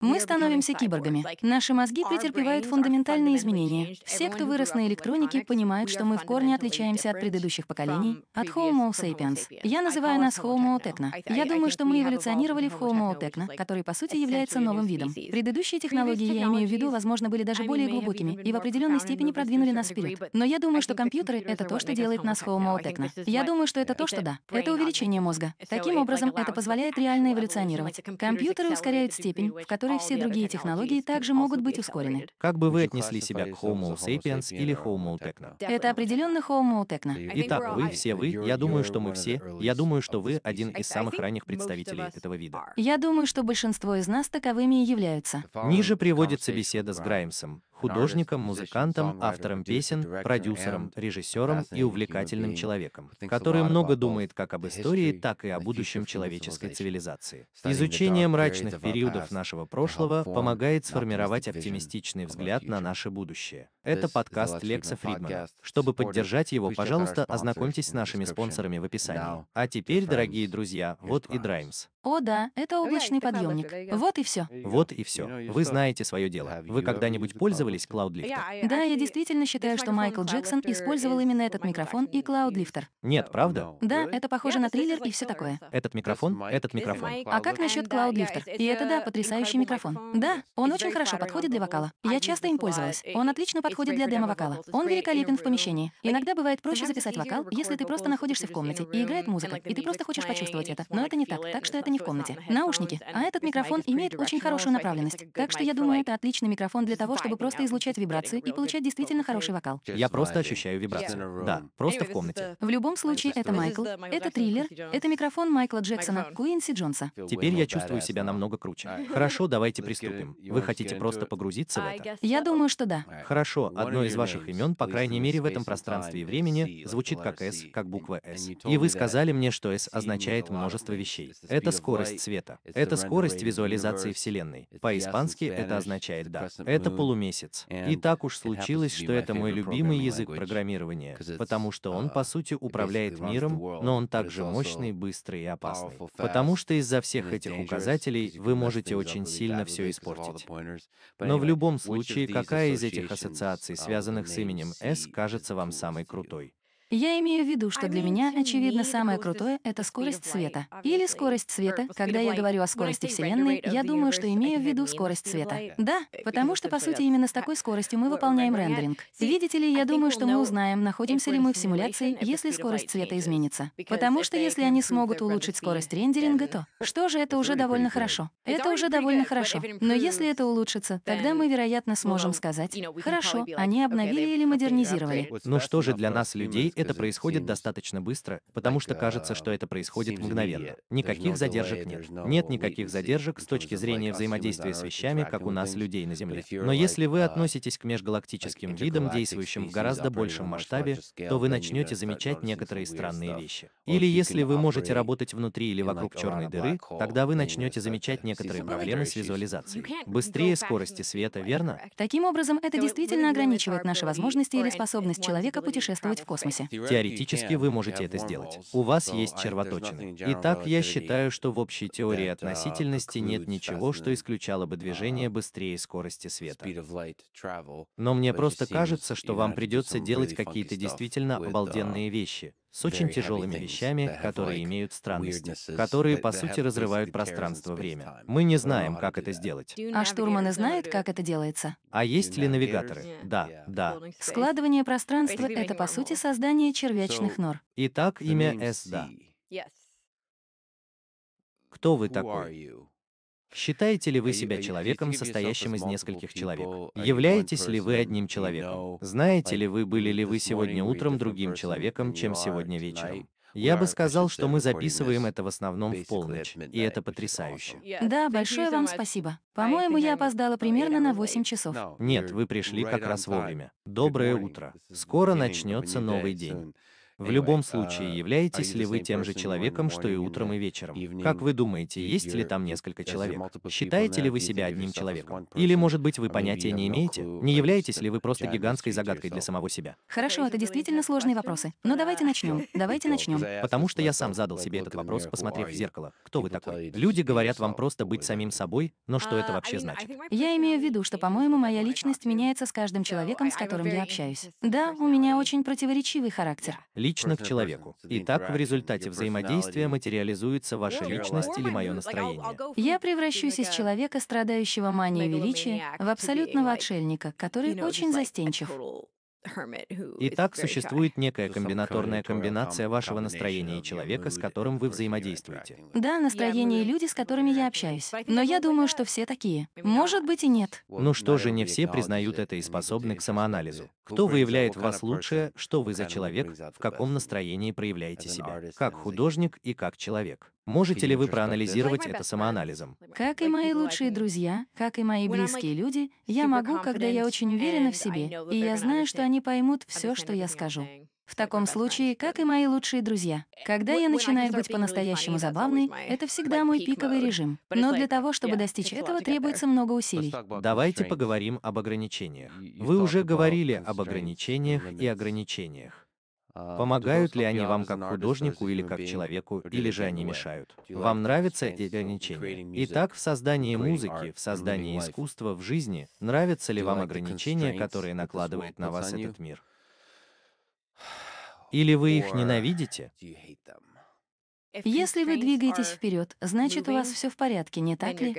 Мы становимся киборгами. Наши мозги претерпевают фундаментальные изменения. Все, кто вырос на электронике, понимают, что мы в корне отличаемся от предыдущих поколений, от Homo sapiens. Я называю нас Homo techno. Я думаю, что мы эволюционировали в Homo techno, который, по сути, является новым видом. Предыдущие технологии, я имею в виду, возможно, были даже более глубокими и в определенной степени продвинули нас вперед. Но я думаю, что компьютеры — это то, что делает нас Homo techno. Я думаю, что это то, что да. Это увеличение мозга. Таким образом, это позволяет реально эволюционировать. Компьютеры ускоряют степень, в которой все другие технологии также могут быть ускорены. Как бы вы отнесли себя к Homo sapiens или Homo techno? Это определенно Homo techno. Итак, вы, все вы, я думаю, что мы все, я думаю, что вы один из самых ранних представителей этого вида. Я думаю, что большинство из нас таковыми и являются. Ниже приводится беседа с Граймсом, художником, музыкантом, автором песен, продюсером, режиссером и увлекательным человеком, который много думает как об истории, так и о будущем человеческой цивилизации. Изучение мрачных периодов нашего прошлого помогает сформировать оптимистичный взгляд на наше будущее. Это подкаст Лекса Фридмана. Чтобы поддержать его, пожалуйста, ознакомьтесь с нашими спонсорами в описании. А теперь, дорогие друзья, вот и Драймс. О да, это облачный подъемник. Вот и все. Вот и все. Вы знаете свое дело. Вы когда-нибудь пользовались Cloudlifter? Да, я действительно считаю, что Майкл Джексон использовал именно этот микрофон и Cloudlifter. Нет, правда? Да, это похоже на триллер и все такое. Этот микрофон? Этот микрофон. А как насчет Cloudlifter? И это, да, потрясающий микрофон. Да, он очень хорошо подходит для вокала. Я часто им пользовалась. Он отлично подходит для демо-вокала. Он великолепен в помещении. Иногда бывает проще записать вокал, если ты просто находишься в комнате и играет музыка, и ты просто хочешь почувствовать это. Но это не так, так что это не в комнате. Наушники. А этот микрофон имеет очень хорошую направленность. Так что я думаю, это отличный микрофон для того, чтобы просто излучать вибрацию и получать действительно хороший вокал. Я просто ощущаю вибрацию. Да, просто в комнате. В любом случае, это Майкл, это триллер, это микрофон Майкла Джексона, Куинси Джонса. Теперь я чувствую себя намного круче. Хорошо, давайте приступим. Вы хотите просто погрузиться в это? Я думаю, что да. Хорошо, одно из ваших имен, по крайней мере в этом пространстве и времени, звучит как S, как буква S. И вы сказали мне, что S означает множество вещей. Это скорость света. Это скорость визуализации Вселенной. По-испански это означает «да». Это полумесяц. И так уж случилось, что это мой любимый язык программирования, потому что он, по сути, управляет миром, но он также мощный, быстрый и опасный. Потому что из-за всех этих указателей вы можете очень сильно все испортить. Но в любом случае, какая из этих ассоциаций, связанных с именем S, кажется вам самой крутой? Я имею в виду, что для меня, очевидно, самое крутое — это скорость света. Или скорость света. Когда я говорю о скорости Вселенной, я думаю, что имею в виду скорость света. Да, потому что, по сути, именно с такой скоростью мы выполняем рендеринг. Видите ли, я думаю, что мы узнаем, находимся ли мы в симуляции, если скорость света изменится. Потому что если они смогут улучшить скорость рендеринга, то... Что же, это уже довольно хорошо. Это уже довольно хорошо. Но если это улучшится, тогда мы, вероятно, сможем сказать, хорошо, они обновили или модернизировали. Ну что же для нас, людей, это происходит достаточно быстро, потому что кажется, что это происходит мгновенно. Никаких задержек нет. Нет никаких задержек с точки зрения взаимодействия с вещами, как у нас, людей на Земле. Но если вы относитесь к межгалактическим видам, действующим в гораздо большем масштабе, то вы начнете замечать некоторые странные вещи. Или если вы можете работать внутри или вокруг черной дыры, тогда вы начнете замечать некоторые проблемы с визуализацией. Быстрее скорости света, верно? Таким образом, это действительно ограничивает наши возможности или способность человека путешествовать в космосе. Теоретически вы можете это сделать. У вас есть червоточины. Итак, я считаю, что в общей теории относительности нет ничего, что исключало бы движение быстрее скорости света. Но мне просто кажется, что вам придется делать какие-то действительно обалденные вещи, с очень тяжелыми вещами, которые имеют странности, которые, по сути, разрывают пространство-время. Мы не знаем, как это сделать. А штурманы знают, как это делается? А есть ли навигаторы? Да, да. Складывание пространства — это, по сути, создание червячных нор. Итак, имя С, да. Кто вы такой? Считаете ли вы себя человеком, состоящим из нескольких человек? Являетесь ли вы одним человеком? Знаете ли вы, были ли вы сегодня утром другим человеком, чем сегодня вечером? Я бы сказал, что мы записываем это в основном в полночь, и это потрясающе. Да, большое вам спасибо. По-моему, я опоздала примерно на 8 часов. Нет, вы пришли как раз вовремя. Доброе утро. Скоро начнется новый день. В любом случае, являетесь ли вы тем же человеком, что и утром и вечером? Как вы думаете, есть ли там несколько человек? Считаете ли вы себя одним человеком? Или, может быть, вы понятия не имеете? Не являетесь ли вы просто гигантской загадкой для самого себя? Хорошо, это действительно сложные вопросы. Но давайте начнем. Давайте начнем. Потому что я сам задал себе этот вопрос, посмотрев в зеркало. Кто вы такой? Люди говорят вам просто быть самим собой, но что это вообще значит? Я имею в виду, что, по-моему, моя личность меняется с каждым человеком, с которым я общаюсь. Да, у меня очень противоречивый характер лично к человеку. И так в результате взаимодействия материализуется ваша личность или мое настроение. Я превращусь из человека, страдающего манией величия, в абсолютного отшельника, который очень застенчив. Итак, существует некая комбинаторная комбинация вашего настроения и человека, с которым вы взаимодействуете. Да, настроение и люди, с которыми я общаюсь. Но я думаю, что все такие. Может быть и нет. Ну что же, не все признают это и способны к самоанализу. Кто выявляет в вас лучшее, что вы за человек, в каком настроении проявляете себя, как художник и как человек. Можете ли вы проанализировать это самоанализом? Как и мои лучшие друзья, как и мои близкие люди, я могу, когда я очень уверена в себе, и я знаю, что они поймут все, что я скажу. В таком случае, как и мои лучшие друзья, когда я начинаю быть по-настоящему забавной, это всегда мой пиковый режим. Но для того, чтобы достичь этого, требуется много усилий. Давайте поговорим об ограничениях. Вы уже говорили об ограничениях и ограничениях. А, Помогают ли они вам как художнику или как человеку, или же они мешают? Вам нравятся эти ограничения? Итак, в создании музыки, в создании искусства, в жизни, нравятся ли вам ограничения, которые накладывает на вас этот мир? Или вы их ненавидите? Если вы двигаетесь вперед, значит, у вас все в порядке, не так ли?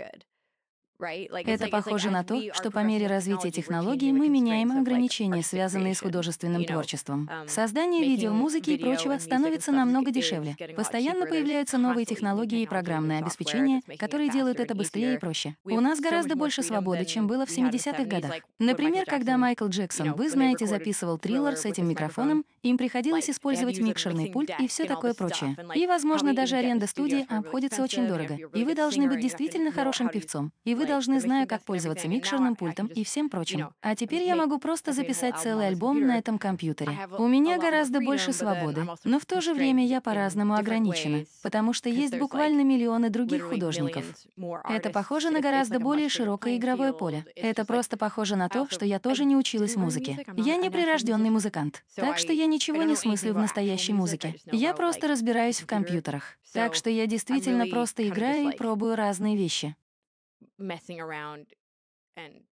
Это похоже на то, что по мере развития технологий мы меняем ограничения, связанные с художественным творчеством. Um, Создание видео, музыки и прочего становится намного дешевле. Постоянно появляются новые технологии и программное обеспечение, которые делают это быстрее и проще. У нас гораздо больше свободы, чем было в 70-х годах. Например, когда Майкл Джексон, вы знаете, записывал триллер с этим микрофоном, им приходилось использовать микшерный пульт и все такое прочее. И, возможно, даже аренда студии обходится очень дорого. И вы должны быть действительно хорошим певцом. И вы должны знать, как пользоваться микшерным пультом и всем прочим. А теперь я могу просто записать целый альбом на этом компьютере. У меня гораздо больше свободы, но в то же время я по-разному ограничена, потому что есть буквально миллионы других художников. Это похоже на гораздо более широкое игровое поле. Это просто похоже на то, что я тоже не училась музыке. Я не прирожденный музыкант, так что я ничего не смыслю в настоящей музыке. Я просто разбираюсь в компьютерах. Так что я действительно просто играю и пробую разные вещи messing around and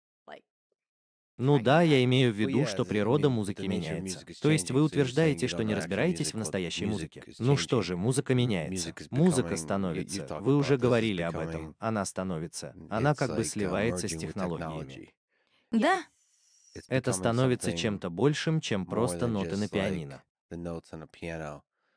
ну да, я имею в виду, что природа музыки меняется. То есть вы утверждаете, что не разбираетесь в настоящей музыке. Ну что же, музыка меняется. Музыка становится. Вы уже говорили об этом. Она становится. Она как бы сливается с технологиями. Да. Это становится чем-то большим, чем просто ноты на пианино.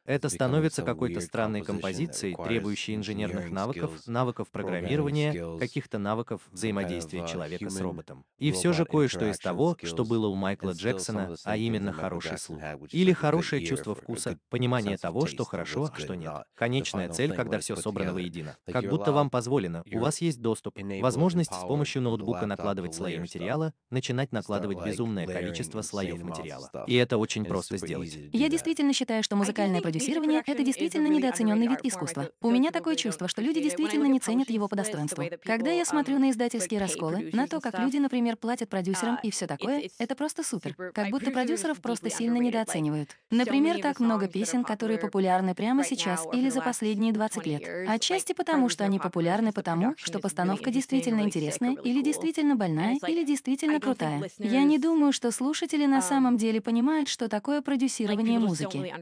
Это становится какой-то странной композицией, требующей инженерных навыков, навыков программирования, каких-то навыков взаимодействия человека с роботом. И все же кое-что из того, что было у Майкла Джексона, а именно хороший слух. Или хорошее чувство вкуса, понимание того, что хорошо, а что нет. Конечная цель, когда все собрано воедино. Как будто вам позволено, у вас есть доступ, возможность с помощью ноутбука накладывать слои материала, начинать накладывать безумное количество слоев материала. И это очень просто сделать. Я действительно считаю, что музыкальное продюсирование — это действительно недооцененный вид искусства. У меня такое чувство, что люди действительно не ценят его по достоинству. Когда я смотрю на издательские расколы, на то, как люди, например, платят продюсерам и все такое, это просто супер. Как будто продюсеров просто сильно недооценивают. Например, так много песен, которые популярны прямо сейчас или за последние 20 лет. Отчасти потому, что они популярны потому, что постановка действительно интересная или действительно больная или действительно крутая. Я не думаю, что слушатели на самом деле понимают, что такое продюсирование музыки.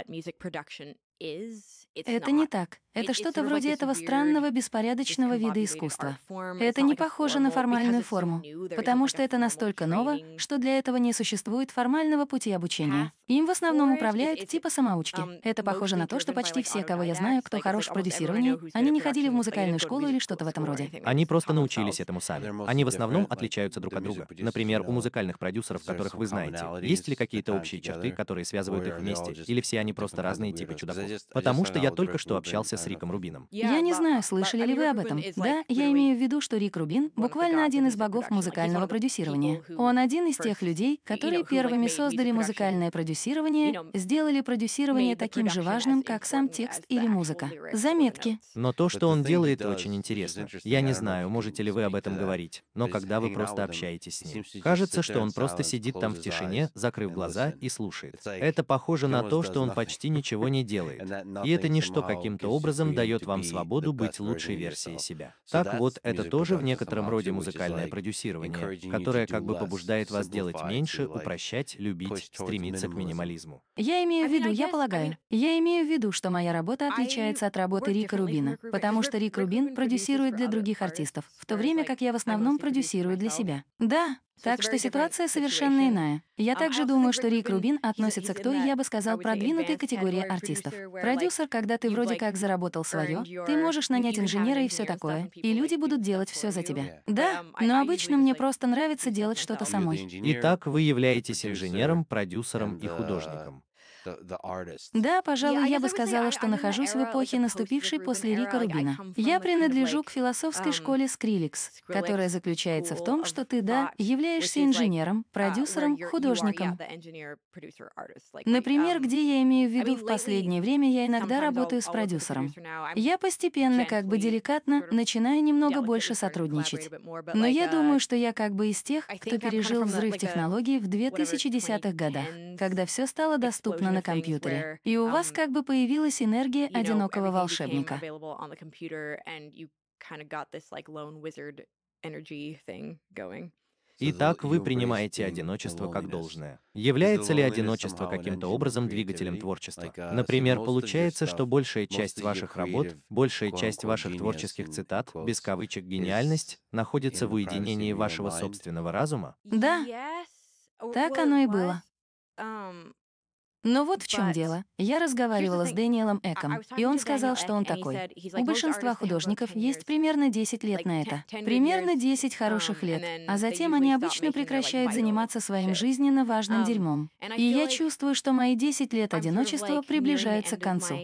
what music production is. Это не так. Это что-то вроде этого странного беспорядочного вида искусства. Это не похоже на формальную форму, потому что это настолько ново, что для этого не существует формального пути обучения. Им в основном управляют типа самоучки. Um, это похоже на то, что почти все, кого я знаю, кто хорош в продюсировании, они не ходили в музыкальную школу или что-то в этом роде. Они просто научились этому сами. Они в основном отличаются друг от друга. Например, у музыкальных продюсеров, которых вы знаете, есть ли какие-то общие черты, которые связывают их вместе, или все они просто разные типы чудаков? Потому что я только что общался с Риком Рубином. Я не знаю, слышали ли вы об этом. Да, я имею в виду, что Рик Рубин буквально один из богов музыкального продюсирования. Он один из тех людей, которые первыми создали музыкальное продюсирование, сделали продюсирование таким же важным, как сам текст или музыка. Заметки. Но то, что он делает, очень интересно. Я не знаю, можете ли вы об этом говорить, но когда вы просто общаетесь с ним, кажется, что он просто сидит там в тишине, закрыв глаза и слушает. Это похоже на то, что он почти ничего не делает. И это ничто каким-то образом дает вам свободу быть лучшей версией себя. Так вот, это тоже в некотором роде музыкальное продюсирование, которое как бы побуждает вас делать меньше, упрощать, любить, стремиться к минимализму. Я имею в виду, я полагаю, я имею в виду, что моя работа отличается от работы Рика Рубина, потому что Рик Рубин продюсирует для других артистов, в то время как я в основном продюсирую для себя. Да, так что ситуация совершенно иная. Я также думаю, что Рик Рубин относится к той, я бы сказал, продвинутой категории артистов. Продюсер, когда ты вроде как заработал свое, ты можешь нанять инженера и все такое, и люди будут делать все за тебя. Да, но обычно мне просто нравится делать что-то самой. Итак, вы являетесь инженером, продюсером и художником. Да, пожалуй, я бы сказала, что нахожусь в эпохе, наступившей после Рика Рубина. Я принадлежу к философской школе Скриликс, которая заключается в том, что ты, да, являешься инженером, продюсером, художником. Например, где я имею в виду в последнее время, я иногда работаю с продюсером. Я постепенно, как бы деликатно, начинаю немного больше сотрудничать. Но я думаю, что я как бы из тех, кто пережил взрыв технологий в 2010-х годах, когда все стало доступно на компьютере, и у вас как бы появилась энергия одинокого волшебника. Итак, вы принимаете одиночество как должное. Является ли одиночество каким-то образом двигателем творчества? Например, получается, что большая часть ваших работ, большая часть ваших творческих цитат, без кавычек «гениальность», находится в уединении вашего собственного разума? Да, так оно и было. Но вот в чем дело. Я разговаривала с Дэниелом Эком, и он сказал, что он такой. У большинства художников есть примерно 10 лет на это. Примерно 10 хороших лет. А затем они обычно прекращают заниматься своим жизненно важным дерьмом. И я чувствую, что мои 10 лет одиночества приближаются к концу.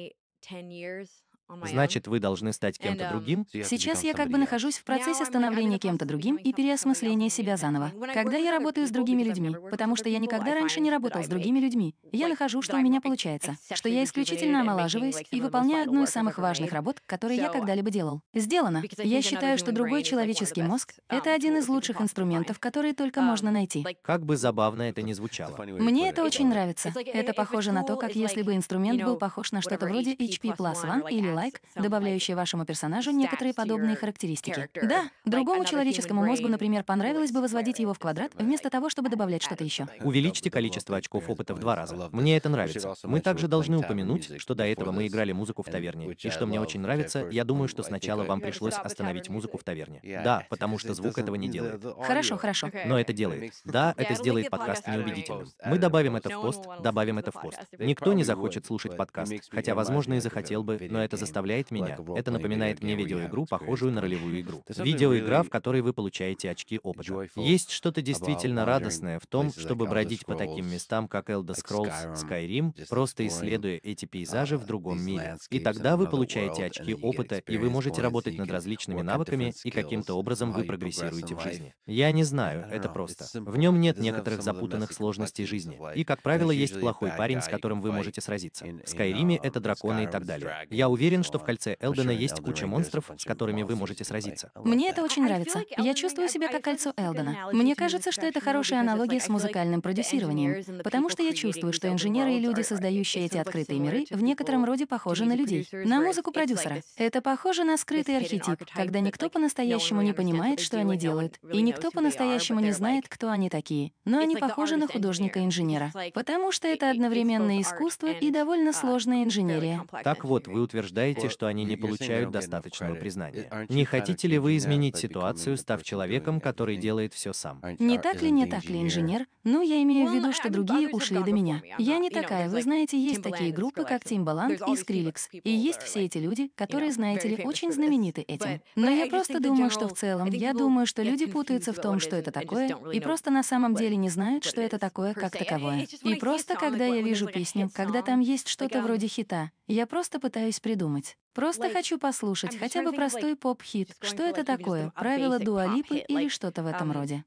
Значит, вы должны стать кем-то um, другим? Сейчас я как бы нахожусь в процессе становления кем-то другим и переосмысления себя заново. Когда я работаю с другими людьми, потому что я никогда раньше не работал с другими людьми, я нахожу, что у меня получается, что я исключительно омолаживаюсь и выполняю одну из самых важных работ, которые я когда-либо делал. Сделано. Я считаю, что другой человеческий мозг — это один из лучших инструментов, которые только можно найти. Как бы забавно это ни звучало. Мне это очень нравится. Это похоже на то, как если бы инструмент был похож на что-то вроде HP Plus One или лайк, добавляющий вашему персонажу некоторые подобные характеристики. Да, другому человеческому мозгу, например, понравилось бы возводить его в квадрат, вместо того, чтобы добавлять что-то еще. Увеличьте количество очков опыта в два раза. Мне это нравится. Мы также должны упомянуть, что до этого мы играли музыку в таверне. И что мне очень нравится, я думаю, что сначала вам пришлось остановить музыку в таверне. Да, потому что звук этого не делает. Хорошо, хорошо. Но это делает. Да, это сделает подкаст неубедительным. Мы добавим это в пост, добавим это в пост. Никто не захочет слушать подкаст, хотя, возможно, и захотел бы, но это заставляет меня. Это напоминает мне видеоигру, похожую на ролевую игру. Видеоигра, в которой вы получаете очки опыта. Есть что-то действительно радостное в том, чтобы бродить по таким местам, как Elder Scrolls, Skyrim, просто исследуя эти пейзажи в другом мире. И тогда вы получаете очки опыта, и вы можете работать над различными навыками, и каким-то образом вы прогрессируете в жизни. Я не знаю, это просто. В нем нет некоторых запутанных сложностей жизни. И, как правило, есть плохой парень, с которым вы можете сразиться. В Скайриме это драконы и так далее. Я уверен, что в кольце Элдена есть куча монстров, с которыми вы можете сразиться. Мне это очень нравится. Я чувствую себя как кольцо Элдена. Мне кажется, что это хорошая аналогия с музыкальным продюсированием, потому что я чувствую, что инженеры и люди, создающие эти открытые миры, в некотором роде похожи на людей, на музыку продюсера. Это похоже на скрытый архетип, когда никто по-настоящему не понимает, что они делают, и никто по-настоящему не знает, кто они такие, но они похожи на художника-инженера, потому что это одновременно искусство и довольно сложная инженерия. Так вот, вы утверждаете, считаете, что они не получают достаточного признания? Не хотите ли вы изменить ситуацию, став человеком, который делает все сам? Не так ли, не так ли, инженер? Ну, я имею в виду, что другие ушли до меня. Я не такая. Вы знаете, есть такие группы, как Timbaland и Skrillex. И есть все эти люди, которые, знаете ли, очень знамениты этим. Но я просто думаю, что в целом, я думаю, что люди путаются в том, что это такое, и просто на самом деле не знают, что это такое как таковое. И просто, когда я вижу песню, когда там есть что-то вроде хита, я просто пытаюсь придумать. Просто хочу послушать хотя бы простой поп-хит. Что это такое? Правила дуалипы или что-то в этом роде?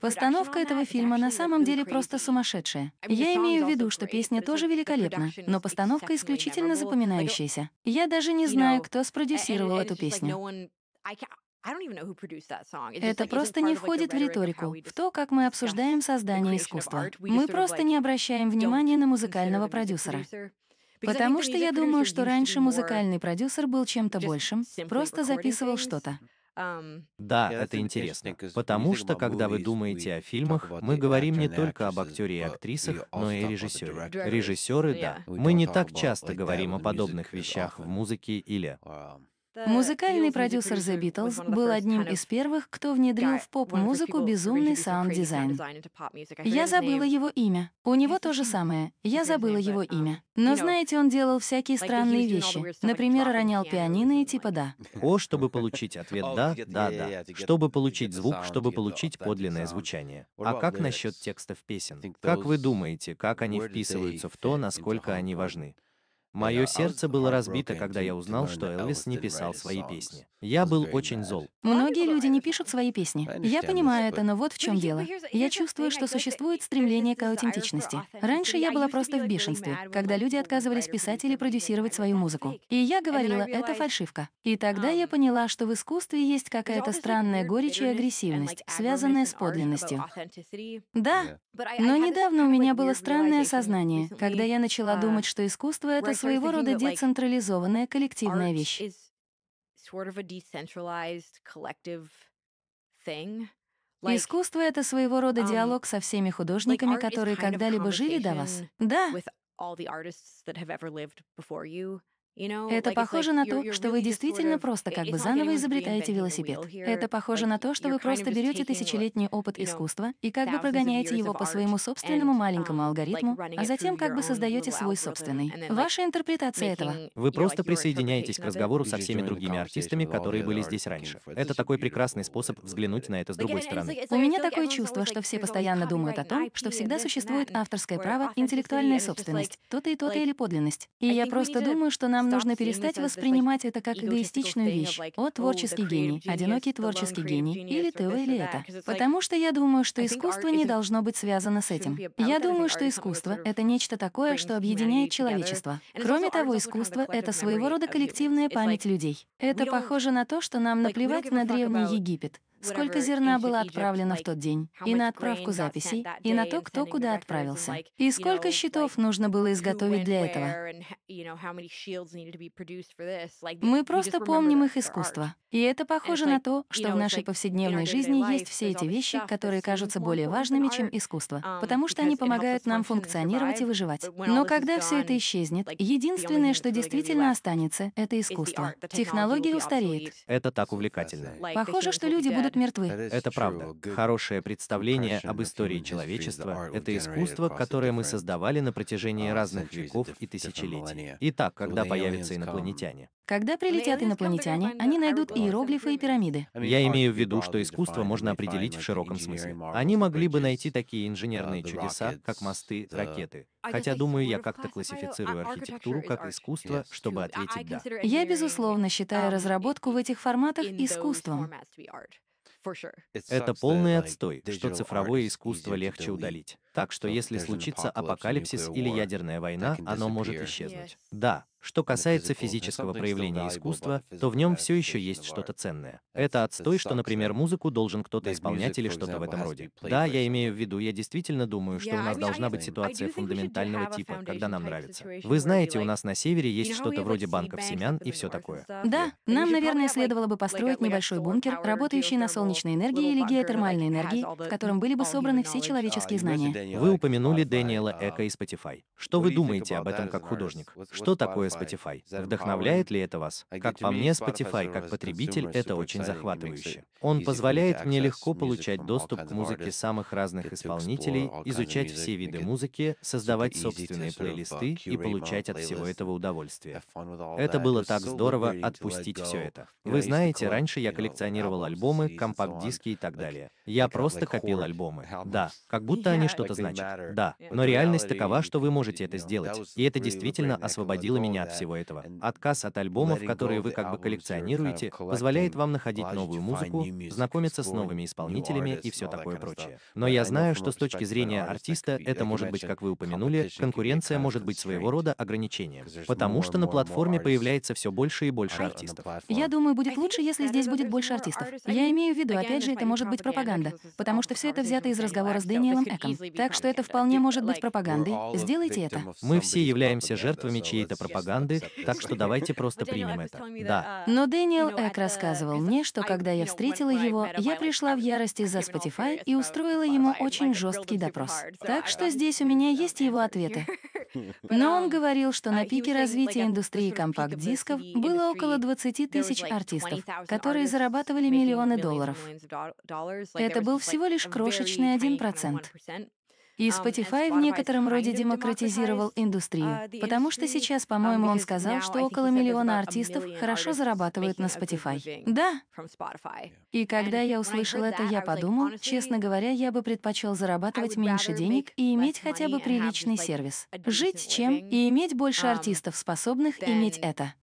Постановка этого фильма на самом деле просто сумасшедшая. Я имею в виду, что песня тоже великолепна, но постановка исключительно запоминающаяся. Я даже не знаю, кто спродюсировал эту песню. Это просто не входит в риторику, в то, как мы обсуждаем создание искусства. Мы просто не обращаем внимания на музыкального продюсера. Потому что я думаю, что раньше музыкальный продюсер был чем-то большим, просто записывал что-то. Да, это интересно, потому что, когда вы думаете о фильмах, мы говорим не только об актере и актрисах, но и режиссере. Режиссеры, да. Мы не так часто говорим о подобных вещах в музыке или... Музыкальный продюсер The Beatles был одним из первых, кто внедрил в поп-музыку безумный саунд-дизайн. Я забыла его имя. У него то же самое. Я забыла его имя. Но знаете, он делал всякие странные вещи. Например, ронял пианино и типа «да». О, чтобы получить ответ «да», «да», «да». Чтобы получить звук, чтобы получить подлинное звучание. А как насчет текстов песен? Как вы думаете, как они вписываются в то, насколько они важны? Мое сердце было разбито, когда я узнал, что Элвис не писал свои песни. Я был очень зол. Многие люди не пишут свои песни. Я понимаю это, но вот в чем дело. Я чувствую, что существует стремление к аутентичности. Раньше я была просто в бешенстве, когда люди отказывались писать или продюсировать свою музыку. И я говорила, это фальшивка. И тогда я поняла, что в искусстве есть какая-то странная горечь и агрессивность, связанная с подлинностью. Да, но недавно у меня было странное осознание, когда я начала думать, что искусство — это своего рода децентрализованная коллективная вещь. Искусство — это своего рода диалог со всеми художниками, которые когда-либо жили до вас. Да. Это похоже на то, что вы действительно просто как бы заново изобретаете велосипед. Это похоже на то, что вы просто берете тысячелетний опыт искусства и как бы прогоняете его по своему собственному маленькому um, алгоритму, а затем как бы создаете свой собственный. Ваша интерпретация этого. Вы просто присоединяетесь к разговору со всеми другими артистами, которые были здесь раньше. Это такой прекрасный способ взглянуть на это с другой стороны. У меня такое чувство, что все постоянно думают о том, что всегда существует авторское право, интеллектуальная собственность, то-то и то-то или подлинность. И я просто думаю, что нам нужно перестать воспринимать это как эгоистичную вещь. О, творческий гений, одинокий творческий гений, или то, или это. Потому что я думаю, что искусство не должно быть связано с этим. Я думаю, что искусство — это нечто такое, что объединяет человечество. Кроме того, искусство — это своего рода коллективная память людей. Это похоже на то, что нам наплевать на Древний Египет сколько зерна было отправлено в тот день, и на отправку записей, и на то, кто куда отправился, и сколько щитов нужно было изготовить для этого. Мы просто помним их искусство. И это похоже на то, что в нашей повседневной жизни есть все эти вещи, которые кажутся более важными, чем искусство, um, потому что они помогают нам функционировать и выживать. Но когда все это исчезнет, единственное, что действительно останется, это искусство. Технология устареет. Это так увлекательно. Похоже, что люди будут мертвы. Это правда. Хорошее представление об истории человечества — это искусство, которое мы создавали на протяжении разных веков и тысячелетий. Итак, когда появятся инопланетяне? Когда прилетят инопланетяне, они найдут иероглифы и пирамиды. Я имею в виду, что искусство можно определить в широком смысле. Они могли бы найти такие инженерные чудеса, как мосты, ракеты. Хотя, думаю, я как-то классифицирую архитектуру как искусство, чтобы ответить «да». Я, безусловно, считаю разработку в этих форматах искусством. Это полный отстой, что цифровое искусство легче удалить. Так что если случится апокалипсис или ядерная война, оно может исчезнуть. Да, что касается физического проявления искусства, то в нем все еще есть что-то ценное. Это отстой, что, например, музыку должен кто-то исполнять или что-то в этом роде. Да, я имею в виду, я действительно думаю, что у нас должна быть ситуация фундаментального типа, когда нам нравится. Вы знаете, у нас на севере есть что-то вроде банков семян и все такое. Да, нам, наверное, следовало бы построить небольшой бункер, работающий на солнечной энергии или геотермальной энергии, в котором были бы собраны все человеческие знания. Вы упомянули Дэниела Эка и Spotify. Что вы думаете об этом как художник? Что такое Spotify? Вдохновляет ли это вас? Как по мне, Spotify как потребитель — это очень захватывающе. Он позволяет мне легко получать доступ к музыке самых разных исполнителей, изучать все виды музыки, создавать собственные плейлисты и получать от всего этого удовольствие. Это было так здорово отпустить все это. Вы знаете, раньше я коллекционировал альбомы, компакт-диски и так далее. Я просто копил альбомы. Да, как будто они что-то значат. Да, но реальность такова, что вы можете это сделать. И это действительно освободило меня от всего этого. Отказ от альбомов, которые вы как бы коллекционируете, позволяет вам находить новую музыку, знакомиться с новыми исполнителями и все такое прочее. Но я знаю, что с точки зрения артиста это может быть, как вы упомянули, конкуренция может быть своего рода ограничением, потому что на платформе появляется все больше и больше артистов. Я думаю, будет лучше, если здесь будет больше артистов. Я имею в виду, опять же, это может быть пропаганда, потому что все это взято из разговора с Дэниелом Эком. Так что это вполне может быть пропагандой. Сделайте это. Мы все являемся жертвами чьей-то пропаганды, так что давайте просто примем это. Да. Но Дэниел Эк рассказывал мне, что когда я встретила его, я пришла в ярость из-за Spotify и устроила ему очень жесткий допрос. Так что здесь у меня есть его ответы. Но он говорил, что на пике развития индустрии компакт-дисков было около 20 тысяч артистов, которые зарабатывали миллионы долларов. Это был всего лишь крошечный 1%. И Spotify в некотором роде демократизировал индустрию, потому что сейчас, по-моему, он сказал, что около миллиона артистов хорошо зарабатывают на Spotify. Да. И когда я услышал это, я подумал, честно говоря, я бы предпочел зарабатывать меньше денег и иметь хотя бы приличный сервис. Жить чем и иметь больше артистов, способных иметь это.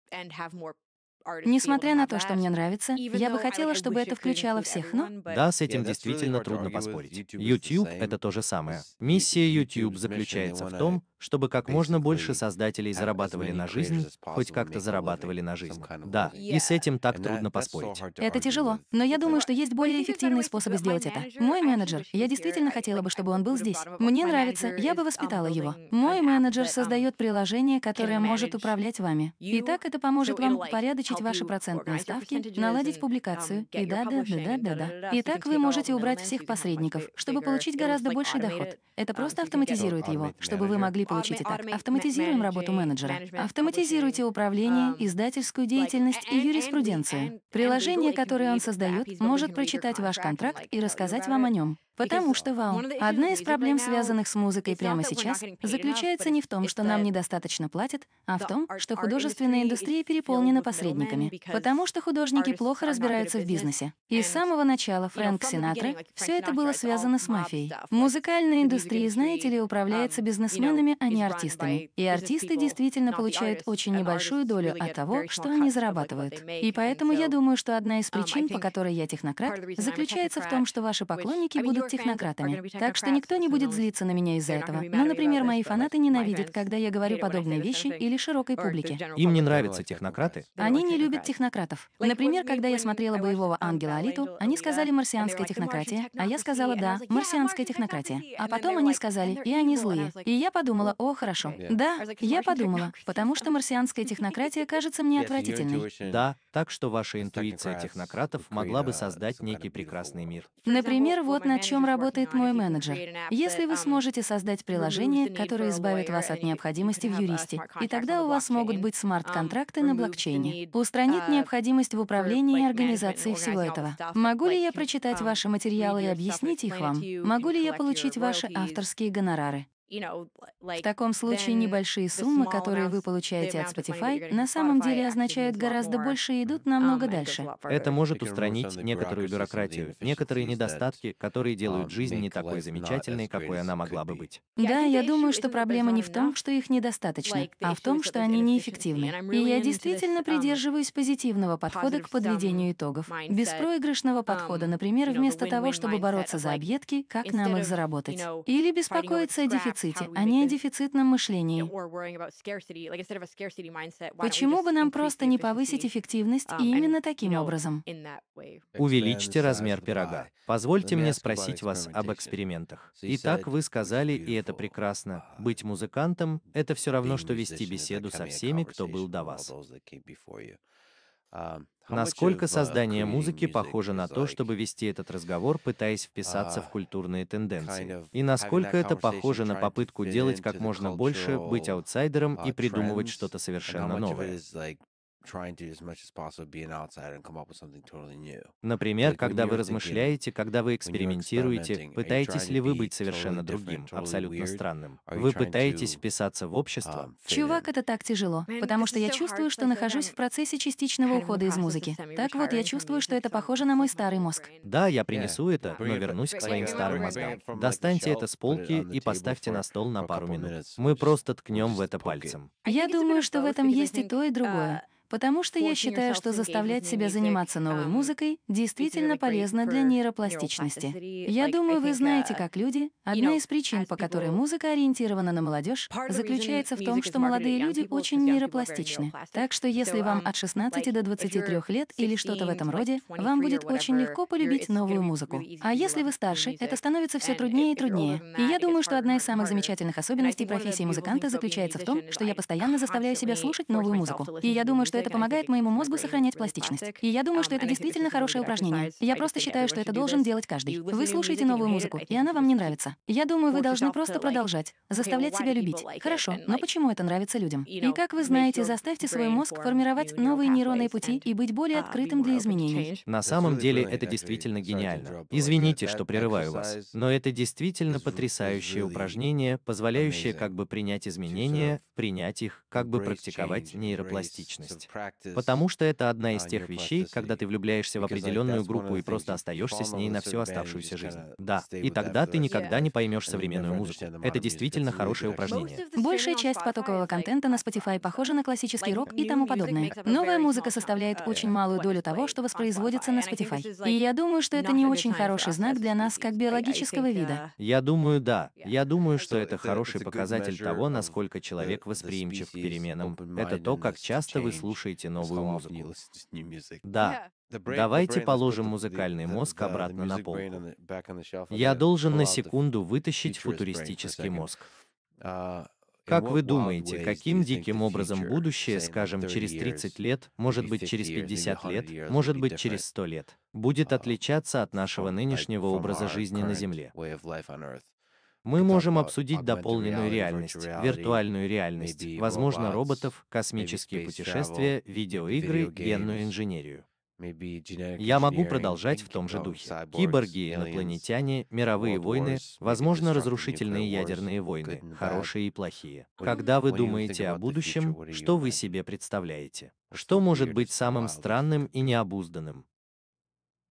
Несмотря на то, что мне нравится, я бы хотела, чтобы это включало всех, но... Да, с этим действительно трудно поспорить. YouTube — это то же самое. Миссия YouTube заключается в том, чтобы как можно больше создателей зарабатывали на жизнь, хоть как-то зарабатывали на жизнь. Да, и с этим так трудно поспорить. Это тяжело, но я думаю, что есть более эффективные способы сделать это. Мой менеджер, я действительно хотела бы, чтобы он был здесь. Мне нравится, я бы воспитала его. Мой менеджер создает приложение, которое может управлять вами. И так это поможет вам упорядочить ваши процентные ставки, наладить публикацию, и да-да-да-да-да-да. И так вы можете убрать всех посредников, чтобы получить гораздо больший доход. Это просто автоматизирует его, чтобы вы могли получить Итак, Автоматизируем работу менеджера. Автоматизируйте управление, um, издательскую деятельность и юриспруденцию. Приложение, которое он создает, может прочитать ваш контракт и рассказать вам о нем. Потому что, вау, одна из проблем, связанных с музыкой прямо сейчас, заключается не в том, что нам недостаточно платят, а в том, что художественная индустрия переполнена посредниками, потому что художники плохо разбираются в бизнесе. И с самого начала Фрэнк Синатра все это было связано с мафией. Музыкальная индустрия, знаете ли, управляется бизнесменами, а не артистами. И артисты действительно получают очень небольшую долю от того, что они зарабатывают. И поэтому я думаю, что одна из причин, по которой я технократ, заключается в том, что ваши поклонники будут будут технократами. Так что никто не будет злиться на меня из-за этого. Но, например, мои фанаты ненавидят, когда я говорю подобные вещи или широкой публике. Им не нравятся технократы? Они не любят технократов. Например, когда я смотрела «Боевого ангела Алиту», они сказали «марсианская технократия», а я сказала «да, марсианская технократия». А потом они сказали «и они злые». И я подумала «о, хорошо». Да, я подумала, потому что марсианская технократия кажется мне отвратительной. Да, так что ваша интуиция технократов могла бы создать некий прекрасный мир. Например, вот на чем чем работает мой менеджер. Если вы сможете создать приложение, которое избавит вас от необходимости в юристе, и тогда у вас могут быть смарт-контракты на блокчейне, устранит необходимость в управлении и организации всего этого. Могу ли я прочитать ваши материалы и объяснить их вам? Могу ли я получить ваши авторские гонорары? В таком случае небольшие суммы, которые вы получаете от Spotify, на самом деле означают гораздо больше и идут намного дальше. Это может устранить некоторую бюрократию, некоторые недостатки, которые делают жизнь не такой замечательной, какой она могла бы быть. Да, я думаю, что проблема не в том, что их недостаточно, а в том, что они неэффективны. И я действительно придерживаюсь позитивного подхода к подведению итогов. Беспроигрышного подхода, например, вместо того, чтобы бороться за объедки, как нам их заработать. Или беспокоиться о дефиците дефиците, а не о дефицитном мышлении. Почему бы нам просто не повысить эффективность и um, именно таким образом? Увеличьте размер пирога. Позвольте мне спросить вас об экспериментах. Итак, вы сказали, и это прекрасно, быть музыкантом — это все равно, что вести беседу со всеми, кто был до вас. Насколько создание музыки похоже на то, чтобы вести этот разговор, пытаясь вписаться в культурные тенденции? И насколько это похоже на попытку делать как можно больше, быть аутсайдером и придумывать что-то совершенно новое? Например, когда вы размышляете, когда вы экспериментируете, пытаетесь ли вы быть совершенно другим, абсолютно странным? Вы пытаетесь вписаться в общество? Um, Чувак, это так тяжело, потому что я чувствую, что нахожусь в процессе частичного ухода из музыки. Так вот, я чувствую, что это похоже на мой старый мозг. Да, я принесу это, но вернусь к своим старым мозгам. Достаньте это с полки и поставьте на стол на пару минут. Мы просто ткнем в это пальцем. Я думаю, что в этом есть и то, и другое. Потому что я считаю, что заставлять себя заниматься новой музыкой действительно полезно для нейропластичности. Я думаю, вы знаете, как люди, одна из причин, по которой музыка ориентирована на молодежь, заключается в том, что молодые люди очень нейропластичны. Так что если вам от 16 до 23 лет или что-то в этом роде, вам будет очень легко полюбить новую музыку. А если вы старше, это становится все труднее и труднее. И я думаю, что одна из самых замечательных особенностей профессии музыканта заключается в том, что я постоянно заставляю себя слушать новую музыку. И я думаю, что это помогает моему мозгу сохранять пластичность. И я думаю, что это действительно хорошее упражнение. Я просто считаю, что это должен делать каждый. Вы слушаете новую музыку, и она вам не нравится. Я думаю, вы должны просто продолжать, заставлять себя любить. Хорошо, но почему это нравится людям? И как вы знаете, заставьте свой мозг формировать новые нейронные пути и быть более открытым для изменений. На самом деле это действительно гениально. Извините, что прерываю вас, но это действительно потрясающее упражнение, позволяющее как бы принять изменения, принять их, как бы практиковать нейропластичность. Потому что это одна из тех вещей, когда ты влюбляешься в определенную группу и просто остаешься с ней на всю оставшуюся жизнь. Да, и тогда ты никогда не поймешь современную музыку. Это действительно хорошее упражнение. Большая часть потокового контента на Spotify похожа на классический рок и тому подобное. Новая музыка составляет очень малую долю того, что воспроизводится на Spotify. И я думаю, что это не очень хороший знак для нас как биологического вида. Я думаю, да. Я думаю, что это хороший показатель того, насколько человек восприимчив к переменам. Это то, как часто вы слушаете слушаете новую музыку. Да, давайте положим музыкальный мозг обратно на полку. Я должен на секунду вытащить футуристический мозг. Uh, как вы думаете, каким диким образом будущее, скажем, через 30 лет, может быть, через 50 лет, может быть, через 100 лет, будет uh, отличаться от нашего нынешнего образа жизни на Земле? Мы можем обсудить дополненную реальность, виртуальную реальность, возможно, роботов, космические путешествия, видеоигры, генную инженерию. Я могу продолжать в том же духе. Киборги, инопланетяне, мировые войны, возможно, разрушительные ядерные войны, хорошие и плохие. Когда вы думаете о будущем, что вы себе представляете? Что может быть самым странным и необузданным?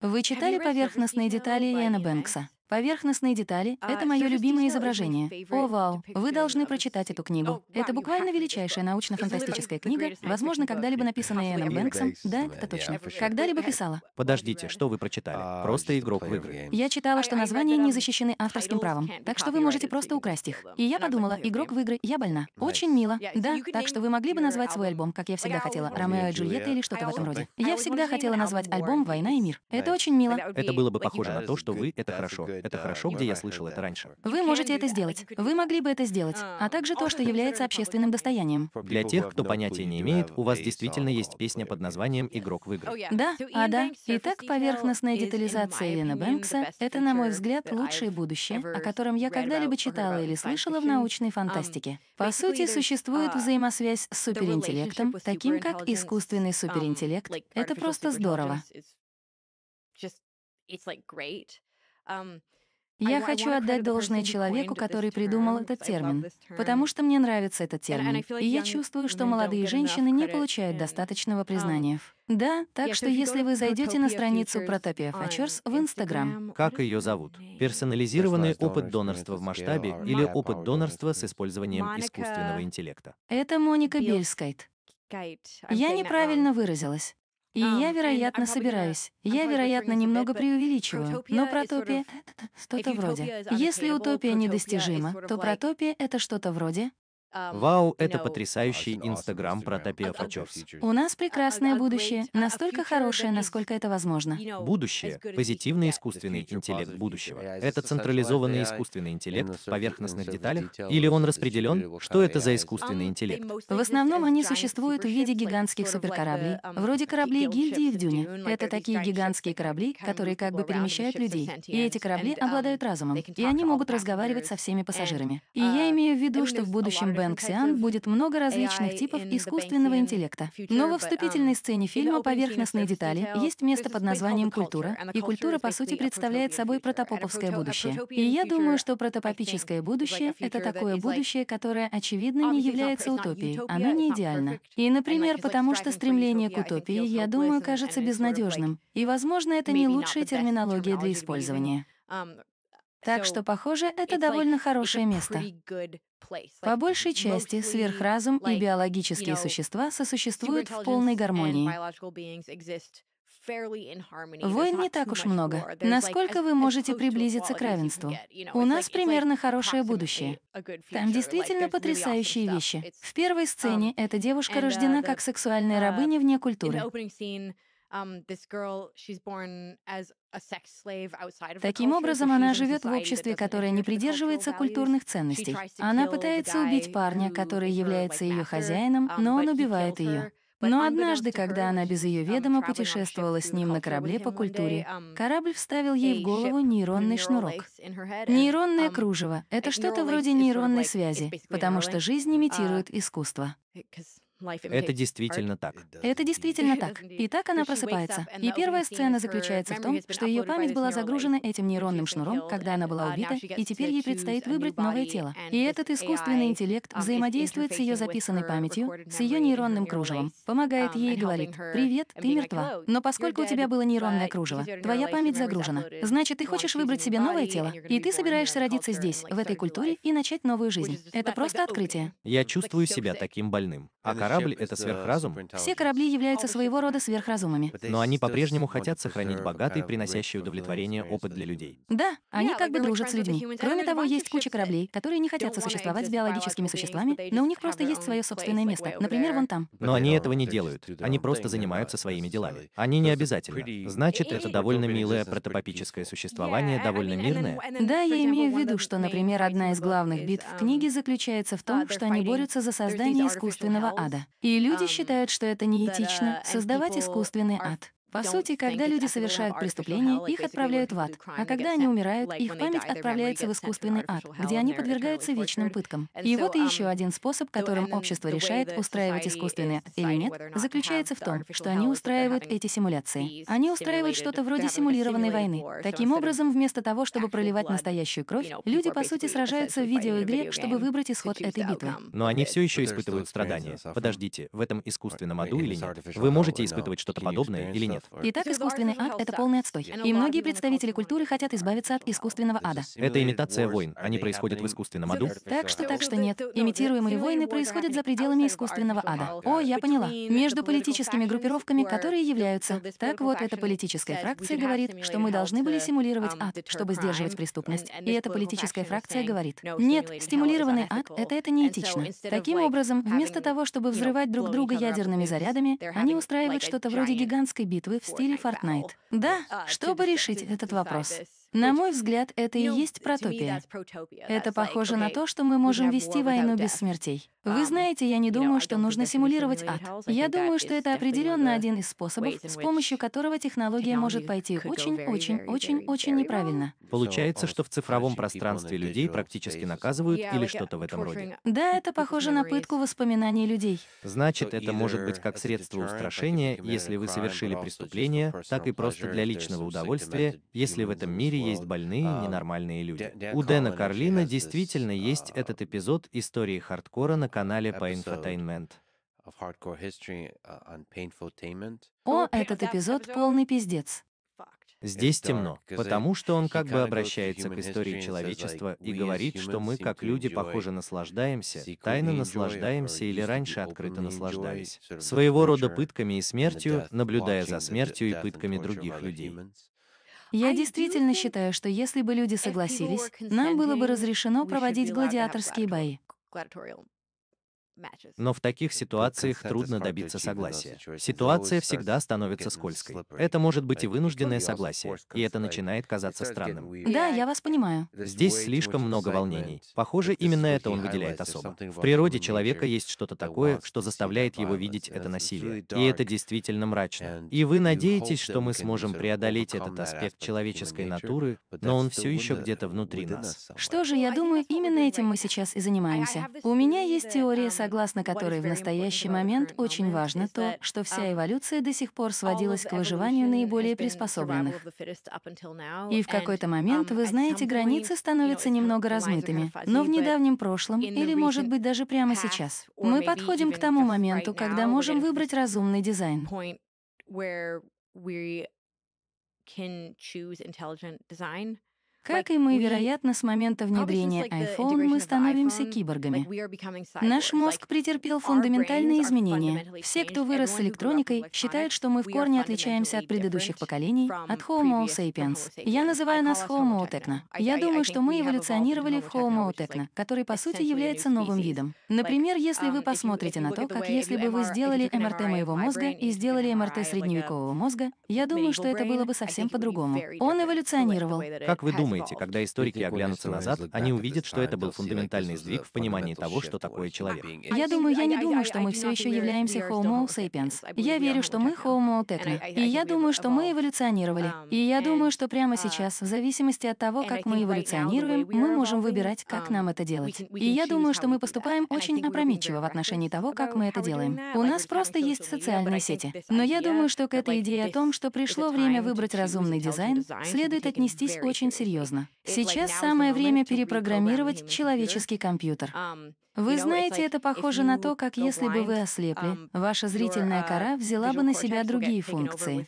Вы читали поверхностные детали Иэна Бэнкса? Поверхностные детали — а, это мое любимое изображение. О, вау! Вы должны прочитать эту книгу. Это буквально величайшая научно-фантастическая книга, возможно, когда-либо написанная Иэном Бэнксом. Да, это точно. Когда-либо писала. Подождите, что вы прочитали? А, Просто игрок в игры. Я читала, что названия не защищены авторским правом, так что вы можете просто украсть их. И я подумала, игрок в игры, я больна. Очень мило. Да, так что вы могли бы назвать свой альбом, как я всегда хотела, «Ромео и Джульетта» или что-то в этом роде. Я всегда хотела назвать альбом «Война и мир». Это очень мило. Это было бы похоже на то, что вы — это хорошо. Это хорошо, где я слышал это раньше. Вы можете это сделать. Вы могли бы это сделать. А также то, что является общественным достоянием. Для тех, кто понятия не имеет, у вас действительно есть песня под названием «Игрок в игры». Да, а да. Итак, поверхностная детализация Элина Бэнкса — это, на мой взгляд, лучшее будущее, о котором я когда-либо читала или слышала в научной фантастике. По сути, существует взаимосвязь с суперинтеллектом, таким как искусственный суперинтеллект. Это просто здорово. Я хочу отдать должное человеку, который придумал этот термин, потому что мне нравится этот термин, и я чувствую, что молодые женщины не получают достаточного признания. Да, так что если вы зайдете на страницу Protopia Futures в Инстаграм... Как ее зовут? Персонализированный опыт донорства в масштабе или опыт донорства с использованием искусственного интеллекта? Это Моника Бельскайт. Я неправильно выразилась. И я, вероятно, собираюсь. Я, вероятно, немного преувеличиваю. Но протопия — что-то вроде. Если утопия недостижима, то протопия — это что-то вроде Вау, это потрясающий Инстаграм про Топия Фачерс. У нас прекрасное будущее, настолько хорошее, насколько это возможно. Будущее — позитивный искусственный интеллект будущего. Это централизованный искусственный интеллект в поверхностных деталях? Или он распределен? Что это за искусственный интеллект? В основном они существуют в виде гигантских суперкораблей, вроде кораблей гильдии в Дюне. Это такие гигантские корабли, которые как бы перемещают людей. И эти корабли обладают разумом, и они могут разговаривать со всеми пассажирами. И я имею в виду, что в будущем Бэнксиан будет много различных типов искусственного интеллекта. Но во вступительной сцене фильма «Поверхностные детали» есть место под названием «Культура», и культура, по сути, представляет собой протопоповское будущее. И я думаю, что протопопическое будущее — это такое будущее, которое, очевидно, не является утопией, оно не идеально. И, например, потому что стремление к утопии, я думаю, кажется безнадежным. И, возможно, это не лучшая терминология для использования. Так что, похоже, это довольно хорошее место. По большей части, сверхразум и биологические существа сосуществуют в полной гармонии. Войн не так уж много. Насколько вы можете приблизиться к равенству? У нас примерно хорошее будущее. Там действительно потрясающие вещи. В первой сцене эта девушка рождена как сексуальная рабыня вне культуры. Таким образом, она живет в обществе, которое не придерживается культурных ценностей. Она пытается убить парня, который является ее хозяином, но он убивает ее. Но однажды, когда она без ее ведома путешествовала с ним на корабле по культуре, корабль вставил ей в голову нейронный шнурок. Нейронное кружево — это что-то вроде нейронной связи, потому что жизнь имитирует искусство. Это действительно так. Это действительно так. И так она просыпается. И первая сцена заключается в том, что ее память была загружена этим нейронным шнуром, когда она была убита, и теперь ей предстоит выбрать новое тело. И этот искусственный интеллект взаимодействует с ее записанной памятью, с ее нейронным кружевом, помогает ей и говорит, «Привет, ты мертва. Но поскольку у тебя было нейронное кружево, твоя память загружена. Значит, ты хочешь выбрать себе новое тело, и ты собираешься родиться здесь, в этой культуре, и начать новую жизнь. Это просто открытие. Я чувствую себя таким больным. А корабль — это сверхразум? Все корабли являются своего рода сверхразумами. Но они по-прежнему хотят сохранить богатый, приносящий удовлетворение опыт для людей. Да, они как бы дружат с людьми. Кроме того, есть куча кораблей, которые не хотят сосуществовать с биологическими существами, но у них просто есть свое собственное место. Например, вон там. Но они этого не делают. Они просто занимаются своими делами. Они не обязательно. Значит, это довольно милое протопопическое существование, довольно мирное. Да, я имею в виду, что, например, одна из главных битв в книге заключается в том, что они борются за создание искусственного ада. И люди считают, что это неэтично — создавать искусственный ад. По сути, когда люди совершают преступления, их отправляют в ад, а когда они умирают, их память отправляется в искусственный ад, где они подвергаются вечным пыткам. И вот и еще один способ, которым общество решает, устраивать искусственный ад или нет, заключается в том, что они устраивают эти симуляции. Они устраивают что-то вроде симулированной войны. Таким образом, вместо того, чтобы проливать настоящую кровь, люди, по сути, сражаются в видеоигре, чтобы выбрать исход этой битвы. Но они все еще испытывают страдания. Подождите, в этом искусственном аду или нет? Вы можете испытывать что-то подобное или нет? Итак, искусственный ад — это полный отстой. И многие представители культуры хотят избавиться от искусственного ада. Это имитация войн. Они происходят в искусственном аду? Так что, так что нет. Имитируемые войны происходят за пределами искусственного ада. О, я поняла. Между политическими группировками, которые являются. Так вот, эта политическая фракция говорит, что мы должны были симулировать ад, чтобы сдерживать преступность. И эта политическая фракция говорит, нет, стимулированный ад — это это неэтично. Таким образом, вместо того, чтобы взрывать друг друга ядерными зарядами, они устраивают что-то вроде гигантской битвы в стиле Fortnite. Да, чтобы решить этот вопрос. На мой взгляд, это и есть протопия. Это похоже на то, что мы можем вести войну без смертей. Вы знаете, я не думаю, что нужно симулировать ад. Я думаю, что это определенно один из способов, с помощью которого технология может пойти очень-очень-очень-очень неправильно. Получается, что в цифровом пространстве людей практически наказывают или что-то в этом роде. Да, это похоже на пытку воспоминаний людей. Значит, это может быть как средство устрашения, если вы совершили преступление, так и просто для личного удовольствия, если в этом мире есть больные, ненормальные люди. У Дэна Карлина действительно есть этот эпизод истории хардкора на канале по Infotainment. О, этот эпизод полный пиздец. Здесь темно, потому что он как бы обращается к истории человечества и говорит, что мы, как люди, похоже, наслаждаемся, тайно наслаждаемся или раньше открыто наслаждались, своего рода пытками и смертью, наблюдая за смертью и пытками других людей. Я действительно считаю, что если бы люди согласились, нам было бы разрешено проводить гладиаторские бои. Но в таких ситуациях трудно добиться согласия. Ситуация всегда становится скользкой. Это может быть и вынужденное согласие, и это начинает казаться странным. Да, я вас понимаю. Здесь слишком много волнений. Похоже, именно это он выделяет особо. В природе человека есть что-то такое, что заставляет его видеть это насилие. И это действительно мрачно. И вы надеетесь, что мы сможем преодолеть этот аспект человеческой натуры, но он все еще где-то внутри нас. Что же, я думаю, именно этим мы сейчас и занимаемся. У меня есть теория, согласно которой в настоящий момент очень важно то, что вся эволюция до сих пор сводилась к выживанию наиболее приспособленных. И в какой-то момент, вы знаете, границы становятся немного размытыми, но в недавнем прошлом, или, может быть, даже прямо сейчас, мы подходим к тому моменту, когда можем выбрать разумный дизайн. Как и мы, вероятно, с момента внедрения iPhone мы становимся киборгами. Наш мозг претерпел фундаментальные изменения. Все, кто вырос с электроникой, считают, что мы в корне отличаемся от предыдущих поколений, от Homo sapiens. Я называю нас Homo techno. Я думаю, что мы эволюционировали в Homo techno, который, по сути, является новым видом. Например, если вы посмотрите на то, как если бы вы сделали МРТ моего мозга и сделали МРТ средневекового мозга, я думаю, что это было бы совсем по-другому. Он эволюционировал. Как вы думаете, думаете, когда историки оглянутся назад, они увидят, что это был фундаментальный сдвиг в понимании того, что такое человек? Я думаю, я не думаю, что мы все еще являемся Homo sapiens. Я верю, что мы Homo techno. И я думаю, что мы эволюционировали. И я думаю, что прямо сейчас, в зависимости от того, как мы эволюционируем, мы можем выбирать, как нам это делать. И я думаю, что мы поступаем очень опрометчиво в отношении того, как мы это делаем. У нас просто есть социальные сети. Но я думаю, что к этой идее о том, что пришло время выбрать разумный дизайн, следует отнестись очень серьезно серьезно. Сейчас самое время перепрограммировать человеческий компьютер. Вы знаете, это похоже на то, как если бы вы ослепли, ваша зрительная кора взяла бы на себя другие функции.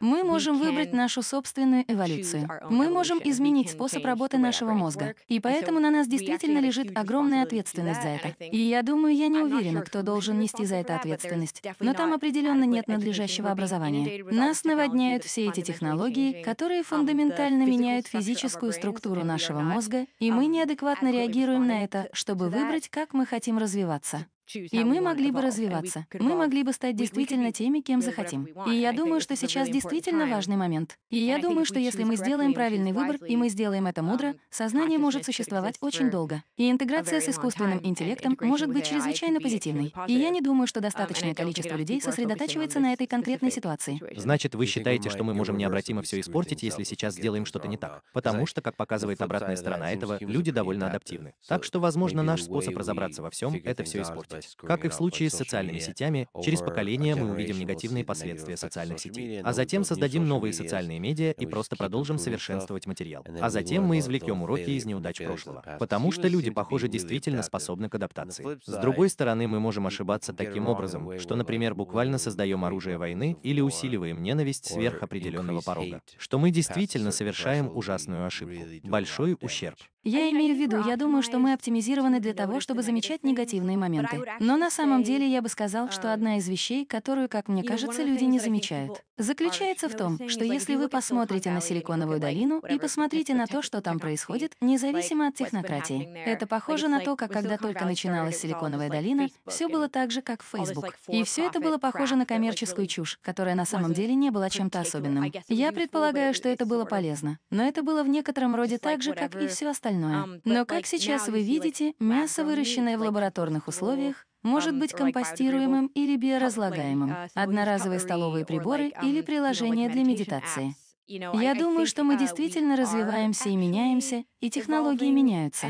Мы можем выбрать нашу собственную эволюцию. Мы можем изменить способ работы нашего мозга. И поэтому на нас действительно лежит огромная ответственность за это. И я думаю, я не уверена, кто должен нести за это ответственность. Но там определенно нет надлежащего образования. Нас наводняют все эти технологии, которые фундаментально меняют физическую структуру нашего мозга, и мы um, неадекватно реагируем на это, чтобы выбрать, как мы хотим развиваться. И мы могли бы развиваться. Мы могли бы стать действительно теми, кем захотим. И я думаю, что сейчас действительно важный момент. И я думаю, что если мы сделаем правильный выбор, и мы сделаем это мудро, um, сознание может существовать очень долго. И интеграция с искусственным интеллектом может быть чрезвычайно позитивной. И я не думаю, что um, достаточное количество людей сосредотачивается на этой конкретной ситуации. Значит, вы считаете, что мы можем необратимо все испортить, если сейчас сделаем что-то не так? Потому что, как показывает обратная сторона этого, люди довольно адаптивны. Так что, возможно, наш способ разобраться во всем — это все испортить. Как и в случае с социальными сетями, через поколение мы увидим негативные последствия социальных сетей. А затем создадим новые социальные медиа и просто продолжим совершенствовать материал. А затем мы извлекем уроки из неудач прошлого. Потому что люди, похоже, действительно способны к адаптации. С другой стороны, мы можем ошибаться таким образом, что, например, буквально создаем оружие войны или усиливаем ненависть сверх определенного порога. Что мы действительно совершаем ужасную ошибку. Большой ущерб. Я имею в виду, я думаю, что мы оптимизированы для того, чтобы замечать негативные моменты. Но на самом деле я бы сказал, что одна из вещей, которую, как мне кажется, люди не замечают, заключается в том, что если вы посмотрите на Силиконовую долину и посмотрите на то, что там происходит, независимо от технократии, это похоже на то, как когда только начиналась Силиконовая долина, все было так же, как в Facebook. И все это было похоже на коммерческую чушь, которая на самом деле не была чем-то особенным. Я предполагаю, что это было полезно, но это было в некотором роде так же, как и все остальное остальное. Но, как сейчас вы видите, мясо, выращенное в лабораторных условиях, может быть компостируемым или биоразлагаемым, одноразовые столовые приборы или приложения для медитации. Я думаю, что мы действительно развиваемся и меняемся, и технологии меняются.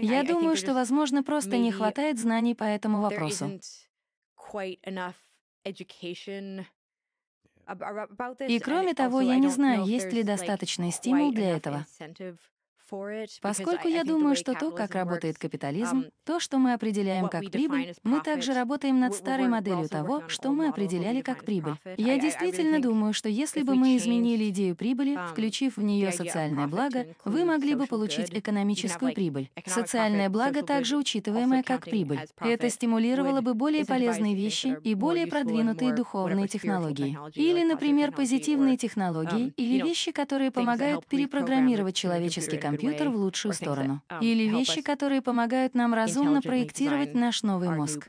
Я думаю, что, возможно, просто не хватает знаний по этому вопросу. И кроме того, я не знаю, есть ли достаточный стимул для этого. Поскольку я думаю, что то, как работает капитализм, um, то, что мы определяем как прибыль, мы также работаем над старой моделью того, что мы определяли как прибыль. Я действительно думаю, что если бы мы изменили идею прибыли, um, включив в нее социальное благо, вы могли бы получить экономическую прибыль. Социальное благо также учитываемое как прибыль. Это стимулировало бы более полезные вещи и более продвинутые духовные технологии. Или, например, позитивные технологии um, или вещи, которые помогают перепрограммировать человеческий компьютер компьютер в лучшую сторону. Или вещи, которые помогают нам разумно проектировать наш новый мозг.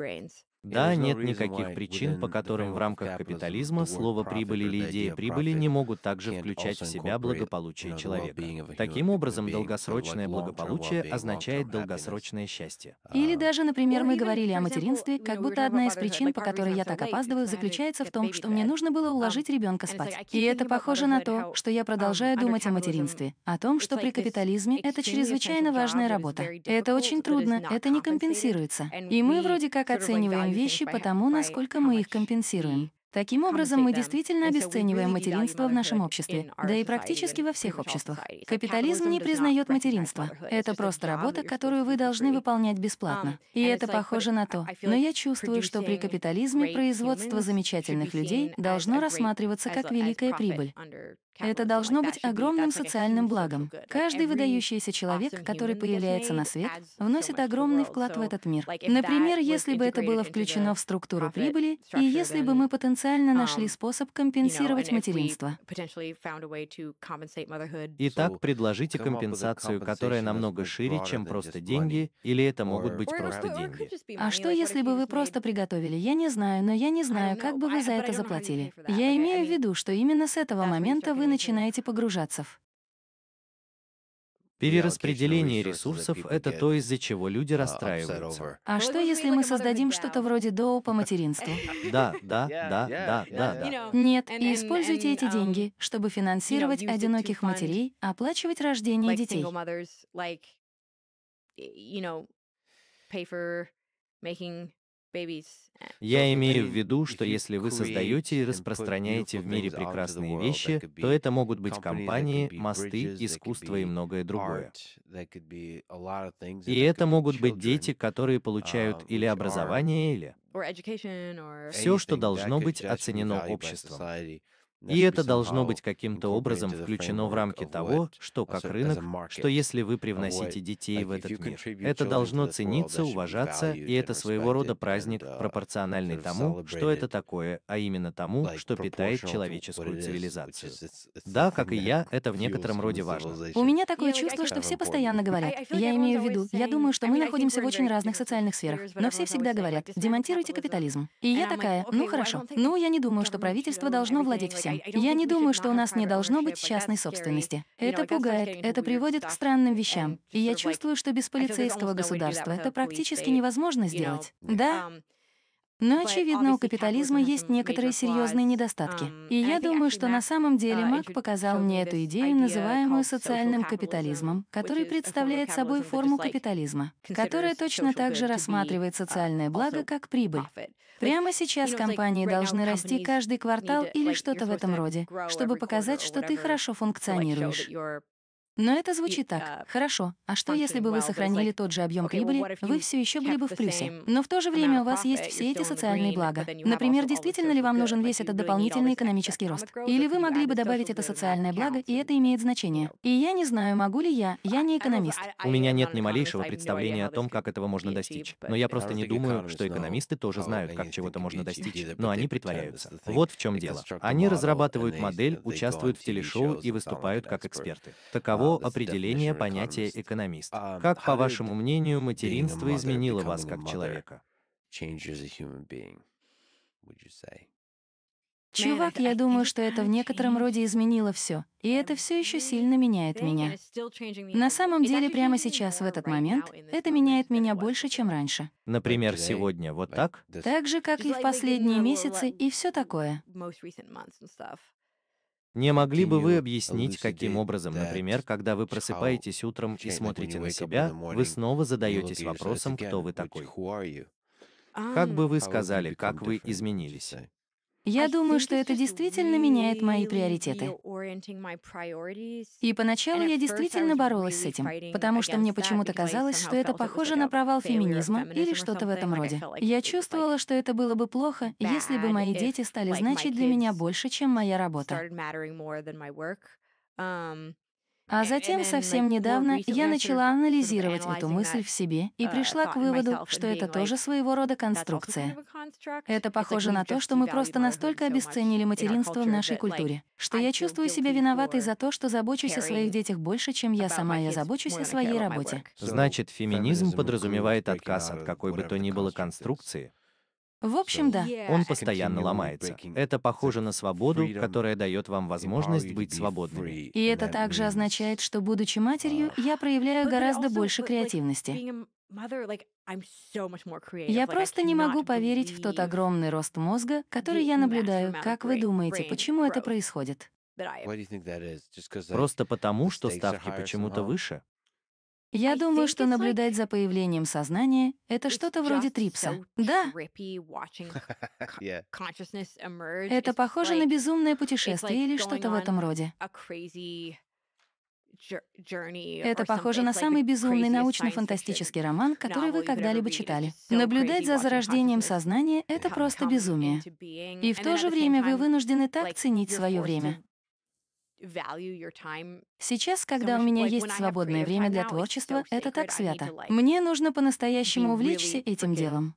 Да, нет никаких причин, по которым в рамках капитализма слово «прибыль» или идея прибыли не могут также включать в себя благополучие человека. Таким образом, долгосрочное благополучие означает долгосрочное счастье. Или даже, например, мы говорили о материнстве, как будто одна из причин, по которой я так опаздываю, заключается в том, что мне нужно было уложить ребенка спать. И это похоже на то, что я продолжаю думать о материнстве, о том, что при капитализме это чрезвычайно важная работа. Это очень трудно, это не компенсируется. И мы вроде как оцениваем вещи по тому, насколько мы их компенсируем. Таким образом, мы действительно обесцениваем материнство в нашем обществе, да и практически во всех обществах. Капитализм не признает материнство. Это просто работа, которую вы должны выполнять бесплатно. И это похоже на то. Но я чувствую, что при капитализме производство замечательных людей должно рассматриваться как великая прибыль. Это должно быть огромным социальным благом. Каждый выдающийся человек, который появляется на свет, вносит огромный вклад в этот мир. Например, если бы это было включено в структуру прибыли, и если бы мы потенциально нашли способ компенсировать материнство. Итак, предложите компенсацию, которая намного шире, чем просто деньги, или это могут быть просто деньги. А что, если бы вы просто приготовили? Я не знаю, но я не знаю, как бы вы за это заплатили. Я имею в виду, что именно с этого момента вы вы начинаете погружаться в. Перераспределение ресурсов — это то, из-за чего люди расстраиваются. А что, если мы создадим что-то вроде доу по материнству? Да, да, да, да, да, да. Нет, и используйте эти деньги, чтобы финансировать одиноких матерей, оплачивать рождение детей. Я имею в виду, что если вы создаете и распространяете в мире прекрасные вещи, то это могут быть компании, мосты, искусство и многое другое. И это могут быть дети, которые получают или образование, или все, что должно быть оценено обществом. И это должно быть каким-то образом включено в рамки того, что как рынок, что если вы привносите детей в этот мир, это должно цениться, уважаться, и это своего рода праздник, пропорциональный тому, что это такое, а именно тому, что питает человеческую цивилизацию. Да, как и я, это в некотором роде важно. У меня такое чувство, что все постоянно говорят. Я имею в виду, я думаю, что мы находимся в очень разных социальных сферах, но все всегда говорят, демонтируйте капитализм. И я такая, ну хорошо, ну я не думаю, что правительство должно владеть всем. Я не думаю, что у нас не должно быть частной собственности. Это пугает, это приводит к странным вещам. И я чувствую, что без полицейского государства это практически невозможно сделать. Да, но, очевидно, у капитализма есть некоторые серьезные недостатки. И я думаю, что на самом деле Мак показал мне эту идею, называемую социальным капитализмом, который представляет собой форму капитализма, которая точно так же рассматривает социальное благо как прибыль. Прямо сейчас компании должны расти каждый квартал или что-то в этом роде, чтобы показать, что ты хорошо функционируешь. Но это звучит так. Хорошо. А что, если бы вы сохранили тот же объем прибыли, вы все еще были бы в плюсе. Но в то же время у вас есть все эти социальные блага. Например, действительно ли вам нужен весь этот дополнительный экономический рост? Или вы могли бы добавить это социальное благо, и это имеет значение? И я не знаю, могу ли я, я не экономист. У меня нет ни малейшего представления о том, как этого можно достичь. Но я просто не думаю, что экономисты тоже знают, как чего-то можно достичь. Но они притворяются. Вот в чем дело. Они разрабатывают модель, участвуют в телешоу и выступают как эксперты. Таково таково определение понятия экономист. Как, по вашему мнению, материнство изменило вас как человека? Чувак, я думаю, что это в некотором роде изменило все, и это все еще сильно меняет меня. На самом деле, прямо сейчас, в этот момент, это меняет меня больше, чем раньше. Например, сегодня вот так? Так же, как и в последние месяцы, и все такое. Не могли бы вы объяснить, каким образом, например, когда вы просыпаетесь утром и смотрите на себя, вы снова задаетесь вопросом, кто вы такой? Как бы вы сказали, как вы изменились? Я думаю, что это действительно меняет мои приоритеты. И поначалу я действительно боролась с этим, потому что мне почему-то казалось, что это похоже на провал феминизма или что-то в этом роде. Я чувствовала, что это было бы плохо, если бы мои дети стали значить для меня больше, чем моя работа. А затем, совсем недавно, я начала анализировать эту мысль в себе и пришла к выводу, что это тоже своего рода конструкция. Это похоже на то, что мы просто настолько обесценили материнство в нашей культуре, что я чувствую себя виноватой за то, что забочусь о своих детях больше, чем я сама. Я забочусь о своей работе. Значит, феминизм подразумевает отказ от какой бы то ни было конструкции, в общем, да. Он постоянно ломается. Это похоже на свободу, которая дает вам возможность быть свободными. И это также означает, что, будучи матерью, я проявляю гораздо больше креативности. Я просто не могу поверить в тот огромный рост мозга, который я наблюдаю. Как вы думаете, почему это происходит? Просто потому, что ставки почему-то выше? Я думаю, что наблюдать за появлением сознания — это что-то вроде трипса. Да. Это похоже на безумное путешествие или что-то в этом роде. Это похоже на самый безумный научно-фантастический роман, который вы когда-либо читали. Наблюдать за зарождением сознания — это просто безумие. И в то же время вы вынуждены так ценить свое время. Сейчас, когда у меня есть свободное время для творчества, это так свято. Мне нужно по-настоящему увлечься этим делом.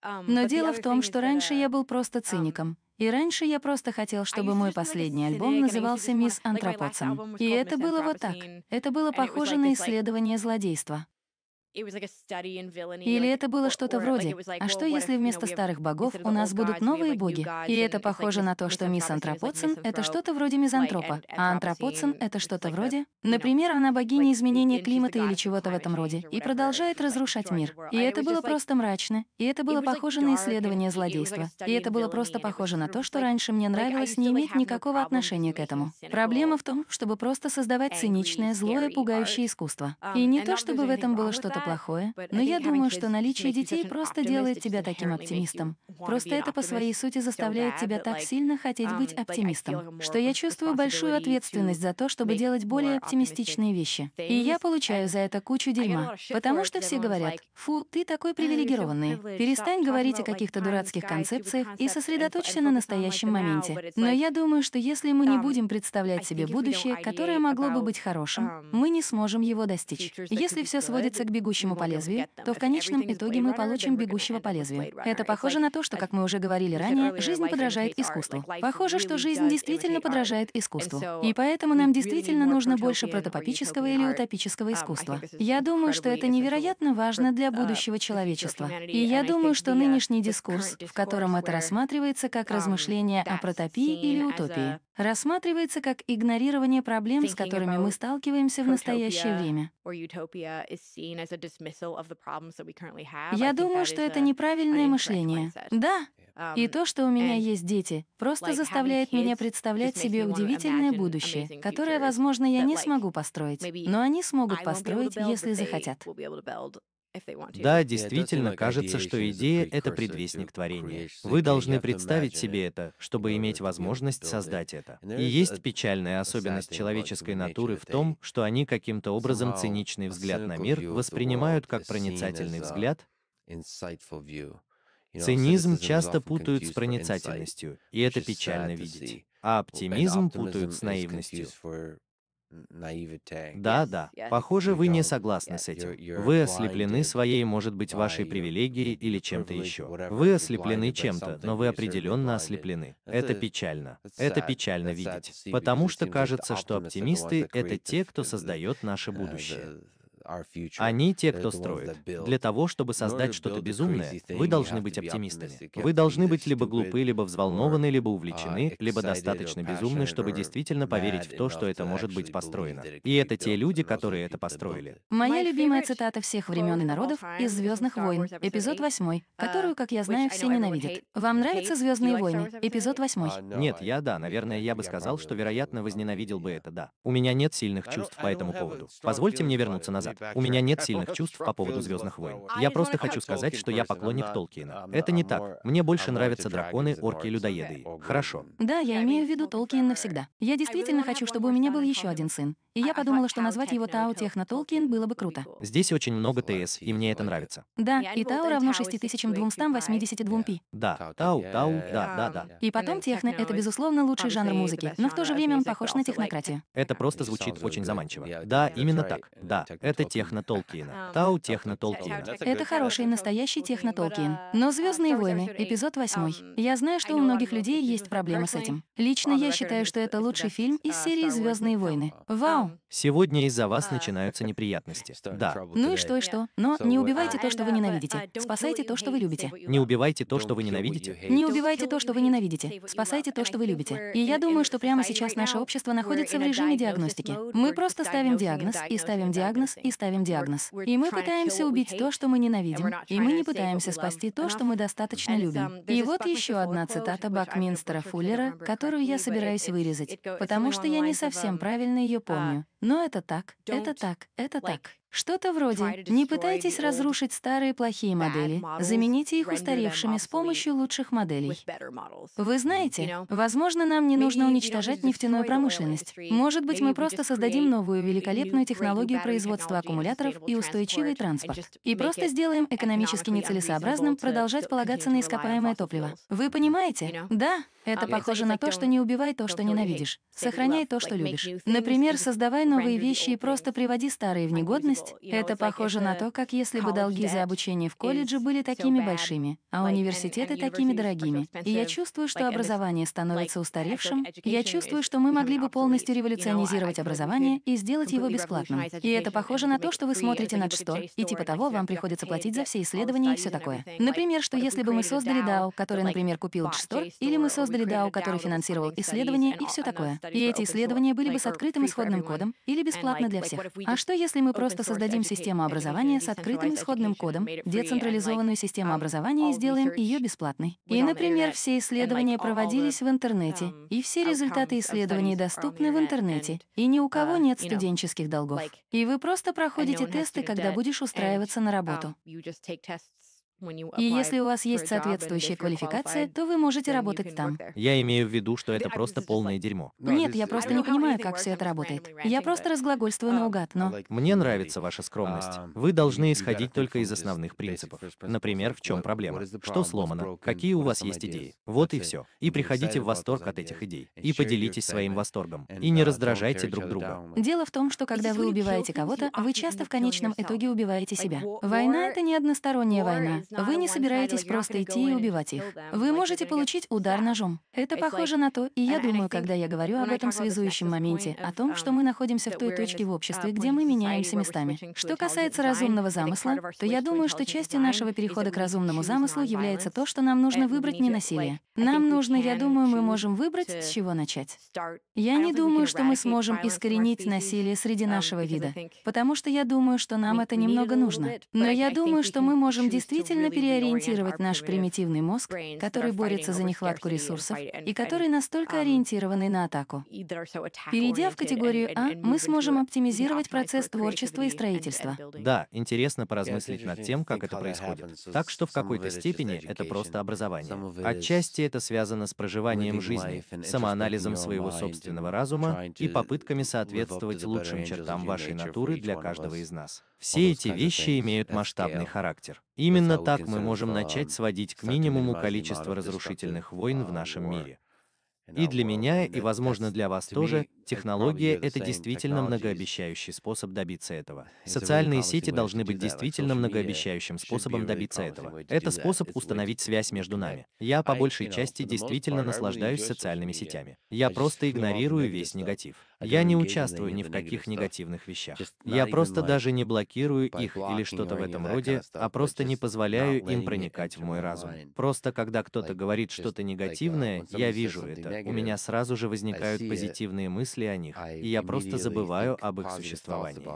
Um, Но дело в том, что раньше я был просто um, циником. И раньше я просто хотел, чтобы мой последний альбом назывался «Мисс Антропоцен». И это было вот так. Это было похоже на исследование злодейства. Или это было что-то вроде, а что если вместо старых богов у нас будут новые боги? И это похоже на то, что мисс Антропоцин — это что-то вроде мизантропа, а антропоцин — это что-то вроде... Например, она богиня изменения климата или чего-то в этом роде, и продолжает разрушать мир. И это было просто мрачно, и это было похоже на исследование злодейства, и это было просто похоже на то, что раньше мне нравилось не иметь никакого отношения к этому. Проблема в том, чтобы просто создавать циничное, злое, пугающее искусство. И не то, чтобы в этом было что-то плохое, но я думаю, что наличие детей просто делает тебя таким оптимистом. Просто это по своей сути заставляет тебя так сильно хотеть быть оптимистом, что я чувствую большую ответственность за то, чтобы делать более оптимистичные вещи. И я получаю за это кучу дерьма, потому что все говорят, «Фу, ты такой привилегированный, перестань говорить о каких-то дурацких концепциях и сосредоточься на настоящем моменте». Но я думаю, что если мы не будем представлять себе будущее, которое могло бы быть хорошим, мы не сможем его достичь. Если все сводится к бегу бегущему по лезвию, то в конечном итоге мы получим бегущего по лезвию. Это похоже на то, что, как мы уже говорили ранее, жизнь подражает искусству. Похоже, что жизнь действительно подражает искусству. И поэтому нам действительно нужно больше протопопического или утопического искусства. Я думаю, что это невероятно важно для будущего человечества. И я думаю, что нынешний дискурс, в котором это рассматривается как размышление о протопии или утопии, рассматривается как игнорирование проблем, с которыми мы сталкиваемся в настоящее время. Я думаю, что это неправильное мышление. Да. И um, то, что у меня есть дети, просто заставляет меня представлять себе удивительное будущее, которое, возможно, я не смогу построить, но они смогут построить, если захотят. Да, действительно кажется, что идея — это предвестник творения. Вы должны представить себе это, чтобы иметь возможность создать это. И есть печальная особенность человеческой натуры в том, что они каким-то образом циничный взгляд на мир воспринимают как проницательный взгляд, Цинизм часто путают с проницательностью, и это печально видеть. А оптимизм путают с наивностью. Да, да. Похоже, вы не согласны с этим. Вы ослеплены своей, может быть, вашей привилегией или чем-то еще. Вы ослеплены чем-то, но вы определенно ослеплены. Это печально. Это печально видеть. Потому что кажется, что оптимисты — это те, кто создает наше uh, будущее. Они те, кто строит. Для того, чтобы создать что-то безумное, вы должны быть оптимистами. Вы должны быть либо глупы, либо взволнованы, либо увлечены, либо достаточно безумны, чтобы действительно поверить в то, что это может быть построено. И это те люди, которые это построили. Моя любимая цитата всех времен и народов из Звездных войн, эпизод 8, которую, как я знаю, все ненавидят. Вам нравятся Звездные войны? Эпизод 8. Нет, я да, наверное, я бы сказал, что, вероятно, возненавидел бы это, да. У меня нет сильных чувств по этому поводу. Позвольте мне вернуться назад. Назад. У меня нет сильных чувств по поводу Звездных войн. Я просто хочу сказать, что я поклонник Толкиена. Это не так. Мне больше нравятся драконы, орки, людоеды. Хорошо. Да, я имею в виду Толкиен навсегда. Я действительно хочу, чтобы у меня был еще один сын. И я подумала, что назвать его Тао Техно Толкиен было бы круто. Здесь очень много ТС, и мне это нравится. Да, и Тао равно 6282 пи. Да, Тау, Тау, да, да, да. И потом техно — это, безусловно, лучший жанр музыки, но в то же время он похож на технократию. Это просто звучит очень заманчиво. Да, именно так. Да, это техно Толкиена. Тау техно Толкиена. Это хороший настоящий техно Толкиен. Но «Звездные войны», эпизод 8. Я знаю, что у многих людей есть проблемы с этим. Лично я считаю, что это лучший фильм из серии «Звездные войны». Вау! Сегодня из-за вас начинаются неприятности. Да. Ну и что, и что? Но не убивайте то, что вы ненавидите. Спасайте то, что вы любите. Не убивайте то, что вы ненавидите. Не убивайте то, что вы ненавидите. Спасайте то, что вы любите. И я думаю, что прямо сейчас наше общество находится в режиме диагностики. Мы просто ставим диагноз, и ставим диагноз, и ставим диагноз. И мы пытаемся убить то, что мы ненавидим. И мы не пытаемся спасти то, что мы достаточно любим. И вот еще одна цитата Бакминстера Фуллера, которую я собираюсь вырезать, потому что я не совсем правильно ее помню. Но это так, это так, это так. Что-то вроде «Не пытайтесь разрушить старые плохие модели, замените их устаревшими с помощью лучших моделей». Вы знаете, возможно, нам не нужно уничтожать нефтяную промышленность. Может быть, мы просто создадим новую великолепную технологию производства аккумуляторов и устойчивый транспорт. И просто сделаем экономически нецелесообразным продолжать полагаться на ископаемое топливо. Вы понимаете? Да, это похоже на то, что не убивай то, что ненавидишь. Сохраняй то, что любишь. Например, создавай новые вещи и просто приводи старые в негодность. Это похоже на то, как если бы долги за обучение в колледже были такими большими, а университеты такими дорогими. И я чувствую, что образование становится устаревшим. Я чувствую, что мы могли бы полностью революционизировать образование и сделать его бесплатным. И это похоже на то, что вы смотрите на Store, и типа того вам приходится платить за все исследования и все такое. Например, что если бы мы создали DAO, который, например, купил Store, или мы создали DAO, который финансировал исследования и все такое. И эти исследования были бы с открытым исходным кодом или бесплатно для всех. А что, если мы просто создадим систему образования с открытым исходным кодом, децентрализованную систему образования и сделаем ее бесплатной? И, например, все исследования проводились в интернете, и все результаты исследований доступны в интернете, и ни у кого нет студенческих долгов. И вы просто проходите тесты, когда будешь устраиваться на работу. И если у вас есть соответствующая квалификация, то вы можете работать там. Я имею в виду, что это просто полное дерьмо. Нет, я просто не понимаю, как все это работает. Я просто разглагольствую наугад, но... Мне нравится ваша скромность. Вы должны исходить только из основных принципов. Например, в чем проблема? Что сломано? Какие у вас есть идеи? Вот и все. И приходите в восторг от этих идей. И поделитесь своим восторгом. И не раздражайте друг друга. Дело в том, что когда вы убиваете кого-то, вы часто в конечном итоге убиваете себя. Война — это не односторонняя война. Вы не собираетесь просто идти и убивать их. Вы можете получить удар ножом. Это похоже на то, и я думаю, когда я говорю об этом связующем моменте, о том, что мы находимся в той точке в обществе, где мы меняемся местами. Что касается разумного замысла, то я думаю, что частью нашего перехода к разумному замыслу является то, что нам нужно выбрать не насилие. Нам нужно, я думаю, мы можем выбрать, с чего начать. Я не думаю, что мы сможем искоренить насилие среди нашего вида, потому что я думаю, что нам это немного нужно. Но я думаю, что мы можем действительно сильно переориентировать наш примитивный мозг, который борется за нехватку ресурсов и который настолько ориентированный на атаку. Перейдя в категорию А, мы сможем оптимизировать процесс творчества и строительства. Да, интересно поразмыслить над тем, как это происходит. Так что в какой-то степени это просто образование. Отчасти это связано с проживанием жизни, самоанализом своего собственного разума и попытками соответствовать лучшим чертам вашей натуры для каждого из нас. Все эти вещи имеют масштабный характер. Именно так мы можем начать сводить к минимуму количество разрушительных войн в нашем мире. И для меня, и, возможно, для вас тоже, Технология — это действительно многообещающий способ добиться этого. Социальные сети должны быть действительно многообещающим способом добиться этого. Это способ установить связь между нами. Я по большей части действительно наслаждаюсь социальными сетями. Я просто игнорирую весь негатив. Я не участвую ни в каких негативных вещах. Я просто даже не блокирую их или что-то в этом роде, а просто не позволяю им проникать в мой разум. Просто когда кто-то говорит что-то негативное, я вижу это. У меня сразу же возникают позитивные мысли, мысли о них, и я просто забываю об их существовании.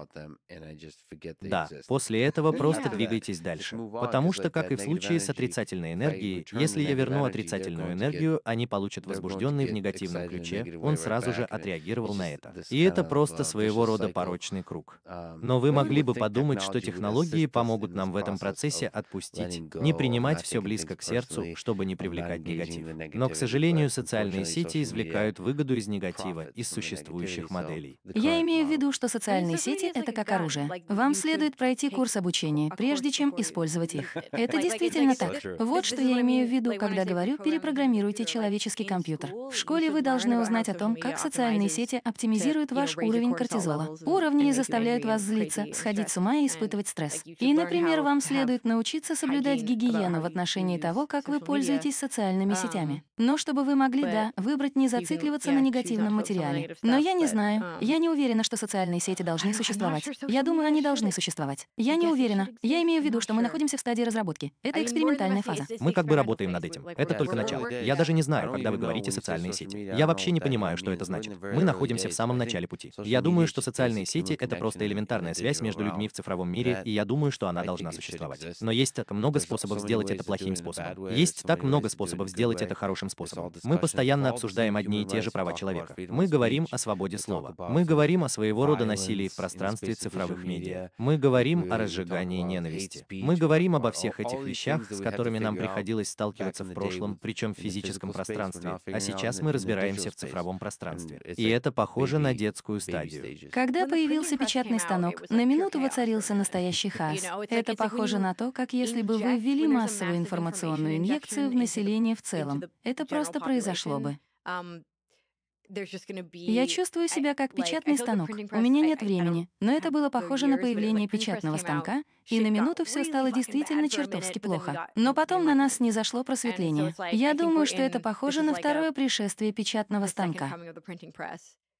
Да, после этого просто двигайтесь дальше. Потому что, как и в случае с отрицательной энергией, если я верну отрицательную энергию, они получат возбужденный в негативном ключе, он сразу же отреагировал на это. Это. И это просто своего рода порочный круг. Но вы могли бы подумать, что технологии помогут нам в этом процессе отпустить, не принимать все близко к сердцу, чтобы не привлекать негатив. Но, к сожалению, социальные сети извлекают выгоду из негатива, из существующих моделей. Я имею в виду, что социальные сети — это как оружие. Вам следует пройти курс обучения, прежде чем использовать их. Это действительно так. Вот что я имею в виду, когда говорю «перепрограммируйте человеческий компьютер». В школе вы должны узнать о том, как социальные сети оптимизируют ваш уровень кортизола. Уровни заставляют вас злиться, сходить с ума и испытывать стресс. И, например, вам следует научиться соблюдать гигиену в отношении того, как вы пользуетесь социальными сетями. Но чтобы вы могли, да, выбрать не зацикливаться на негативном материале. Но я не знаю. Я не уверена, что социальные сети должны существовать. Я думаю, они должны существовать. Я не уверена. Я имею в виду, что мы находимся в стадии разработки. Это экспериментальная фаза. Мы как бы работаем над этим. Это только начало. Я даже не знаю, когда вы говорите социальные сети. Я вообще не понимаю, что это значит. Мы находимся в самом начале пути. Я думаю, что социальные сети — это просто элементарная связь между людьми в цифровом мире, и я думаю, что она должна существовать. Но есть так много способов сделать это плохим способом. Есть так много способов сделать это хорошим способом. Мы постоянно обсуждаем одни и те же права человека. Мы говорим о свободе слова. Мы говорим о своего рода насилии в пространстве цифровых медиа. Мы говорим о разжигании ненависти. Мы говорим обо всех этих вещах, с которыми нам приходилось сталкиваться в прошлом, причем в физическом пространстве. А сейчас мы разбираемся в цифровом пространстве. И это похоже на детскую стадию. Когда появился печатный станок, на минуту воцарился настоящий хаос. Это похоже на то, как если бы вы ввели массовую информационную инъекцию в население в целом. Это просто произошло бы. Я чувствую себя как печатный станок. У меня нет времени. Но это было похоже на появление печатного станка, и на минуту все стало действительно чертовски плохо. Но потом на нас не зашло просветление. Я думаю, что это похоже на второе пришествие печатного станка.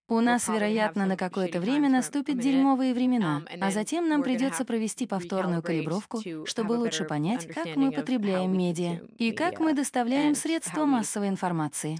У нас, вероятно, на какое-то время наступят дерьмовые времена, um, а затем нам придется провести повторную калибровку, чтобы лучше понять, как мы потребляем медиа и как мы доставляем средства массовой информации.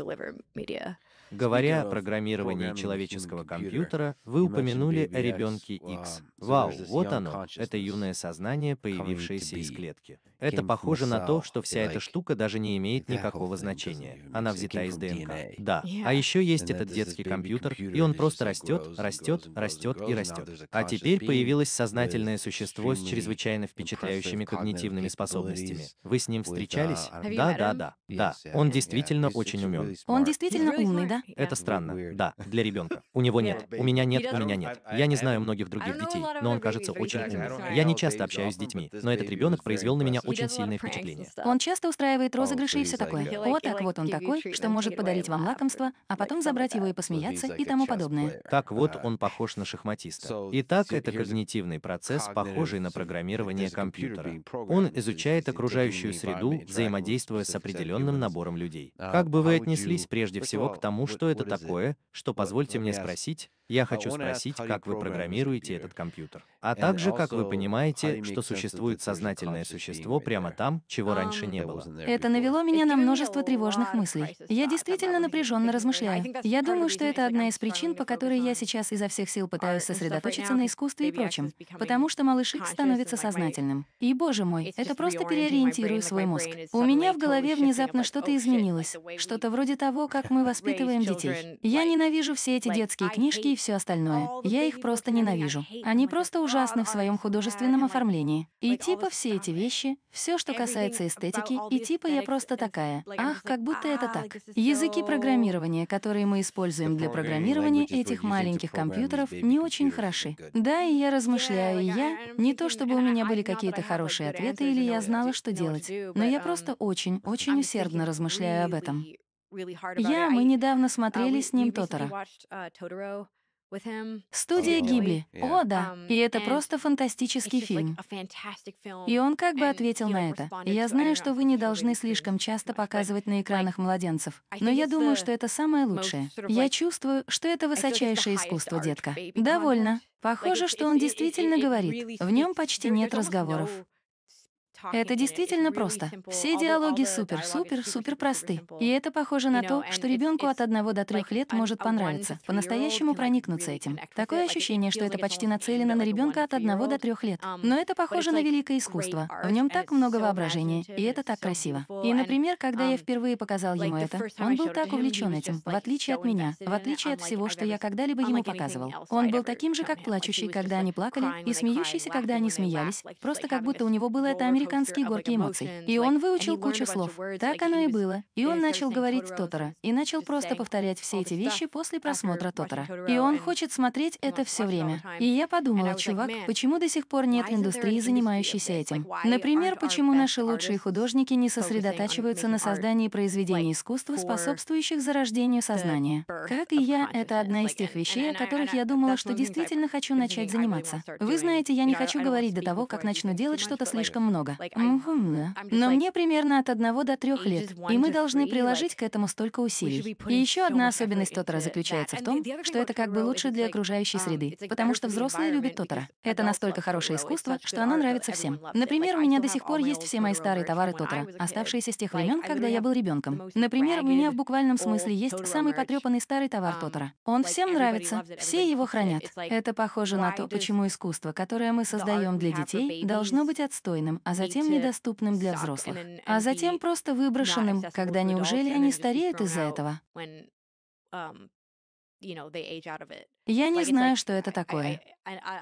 Говоря о программировании человеческого компьютера, вы упомянули о ребенке X. Вау, вот оно, это юное сознание, появившееся из клетки. Это похоже на то, что вся эта штука даже не имеет никакого значения. Она взята из ДНК. Да. А еще есть этот детский компьютер, и он просто растет, растет, растет и растет. А теперь появилось сознательное существо с чрезвычайно впечатляющими когнитивными способностями. Вы с ним встречались? Да, да, да. Да, он действительно очень умен. Он действительно умный, да? Это странно. Да, для ребенка. У него нет. У меня нет, у меня нет. Я не знаю многих других детей, но он кажется очень умным. Я не часто общаюсь с детьми, но этот ребенок произвел на меня очень сильное впечатление. Он часто устраивает розыгрыши и все такое. О, так вот он такой, что может подарить вам лакомство, а потом забрать его и посмеяться и тому подобное. Так вот он похож на шахматиста. Итак, это когнитивный процесс, похожий на программирование компьютера. Он изучает окружающую среду, взаимодействуя с определенным набором людей. Как бы вы отнеслись прежде всего к тому, что это такое, что, позвольте мне спросить, я хочу спросить, как вы программируете этот компьютер. А также, как вы понимаете, что существует сознательное существо прямо там, чего раньше не было. Это навело меня на множество тревожных мыслей. Я действительно напряженно размышляю. Я думаю, что это одна из причин, по которой я сейчас изо всех сил пытаюсь сосредоточиться на искусстве и прочем. Потому что малыш Икс становится сознательным. И, боже мой, это просто переориентирует свой мозг. У меня в голове внезапно что-то изменилось. Что-то вроде того, как мы воспитываем детей. Я ненавижу все эти детские книжки и все остальное. Я их просто ненавижу. Они просто ужасны в своем художественном оформлении. И типа все эти вещи, все, что касается эстетики, и типа я просто такая. Ах, как будто это так. Языки программирования, которые мы используем для программирования этих маленьких компьютеров, не очень хороши. Да, и я размышляю, и я... Не то чтобы у меня были какие-то хорошие ответы или я знала, что делать, но я просто очень, очень усердно размышляю об этом. Я, мы недавно смотрели с ним Тотора. Студия Гибли. О, да. Um, и это просто фантастический фильм. И он как бы ответил на это. Я знаю, что вы не должны слишком часто показывать на экранах младенцев, но я думаю, что это самое лучшее. Я чувствую, что это высочайшее искусство, детка. Довольно. Похоже, что он действительно говорит. В нем почти нет разговоров. Это действительно просто. Все диалоги супер-супер-супер просты. И это похоже на то, что ребенку от одного до трех лет может понравиться, по-настоящему проникнуться этим. Такое ощущение, что это почти нацелено на ребенка от одного до трех лет. Um, Но это похоже на великое искусство. В нем так много воображения, и это так красиво. И, например, когда я впервые показал ему это, он был так увлечен этим, в отличие от меня, в отличие от всего, что я когда-либо ему показывал. Он был таким же, как плачущий, когда они плакали, и смеющийся, когда они смеялись, просто как будто у него было это американские горки эмоций. И он выучил кучу слов. Так оно и было. И он начал говорить Тотора. И начал просто повторять все эти вещи после просмотра Тотора. И он хочет смотреть это все время. И я подумала, чувак, почему до сих пор нет индустрии, занимающейся этим? Например, почему наши лучшие художники не сосредотачиваются на создании произведений искусства, способствующих зарождению сознания? Как и я, это одна из тех вещей, о которых я думала, что действительно хочу начать заниматься. Вы знаете, я не хочу говорить до того, как начну делать что-то слишком много. Да. Но мне примерно от одного до трех лет, и мы должны приложить к этому столько усилий. И еще одна особенность Тотора заключается в том, что это как бы лучше для окружающей среды, потому что взрослые любят Тотора. Это настолько хорошее искусство, что оно нравится всем. Например, у меня до сих пор есть все мои старые товары Тотора, оставшиеся с тех времен, когда я был ребенком. Например, у меня в буквальном смысле есть самый потрепанный старый товар Тотора. Он всем нравится, все его хранят. Это похоже на то, почему искусство, которое мы создаем для детей, должно быть отстойным, а затем недоступным для взрослых, а затем просто выброшенным, когда неужели они стареют из-за этого? Я не знаю, что это такое.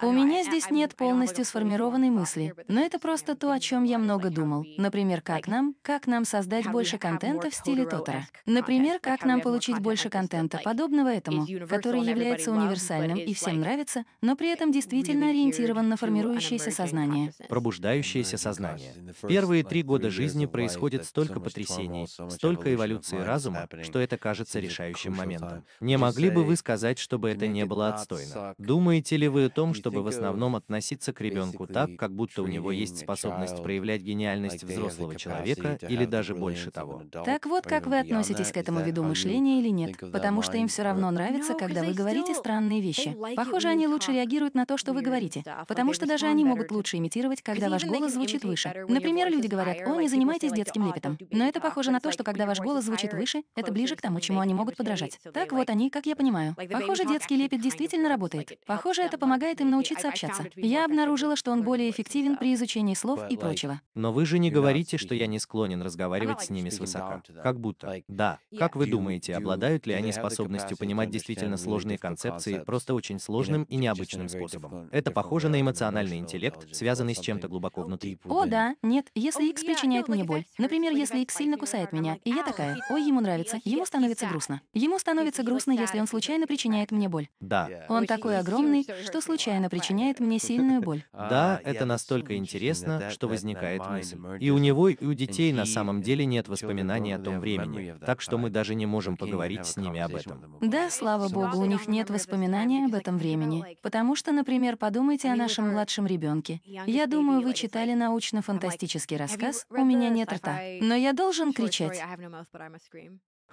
У меня здесь нет полностью сформированной мысли, но это просто то, о чем я много думал. Например, как нам, как нам создать больше контента в стиле Тотора. Например, как нам получить больше контента, подобного этому, который является универсальным и всем нравится, но при этом действительно ориентирован на формирующееся сознание. Пробуждающееся сознание. В первые три года жизни происходит столько потрясений, столько эволюции разума, что это кажется решающим моментом. Не могли бы вы сказать, чтобы это не было отстойно? Думаете ли вы о том, чтобы в основном относиться к ребенку так, как будто у него есть способность проявлять гениальность взрослого человека или даже больше того? Так вот, как вы относитесь к этому виду мышления или нет? Потому что им все равно нравится, когда вы говорите странные вещи. Похоже, они лучше реагируют на то, что вы говорите. Потому что даже они могут лучше имитировать, когда ваш голос звучит выше. Например, люди говорят, о, не занимайтесь детским лепетом. Но это похоже на то, что когда ваш голос звучит выше, это ближе к тому, чему они могут подражать. Так вот они, как я понимаю. Похоже, детский лепет действительно работает. Похоже, это помогает им научиться общаться. Я обнаружила, что он более эффективен при изучении слов и прочего. Но вы же не говорите, что я не склонен разговаривать с ними свысока. Как будто. Да. Как вы думаете, обладают ли они способностью понимать действительно сложные концепции просто очень сложным и необычным способом? Это похоже на эмоциональный интеллект, связанный с чем-то глубоко внутри. О, да, нет, если X причиняет мне боль. Например, если X сильно кусает меня, и я такая, ой, ему нравится, ему становится грустно. Ему становится грустно, если он случайно причиняет мне боль. Да. Он такой огромный, что случайно причиняет мне сильную боль. Да, это настолько интересно, что возникает мысль. И у него, и у детей на самом деле нет воспоминаний о том времени, так что мы даже не можем поговорить с ними об этом. Да, слава богу, у них нет воспоминаний об этом времени. Потому что, например, подумайте о нашем младшем ребенке. Я думаю, вы читали научно-фантастический рассказ «У меня нет рта». Но я должен кричать.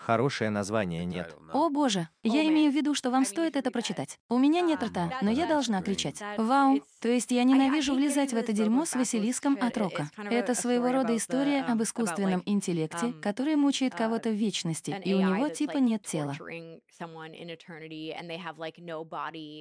Хорошее название нет. О боже, я имею в виду, что вам стоит это прочитать. У меня нет рта, но я должна кричать. Вау! То есть я ненавижу влезать в это дерьмо с Василиском от рока. Это своего рода история об искусственном интеллекте, который мучает кого-то в вечности, и у него типа нет тела.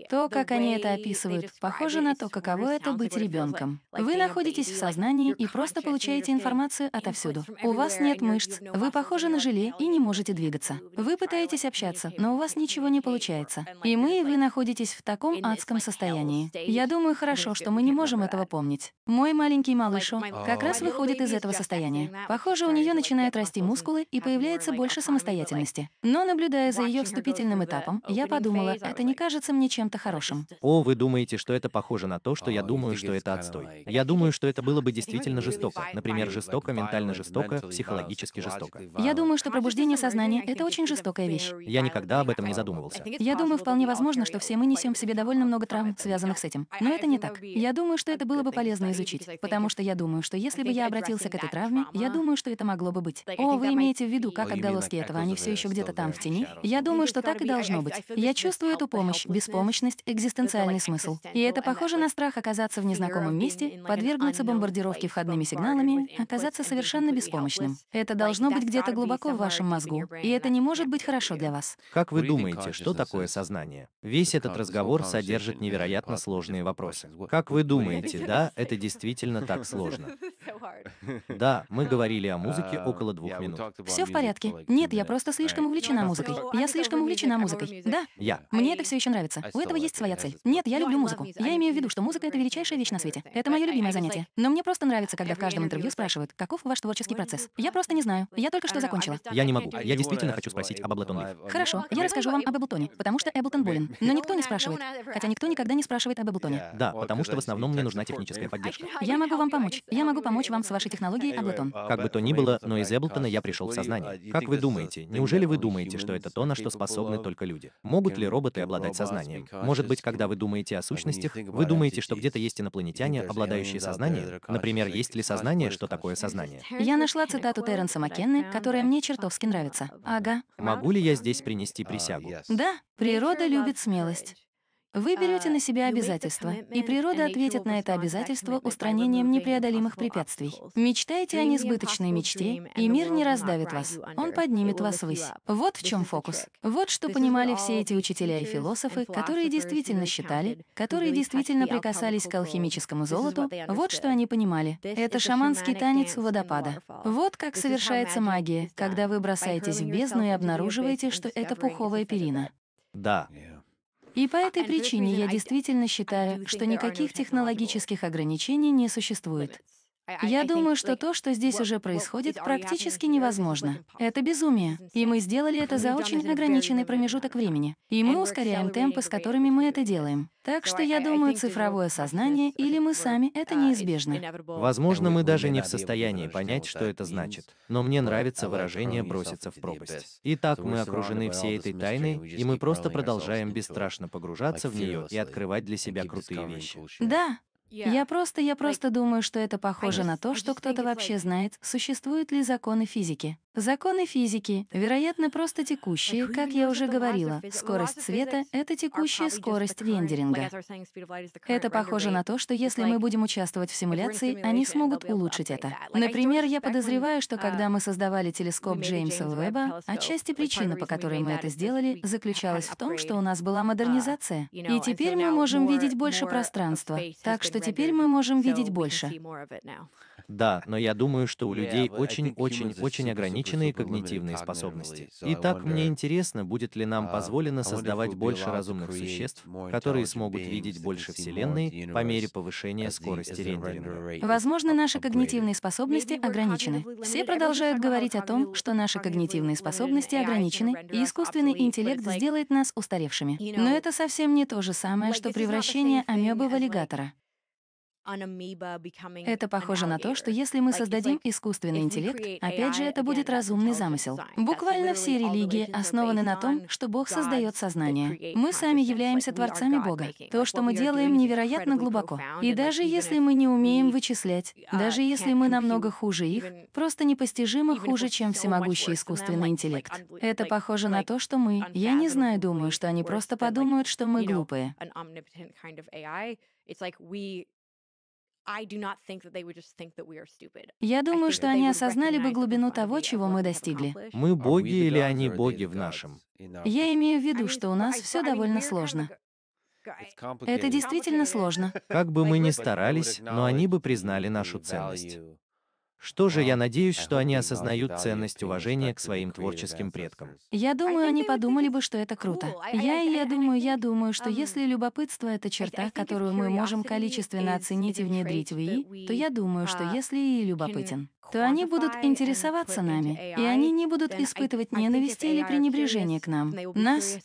То, как они это описывают, похоже на то, каково это быть ребенком. Вы находитесь в сознании и просто получаете информацию отовсюду. У вас нет мышц, вы похожи на желе и не можете двигаться. Вы пытаетесь общаться, но у вас ничего не получается. И мы и вы находитесь в таком адском состоянии. Я думаю, хорошо, что мы не можем этого помнить. Мой маленький малышо как раз выходит из этого состояния. Похоже, у нее начинают расти мускулы и появляется больше самостоятельности. Но наблюдая за ее вступительным этапом, я подумала, это не кажется мне чем-то хорошим. О, вы думаете, что это похоже на то, что я думаю, что это отстой. Я думаю, что это было бы действительно жестоко. Например, жестоко, ментально жестоко, психологически жестоко. Я думаю, что пробуждение сознания это очень жестокая вещь. Я никогда об этом не задумывался. Я думаю, вполне возможно, что все мы несем в себе довольно много травм, связанных с этим. Но это не так. Я думаю, что это было бы полезно изучить, потому что я думаю, что если бы я обратился к этой травме, я думаю, что это могло бы быть. О, вы имеете в виду, как отголоски этого, они все еще где-то там в тени? Я думаю, что так и должно быть. Я чувствую эту помощь, беспомощность, экзистенциальный смысл. И это похоже на страх оказаться в незнакомом месте, подвергнуться бомбардировке входными сигналами, оказаться совершенно беспомощным. Это должно быть где-то глубоко в вашем мозгу, и это не может быть хорошо для вас. Как вы думаете, что такое сознание? Весь этот разговор содержит невероятно сложные вопросы. Как вы думаете, да, это действительно так сложно? Да, мы говорили о музыке около двух минут. Все в порядке. Нет, я просто слишком увлечена музыкой. Я слишком увлечена музыкой. Да, Я. мне это все еще нравится. У этого есть своя цель. Нет, я люблю музыку. Я имею в виду, что музыка — это величайшая вещь на свете. Это мое любимое занятие. Но мне просто нравится, когда в каждом интервью спрашивают, каков ваш творческий процесс. Я просто не знаю. Я только что закончила. Я не могу. Я действительно хочу спросить об Live. Хорошо, я расскажу вам об Эблтоне, потому что Эблтон болен. Но никто не спрашивает. Хотя никто никогда не спрашивает об Эблтоне. Да, потому что в основном мне нужна техническая поддержка. Я могу вам помочь. Я могу помочь вам с вашей технологией Ableton. Как бы то ни было, но из Эблтона я пришел в сознание. Как вы думаете, неужели вы думаете, что это то, на что способны только люди? Могут ли роботы обладать сознанием? Может быть, когда вы думаете о сущностях, вы думаете, что где-то есть инопланетяне, обладающие сознанием? Например, есть ли сознание, что такое сознание? Я нашла цитату Терренса Маккенны, которая мне чертовски нравится. Ага. Могу ли я здесь принести присягу? Да, природа любит смелость. Вы берете на себя обязательства, и природа ответит на это обязательство устранением непреодолимых препятствий. Мечтайте о несбыточной мечте, и мир не раздавит вас. Он поднимет вас ввысь. Вот в чем фокус. Вот что понимали все эти учителя и философы, которые действительно считали, которые действительно прикасались к алхимическому золоту, вот что они понимали. Это шаманский танец у водопада. Вот как совершается магия, когда вы бросаетесь в бездну и обнаруживаете, что это пуховая перина. Да. И по этой причине я действительно считаю, что никаких технологических ограничений не существует. Я думаю, что то, что здесь уже происходит, практически невозможно. Это безумие. И мы сделали это за очень ограниченный промежуток времени. И мы ускоряем темпы, с которыми мы это делаем. Так что я думаю, цифровое сознание или мы сами — это неизбежно. Возможно, мы даже не в состоянии понять, что это значит. Но мне нравится выражение «броситься в пропасть». Итак, мы окружены всей этой тайной, и мы просто продолжаем бесстрашно погружаться в нее и открывать для себя крутые вещи. Да, я просто, я просто думаю, что это похоже на то, что кто-то вообще знает, существуют ли законы физики. Законы физики, вероятно, просто текущие, как я уже говорила. Скорость света — это текущая скорость рендеринга. Это похоже на то, что если мы будем участвовать в симуляции, они смогут улучшить это. Например, я подозреваю, что когда мы создавали телескоп Джеймса Уэбба, отчасти причина, по которой мы это сделали, заключалась в том, что у нас была модернизация. И теперь мы можем видеть больше пространства. Так что теперь мы можем видеть больше. Да, но я думаю, что у людей очень-очень-очень ограниченные когнитивные способности. Итак, мне интересно, будет ли нам позволено создавать больше разумных существ, которые смогут видеть больше Вселенной по мере повышения скорости рендеринга. Возможно, наши когнитивные способности ограничены. Все продолжают говорить о том, что наши когнитивные способности ограничены, и искусственный интеллект сделает нас устаревшими. Но это совсем не то же самое, что превращение амебы в аллигатора. Это похоже на то, что если мы создадим искусственный интеллект, опять же, это будет разумный замысел. Буквально все религии основаны на том, что Бог создает сознание. Мы сами являемся творцами Бога. То, что мы делаем, невероятно глубоко. И даже если мы не умеем вычислять, uh, даже если мы намного хуже их, просто непостижимо хуже, чем всемогущий искусственный интеллект. Это похоже на то, что мы, я не знаю, думаю, что они просто подумают, что мы глупые. Я думаю, что они осознали бы глубину того, чего мы достигли. Мы боги или они боги в нашем? Я имею в виду, что у нас все довольно сложно. Это действительно сложно. Как бы мы ни старались, но они бы признали нашу ценность. Что же, я надеюсь, что они осознают ценность уважения к своим творческим предкам. Я думаю, они подумали бы, что это круто. Я и я думаю, я думаю, что если любопытство — это черта, которую мы можем количественно оценить и внедрить в ИИ, то я думаю, что если ИИ любопытен, то они будут интересоваться нами, и они не будут испытывать ненависти или пренебрежение к нам. Нас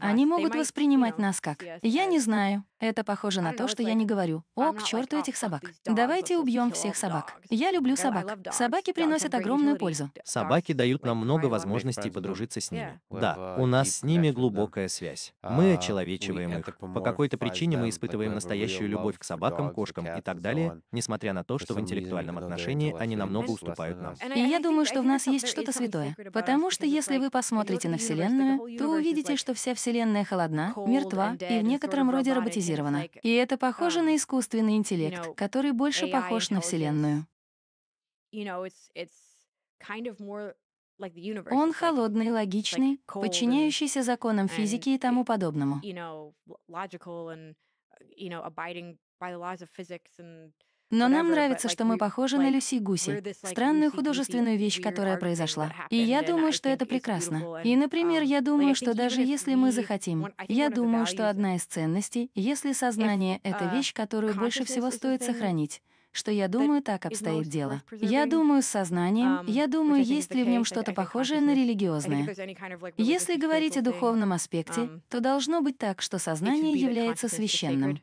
Они могут воспринимать нас как «я не знаю». Это похоже на то, что я не говорю «о, к черту этих собак». Давайте убьем всех собак. Я люблю собак. Собаки приносят огромную пользу. Собаки дают нам много возможностей подружиться с ними. Да, у нас с ними глубокая связь. Мы очеловечиваем их. По какой-то причине мы испытываем настоящую любовь к собакам, кошкам и так далее, несмотря на то, что в интеллектуальном отношении они намного уступают нам. И я думаю, что в нас есть что-то святое. Потому что если вы посмотрите на Вселенную, то увидите, что вся Вселенная холодна, мертва и в некотором роде роботизирована. И это похоже на искусственный интеллект, который больше похож на Вселенную. Он холодный, логичный, подчиняющийся законам физики и тому подобному. Но нам нравится, что мы похожи на Люси Гуси, странную художественную вещь, которая произошла. И я думаю, что это прекрасно. И, например, я думаю, что даже если мы захотим, я думаю, что одна из ценностей, если сознание — это вещь, которую больше всего стоит сохранить, что я думаю, так обстоит дело. Я думаю с сознанием, я думаю, есть ли в нем что-то похожее на религиозное. Если говорить о духовном аспекте, то должно быть так, что сознание является священным.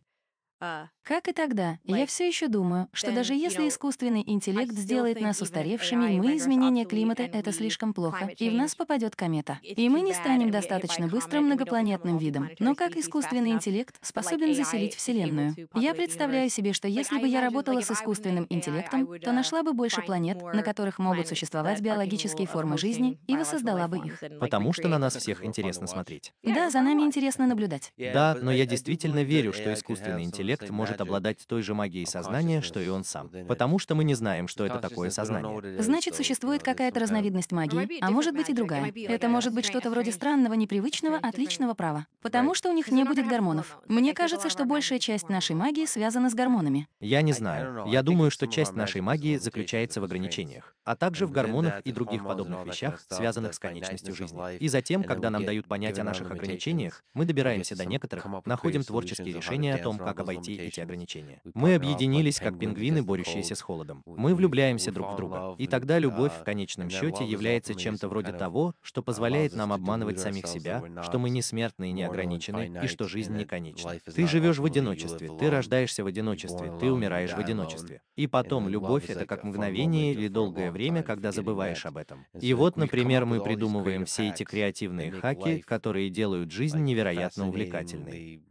Как и тогда, я все еще думаю, что даже если искусственный интеллект сделает нас устаревшими, мы изменение климата — это слишком плохо, и в нас попадет комета. И мы не станем достаточно быстрым многопланетным видом. Но как искусственный интеллект способен заселить Вселенную? Я представляю себе, что если бы я работала с искусственным интеллектом, то uh, нашла бы больше планет, на которых могут существовать биологические формы жизни, и воссоздала бы их. Потому что на нас всех интересно смотреть. Да, за нами интересно наблюдать. Да, но я действительно верю, что искусственный интеллект интеллект может обладать той же магией сознания, что и он сам. Потому что мы не знаем, что это такое сознание. Значит, существует какая-то разновидность магии, а может быть и другая. Это может быть что-то вроде странного, непривычного, отличного права. Потому что у них не будет гормонов. Мне кажется, что большая часть нашей магии связана с гормонами. Я не знаю. Я думаю, что часть нашей магии заключается в ограничениях, а также в гормонах и других подобных вещах, связанных с конечностью жизни. И затем, когда нам дают понять о наших ограничениях, мы добираемся до некоторых, находим творческие решения о том, как обойти обойти эти ограничения. Мы объединились как пингвины, борющиеся с холодом. Мы влюбляемся друг в друга. И тогда любовь в конечном счете является чем-то вроде того, что позволяет нам обманывать самих себя, что мы не смертны и не ограничены, и что жизнь не конечна. Ты живешь в одиночестве, ты рождаешься в одиночестве, ты умираешь в одиночестве. И потом любовь — это как мгновение или долгое время, когда забываешь об этом. И вот, например, мы придумываем все эти креативные хаки, которые делают жизнь невероятно увлекательной.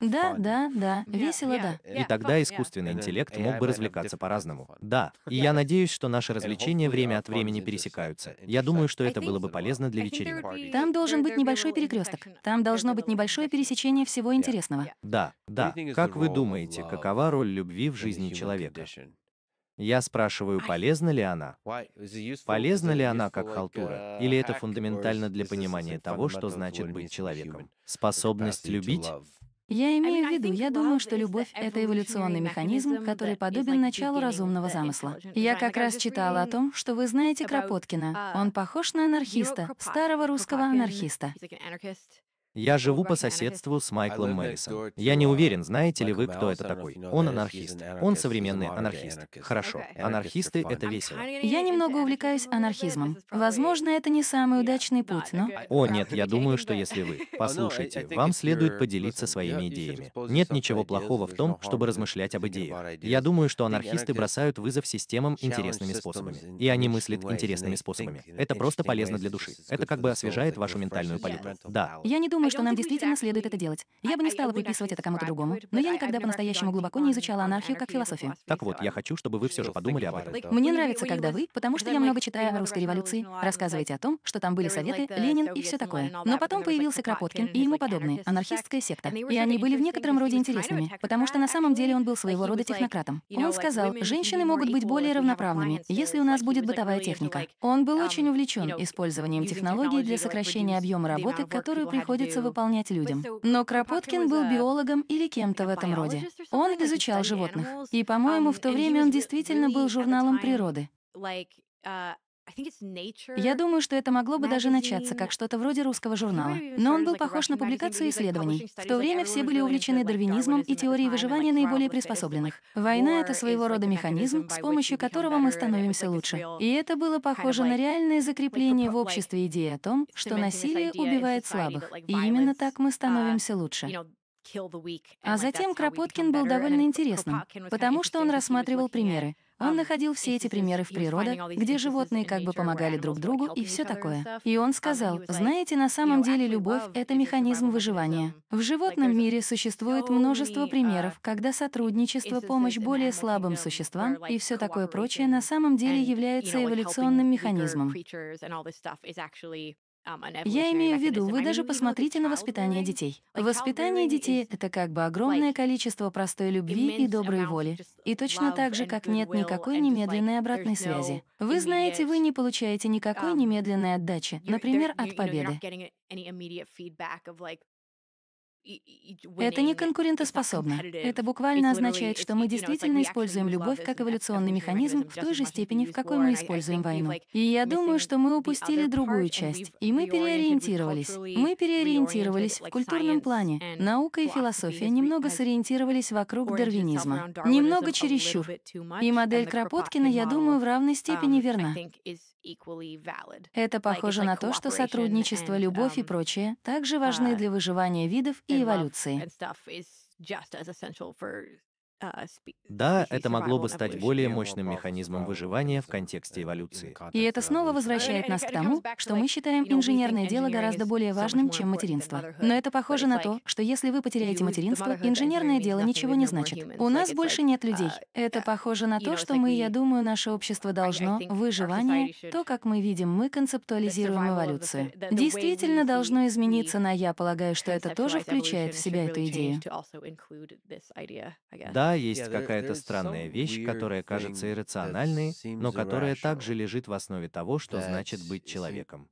Да, да, да, весело, да. И тогда искусственный интеллект мог бы развлекаться по-разному. Да, и я надеюсь, что наши развлечения время от времени пересекаются. Я думаю, что это было бы полезно для вечеринок. Там должен быть небольшой перекресток. Там должно быть небольшое пересечение всего интересного. Да, да. Как вы думаете, какова роль любви в жизни человека? Я спрашиваю, полезна ли она? Полезна ли она как халтура? Или это фундаментально для понимания того, что значит быть человеком? Способность любить? Я имею в виду, я думаю, что любовь — это эволюционный механизм, который подобен началу разумного замысла. Я как раз читала о том, что вы знаете Кропоткина. Он похож на анархиста, старого русского анархиста. Я живу по соседству с Майклом Мэрисом. Я не уверен, знаете ли вы, кто это такой. Он анархист. Он современный анархист. Хорошо, анархисты — это весело. Я немного увлекаюсь анархизмом. Возможно, это не самый удачный путь, но... О, нет, я думаю, что если вы... Послушайте, вам следует поделиться своими идеями. Нет ничего плохого в том, чтобы размышлять об идеях. Я думаю, что анархисты бросают вызов системам интересными способами. И они мыслят интересными способами. Это просто полезно для души. Это как бы освежает вашу ментальную палитру. Да. Я не думаю, думаю, что нам действительно следует это делать. Я бы не стала приписывать это кому-то другому, но я никогда по-настоящему глубоко не изучала анархию как философию. Так вот, я хочу, чтобы вы все же подумали об этом. Мне нравится, когда вы, потому что я много читаю о русской революции, рассказываете о том, что там были советы, Ленин и все такое. Но потом появился Кропоткин и ему подобные, анархистская секта. И они были в некотором роде интересными, потому что на самом деле он был своего рода технократом. Он сказал, женщины могут быть более равноправными, если у нас будет бытовая техника. Он был очень увлечен использованием технологий для сокращения объема работы, которую приходится выполнять людям. Но Кропоткин был биологом или кем-то в этом роде. Он изучал животных. И, по-моему, в то время он действительно был журналом природы. Я думаю, что это могло бы даже начаться как что-то вроде русского журнала. Но он был похож на публикацию исследований. В то время все были увлечены дарвинизмом и теорией выживания наиболее приспособленных. Война — это своего рода механизм, с помощью которого мы становимся лучше. И это было похоже на реальное закрепление в обществе идеи о том, что насилие убивает слабых. И именно так мы становимся лучше. А затем Кропоткин был довольно интересным, потому что он рассматривал примеры. Он находил все эти примеры в природе, где животные как бы помогали друг другу и все такое. И он сказал, знаете, на самом деле любовь — это механизм выживания. В животном мире существует множество примеров, когда сотрудничество, помощь более слабым существам и все такое прочее на самом деле является эволюционным механизмом. Um, Я имею в виду, вы даже посмотрите на воспитание детей. Воспитание детей — это как бы огромное количество простой любви и доброй воли. И точно так же, как нет никакой немедленной обратной связи. Вы знаете, вы не получаете никакой um, немедленной отдачи, например, от победы. Это не конкурентоспособно. Это буквально означает, что мы действительно используем любовь как эволюционный механизм в той же степени, в какой мы используем войну. И я думаю, что мы упустили другую часть, и мы переориентировались. Мы переориентировались в культурном плане. Наука и философия немного сориентировались вокруг дарвинизма. Немного чересчур. И модель Кропоткина, я думаю, в равной степени верна. Это похоже на то, что сотрудничество, любовь и um, прочее также важны uh, для выживания видов и эволюции. А, да, это могло бы стать более мощным механизмом выживания в контексте эволюции. И это снова возвращает нас к тому, что мы считаем инженерное дело гораздо более важным, чем материнство. Но это похоже на то, что если вы потеряете материнство, инженерное дело ничего не значит. У нас больше нет людей. Uh, это похоже на то, что мы, я думаю, наше общество должно, выживание, то, как мы видим, мы концептуализируем эволюцию. Действительно должно измениться на «я», полагаю, что это тоже включает в себя эту идею. Да, есть какая-то странная вещь, которая кажется иррациональной, но которая также лежит в основе того, что значит быть человеком.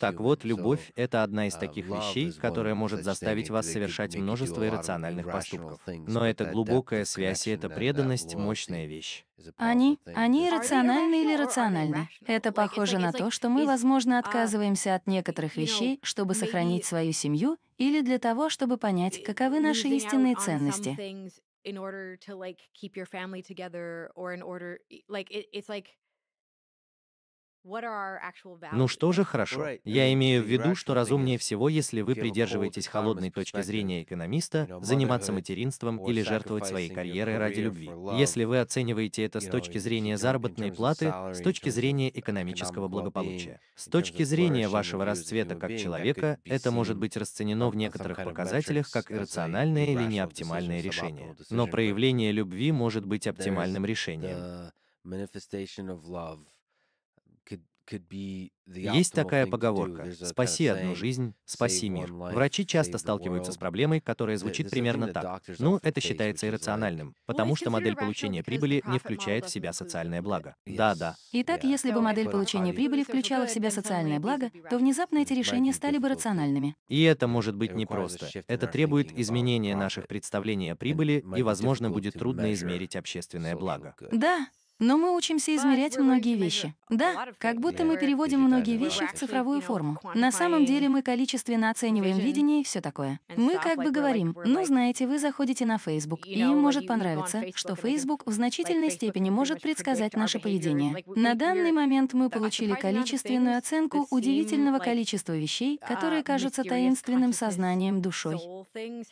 Так вот, любовь — это одна из uh, таких вещей, которая может заставить вас совершать множество иррациональных поступков. Но это глубокая связь и эта преданность — мощная вещь. Они, они иррациональны или рациональны? Это похоже на то, что мы, возможно, uh, отказываемся от некоторых вещей, чтобы сохранить свою семью, или для того, чтобы понять, каковы наши истинные ценности. Ну что же хорошо. Я имею в виду, что разумнее всего, если вы придерживаетесь холодной точки зрения экономиста, заниматься материнством или жертвовать своей карьерой ради любви. Если вы оцениваете это с точки зрения заработной платы, с точки зрения экономического благополучия. С точки зрения вашего расцвета как человека, это может быть расценено в некоторых показателях как иррациональное или неоптимальное решение. Но проявление любви может быть оптимальным решением. Есть такая поговорка «спаси одну жизнь, спаси мир». Врачи часто сталкиваются с проблемой, которая звучит примерно так. Ну, это считается иррациональным, потому что модель получения прибыли не включает в себя социальное благо. Да, да. Итак, если бы модель получения прибыли включала в себя социальное благо, то внезапно эти решения стали бы рациональными. И это может быть непросто. Это требует изменения наших представлений о прибыли, и, возможно, будет трудно измерить общественное благо. Да, но мы учимся измерять многие вещи. Да, как будто мы переводим многие вещи в цифровую форму. На самом деле мы количественно оцениваем видение и все такое. Мы как бы говорим, ну, знаете, вы заходите на Facebook, и им может понравиться, что Facebook в значительной степени может предсказать наше поведение. На данный момент мы получили количественную оценку удивительного количества вещей, которые кажутся таинственным сознанием, душой.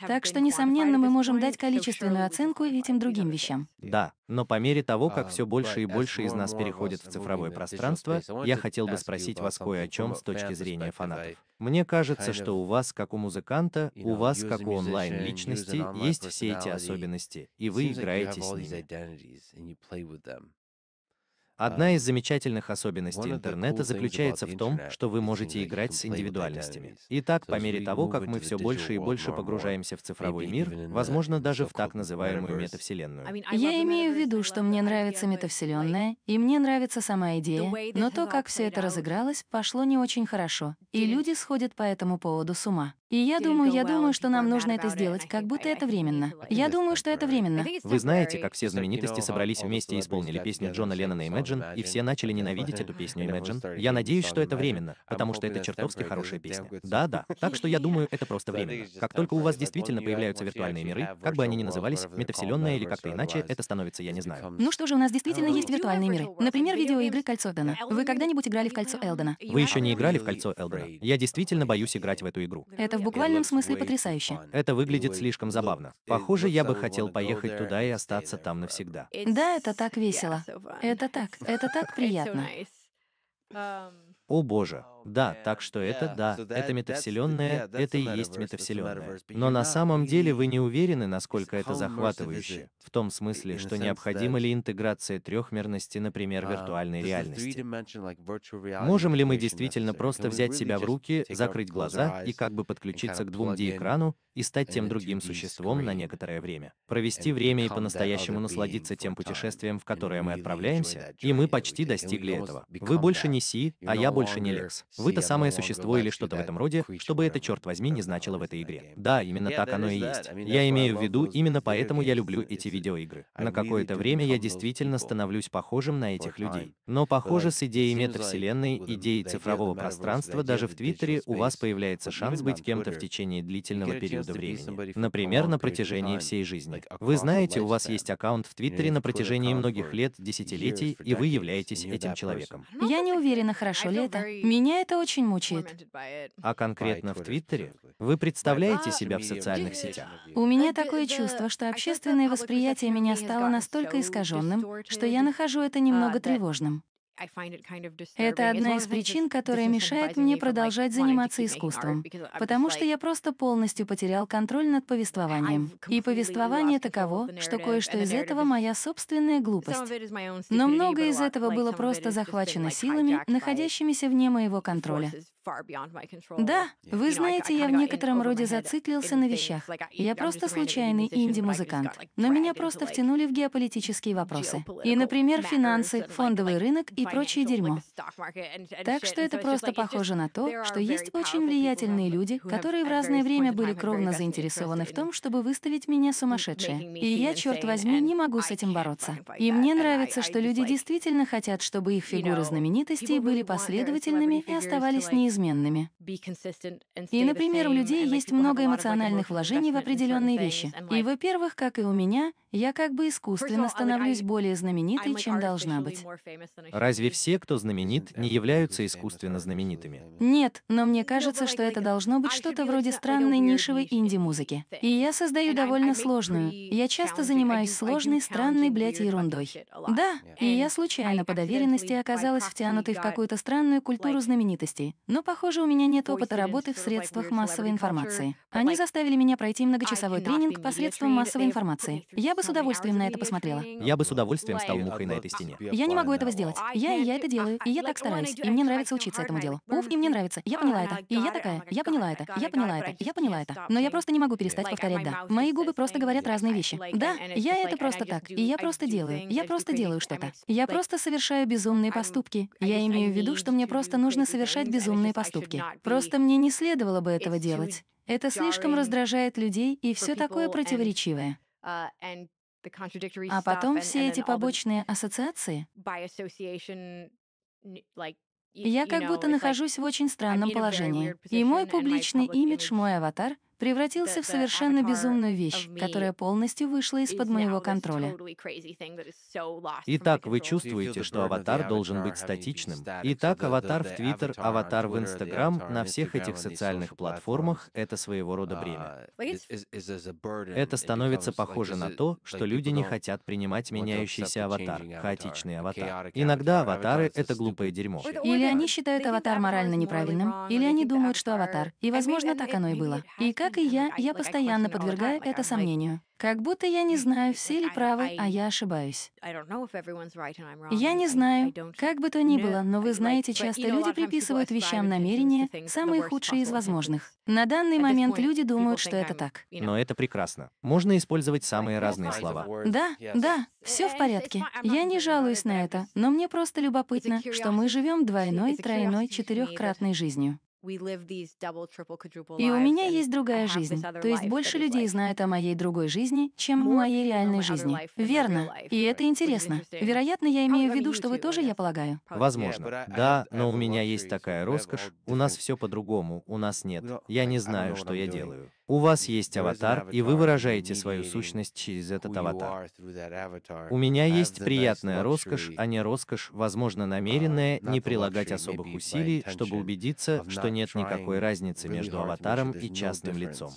Так что, несомненно, мы можем дать количественную оценку этим другим вещам. Да, но по мере того, как все больше и больше из нас переходит в цифровое пространство, я хотел бы спросить вас кое о чем с точки зрения фанатов. Мне кажется, что у вас, как у музыканта, у вас, как у онлайн-личности, есть все эти особенности, и вы играете с ними. Одна из замечательных особенностей интернета заключается в том, что вы можете играть с индивидуальностями. Итак, по мере того, как мы все больше и больше погружаемся в цифровой мир, возможно, даже в так называемую метавселенную. Я имею в виду, что мне нравится метавселенная, и мне нравится сама идея, но то, как все это разыгралось, пошло не очень хорошо, и люди сходят по этому поводу с ума. И я думаю, я думаю, что нам нужно это сделать, как будто это временно. Я думаю, что это временно. Вы знаете, как все знаменитости собрались вместе и исполнили песню Джона Леннона Imagine, и все начали ненавидеть эту песню Imagine? Я надеюсь, что это временно, потому что это чертовски хорошая песня. Да-да. Так что я думаю, это просто временно. Как только у вас действительно появляются виртуальные миры, как бы они ни назывались, метавселенная или как-то иначе, это становится, я не знаю. Ну что же, у нас действительно есть виртуальные миры. Например, видеоигры «Кольцо Элдена». Вы когда-нибудь играли в «Кольцо Элдена»? Вы еще не играли в «Кольцо Элдена». Я действительно боюсь играть в эту игру. Это в буквальном смысле потрясающе. Это выглядит слишком забавно. Похоже, я бы хотел поехать туда и остаться там навсегда. Да, это так весело. Это так, это так приятно. О боже, да, так что это, да, это метавселенная, это и есть метавселенная. Но на самом деле вы не уверены, насколько это захватывающе, в том смысле, что необходима ли интеграция трехмерности, например, um, виртуальной реальности. Можем ли мы действительно просто взять себя в руки, закрыть глаза и как бы подключиться к 2D-экрану и стать тем другим существом на некоторое время? Провести время и по-настоящему насладиться тем путешествием, в которое мы отправляемся? И мы почти достигли этого. Вы больше не Си, а я больше не Лекс. Вы то самое существо или что-то в этом роде, чтобы это, черт возьми, не значило в этой игре. Да, именно так оно и есть. Я имею в виду, именно поэтому я люблю эти видеоигры. На какое-то время я действительно становлюсь похожим на этих людей. Но, похоже, с идеей метавселенной, идеей цифрового пространства, даже в Твиттере у вас появляется шанс быть кем-то в течение длительного периода времени. Например, на протяжении всей жизни. Вы знаете, у вас есть аккаунт в Твиттере на протяжении многих лет, десятилетий, и вы являетесь этим человеком. Я не уверена, хорошо ли это. Меня это очень мучает. А конкретно в Твиттере? Вы представляете себя в социальных сетях? У меня такое чувство, что общественное восприятие меня стало настолько искаженным, что я нахожу это немного тревожным. Это одна из причин, которая мешает мне продолжать заниматься искусством, потому что я просто полностью потерял контроль над повествованием. И повествование таково, что кое-что из этого моя собственная глупость. Но многое из этого было просто захвачено силами, находящимися вне моего контроля. Да, вы знаете, я в некотором роде зациклился на вещах. Я просто случайный инди-музыкант. Но меня просто втянули в геополитические вопросы. И, например, финансы, фондовый рынок и прочее дерьмо. Так что это просто похоже на то, что есть очень влиятельные люди, которые в разное время были кровно заинтересованы в том, чтобы выставить меня сумасшедшей. И я, черт возьми, не могу с этим бороться. И мне нравится, что люди действительно хотят, чтобы их фигуры знаменитостей были последовательными и оставались неизменными. И, например, у людей есть много эмоциональных вложений в определенные вещи. И, во-первых, как и у меня, я как бы искусственно становлюсь более знаменитой, чем должна быть. Разве все, кто знаменит, не являются искусственно знаменитыми? Нет, но мне кажется, что это должно быть что-то вроде странной нишевой инди-музыки. И я создаю довольно сложную. Я часто занимаюсь сложной, странной, блядь, ерундой. Да, и я случайно по доверенности оказалась втянутой в какую-то странную культуру знаменитостей. Но, похоже, у меня нет опыта работы в средствах массовой информации. Они заставили меня пройти многочасовой тренинг посредством массовой информации. Я бы с удовольствием на это посмотрела. Я бы с удовольствием стал мухой на этой стене. Я не могу этого сделать. Я и я это делаю, и я так стараюсь, и мне нравится учиться этому делу. Уф, и мне нравится. Я поняла это. И я такая, я поняла это, я поняла это, я поняла это. Но я просто не могу перестать повторять «да». Мои губы просто говорят разные вещи. Да, я это просто так, и я просто делаю, я просто делаю что-то. Я просто совершаю безумные поступки. Я имею в виду, что мне просто нужно совершать безумные поступки. Просто мне не следовало бы этого делать. Это слишком раздражает людей и все такое противоречивое. А потом все эти побочные ассоциации. Я как будто нахожусь в очень странном положении. И мой публичный имидж, мой аватар — превратился в совершенно безумную вещь, которая полностью вышла из-под моего контроля. Итак, вы чувствуете, что аватар должен быть статичным. Итак, аватар в Твиттер, аватар в Инстаграм, на всех этих социальных платформах — это своего рода бремя. Это становится похоже на то, что люди не хотят принимать меняющийся аватар, хаотичный аватар. Иногда аватары — это глупое дерьмо. Или они считают аватар морально неправильным, или они думают, что аватар. И, возможно, так оно и было. И как как и я, я постоянно подвергаю это сомнению. Как будто я не знаю, все ли правы, а я ошибаюсь. Я не знаю, как бы то ни было, но вы знаете, часто люди приписывают вещам намерения, самые худшие из возможных. На данный момент люди думают, что это так. Но это прекрасно. Можно использовать самые разные слова. Да, да, все в порядке. Я не жалуюсь на это, но мне просто любопытно, что мы живем двойной, тройной, четырехкратной жизнью. И у меня есть другая жизнь. То есть больше людей знают о моей другой жизни, чем о моей реальной жизни. Верно. И это интересно. Вероятно, я имею в виду, что вы тоже, я полагаю. Возможно. Да, но у меня есть такая роскошь. У нас все по-другому. У нас нет. Я не знаю, что я делаю. У вас есть аватар, и вы выражаете свою сущность через этот аватар. У меня есть приятная роскошь, а не роскошь, возможно, намеренная, не прилагать особых усилий, чтобы убедиться, что нет никакой разницы между аватаром и частным лицом.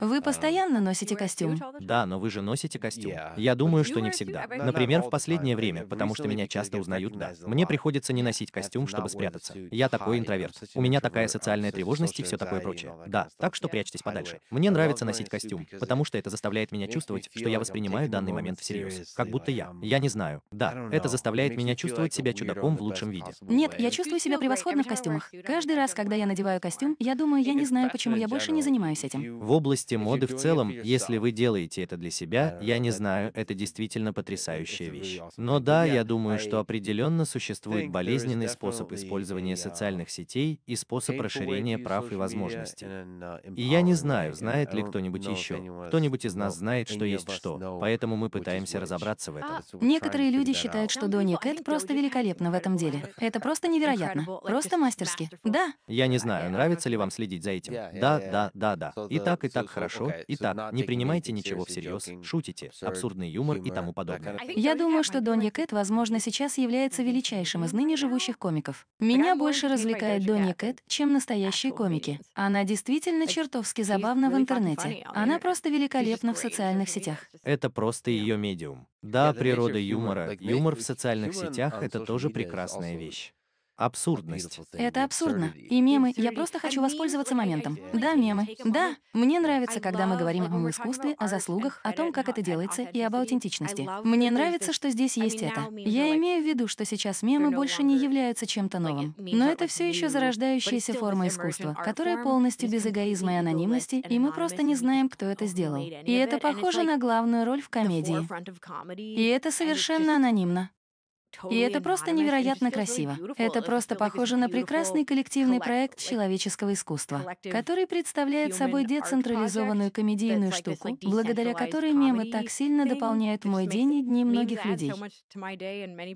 Вы постоянно носите костюм? Да, но вы же носите костюм. Я думаю, что не всегда. Например, в последнее время, потому что меня часто узнают, да. Мне приходится не носить костюм, чтобы спрятаться. Я такой интроверт. У меня такая социальная тревожность и все такое прочее. Да, так что прячьтесь подальше. Мне нравится носить костюм, потому что это заставляет меня чувствовать, что я воспринимаю данный момент всерьез. Как будто я. Я не знаю. Да, это заставляет меня чувствовать себя чудаком в лучшем виде. Нет, я чувствую себя превосходно в костюмах. Каждый раз, когда я надеваю костюм, я думаю, я не знаю, почему я больше не занимаюсь этим. В области области моды в целом, если вы делаете это для себя, я не знаю, это действительно потрясающая вещь. Но да, я думаю, что определенно существует болезненный способ использования социальных сетей и способ расширения прав и возможностей. И я не знаю, знает ли кто-нибудь еще. Кто-нибудь из нас знает, что есть что, поэтому мы пытаемся разобраться в этом. Некоторые люди считают, что Донни Кэт просто великолепна в этом деле. Это просто невероятно. Просто мастерски. Да. Я не знаю, нравится ли вам следить за этим. Да, да, да, да. И так, и так хорошо. Итак, не принимайте ничего всерьез, шутите, абсурдный юмор и тому подобное. Я думаю, что Донья Кэт, возможно, сейчас является величайшим из ныне живущих комиков. Меня больше развлекает Донья Кэт, чем настоящие комики. Она действительно чертовски забавна в интернете. Она просто великолепна в социальных сетях. Это просто ее медиум. Да, природа юмора, юмор в социальных сетях — это тоже прекрасная вещь. Абсурдность. Это абсурдно. И мемы, я просто хочу воспользоваться моментом. Да, мемы. Да, мне нравится, когда мы говорим об искусстве, о заслугах, о том, как это делается, и об аутентичности. Мне нравится, что здесь есть это. Я имею в виду, что сейчас мемы больше не являются чем-то новым. Но это все еще зарождающаяся форма искусства, которая полностью без эгоизма и анонимности, и мы просто не знаем, кто это сделал. И это похоже на главную роль в комедии. И это совершенно анонимно. И это просто невероятно красиво. Это просто похоже на прекрасный коллективный проект человеческого искусства, который представляет собой децентрализованную комедийную штуку, благодаря которой мемы так сильно дополняют мой день и дни многих людей.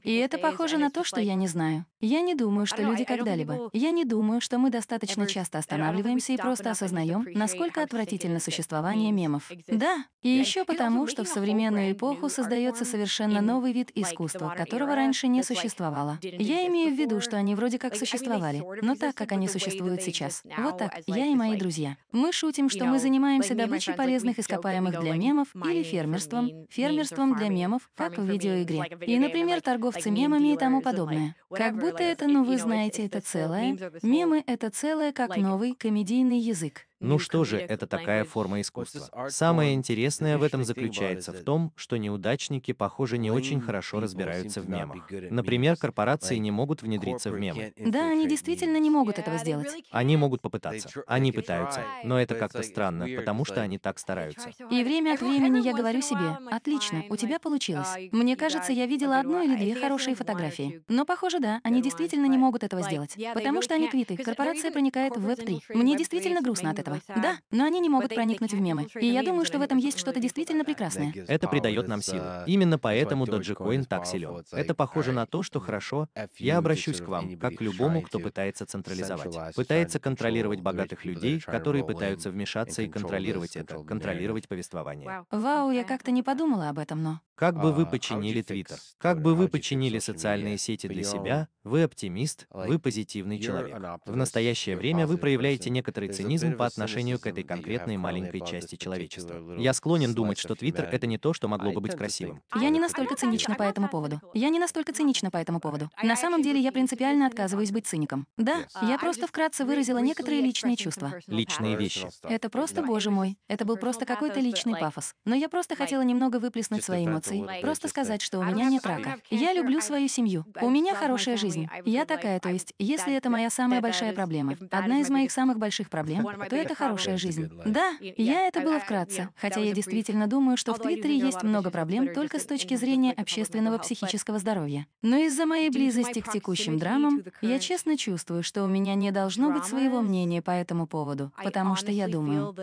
И это похоже на то, что я не знаю. Я не думаю, что люди когда-либо. Я не думаю, что мы достаточно часто останавливаемся и просто осознаем, насколько отвратительно существование мемов. Да, и еще потому, что в современную эпоху создается совершенно новый вид искусства, которого раньше не существовало. Я имею в виду, что они вроде как существовали, но так, как они существуют сейчас. Вот так, я и мои друзья. Мы шутим, что мы занимаемся добычей полезных ископаемых для мемов или фермерством, фермерством для мемов, как в видеоигре. И, например, торговцы мемами и тому подобное. Как будто это, ну вы знаете, это целое. Мемы — это целое как новый комедийный язык. Ну что же, это такая форма искусства. Самое интересное в этом заключается в том, что неудачники, похоже, не очень хорошо разбираются в мемах. Например, корпорации не могут внедриться в мемы. Да, они действительно не могут этого сделать. Они могут попытаться. Они пытаются. Но это как-то странно, потому что они так стараются. И время от времени я говорю себе, отлично, у тебя получилось. Мне кажется, я видела одну или две хорошие фотографии. Но, похоже, да, они действительно не могут этого сделать. Потому что они квиты. Корпорация проникает в Web3. Мне действительно грустно от этого этого. Да, но они не могут проникнуть в мемы. И я думаю, что в этом есть что-то действительно прекрасное. Это придает нам силу. Именно поэтому Dogecoin так силен. Это похоже на то, что хорошо, я обращусь к вам, как к любому, кто пытается централизовать. Пытается контролировать богатых людей, которые пытаются вмешаться и контролировать это, контролировать повествование. Вау, я как-то не подумала об этом, но... Как бы вы починили Твиттер? Как бы вы починили социальные сети для себя? Вы оптимист, вы позитивный человек. В настоящее время вы проявляете некоторый цинизм по отношению к этой конкретной маленькой части человечества. Я склонен думать, что Твиттер — это не то, что могло бы быть красивым. Я не настолько цинична по этому поводу. Я не настолько цинична по этому поводу. На самом деле я принципиально отказываюсь быть циником. Да, я просто вкратце выразила некоторые личные чувства. Личные вещи. Это просто, боже мой, это был просто какой-то личный пафос. Но я просто хотела немного выплеснуть свои эмоции эмоций, просто сказать, что у меня нет рака. Я люблю свою семью. У меня хорошая жизнь. Я такая, то есть, если это моя самая большая проблема, одна из моих самых больших проблем, то это это хорошая жизнь. Да, я это было вкратце, хотя я действительно думаю, что в Твиттере есть много проблем только с точки зрения общественного психического здоровья. Но из-за моей близости к текущим драмам, я честно чувствую, что у меня не должно быть своего мнения по этому поводу, потому что я думаю...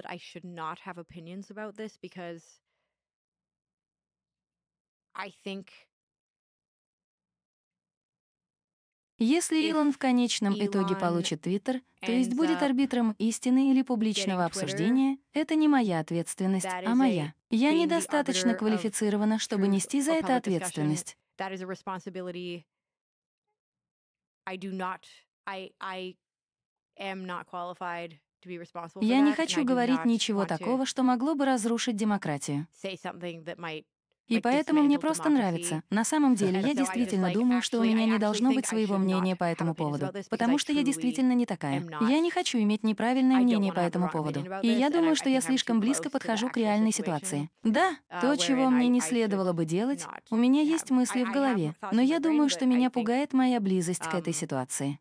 I think Если Илон в конечном итоге получит Твиттер, то есть будет арбитром истины или публичного обсуждения, это не моя ответственность, а моя. Я недостаточно квалифицирована, чтобы нести за это ответственность. Я не хочу говорить ничего такого, что могло бы разрушить демократию. И поэтому мне просто нравится. На самом деле, я действительно думаю, что у меня не должно быть своего мнения по этому поводу, потому что я действительно не такая. Я не хочу иметь неправильное мнение по этому поводу. И я думаю, что я слишком близко подхожу к реальной ситуации. Да, uh, то, чего мне не следовало бы делать, у меня есть мысли в голове, но я думаю, что меня пугает моя близость к этой um, ситуации.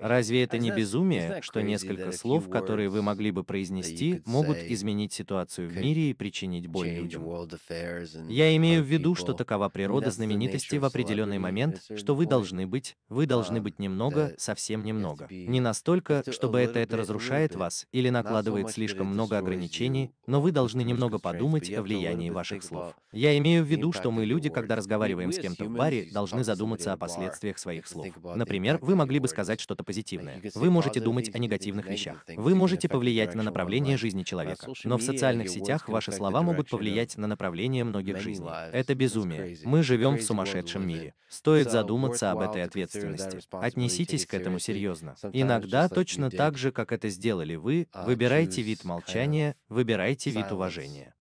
Разве это не безумие, что несколько слов, которые вы могли бы произнести, могут изменить ситуацию в мире и причинить боль людям. Я имею в виду, что такова природа знаменитости в определенный момент, что вы должны быть, вы должны быть немного, совсем немного. Не настолько, чтобы это это разрушает вас или накладывает слишком много ограничений, но вы должны немного подумать о влиянии ваших слов. Я имею в виду, что мы люди, когда разговариваем с кем-то в баре, должны задуматься о последствиях своих слов. Например, вы могли бы сказать что-то позитивное. Вы можете думать о негативных вещах. Вы можете повлиять на направление жизни человека. Но в социальных сетях ваши слова могут повлиять повлиять на направление многих жизней. Это безумие. Мы живем в сумасшедшем мире. Стоит задуматься об этой ответственности. Отнеситесь к этому серьезно. Иногда, точно так же, как это сделали вы, выбирайте вид молчания, выбирайте вид уважения.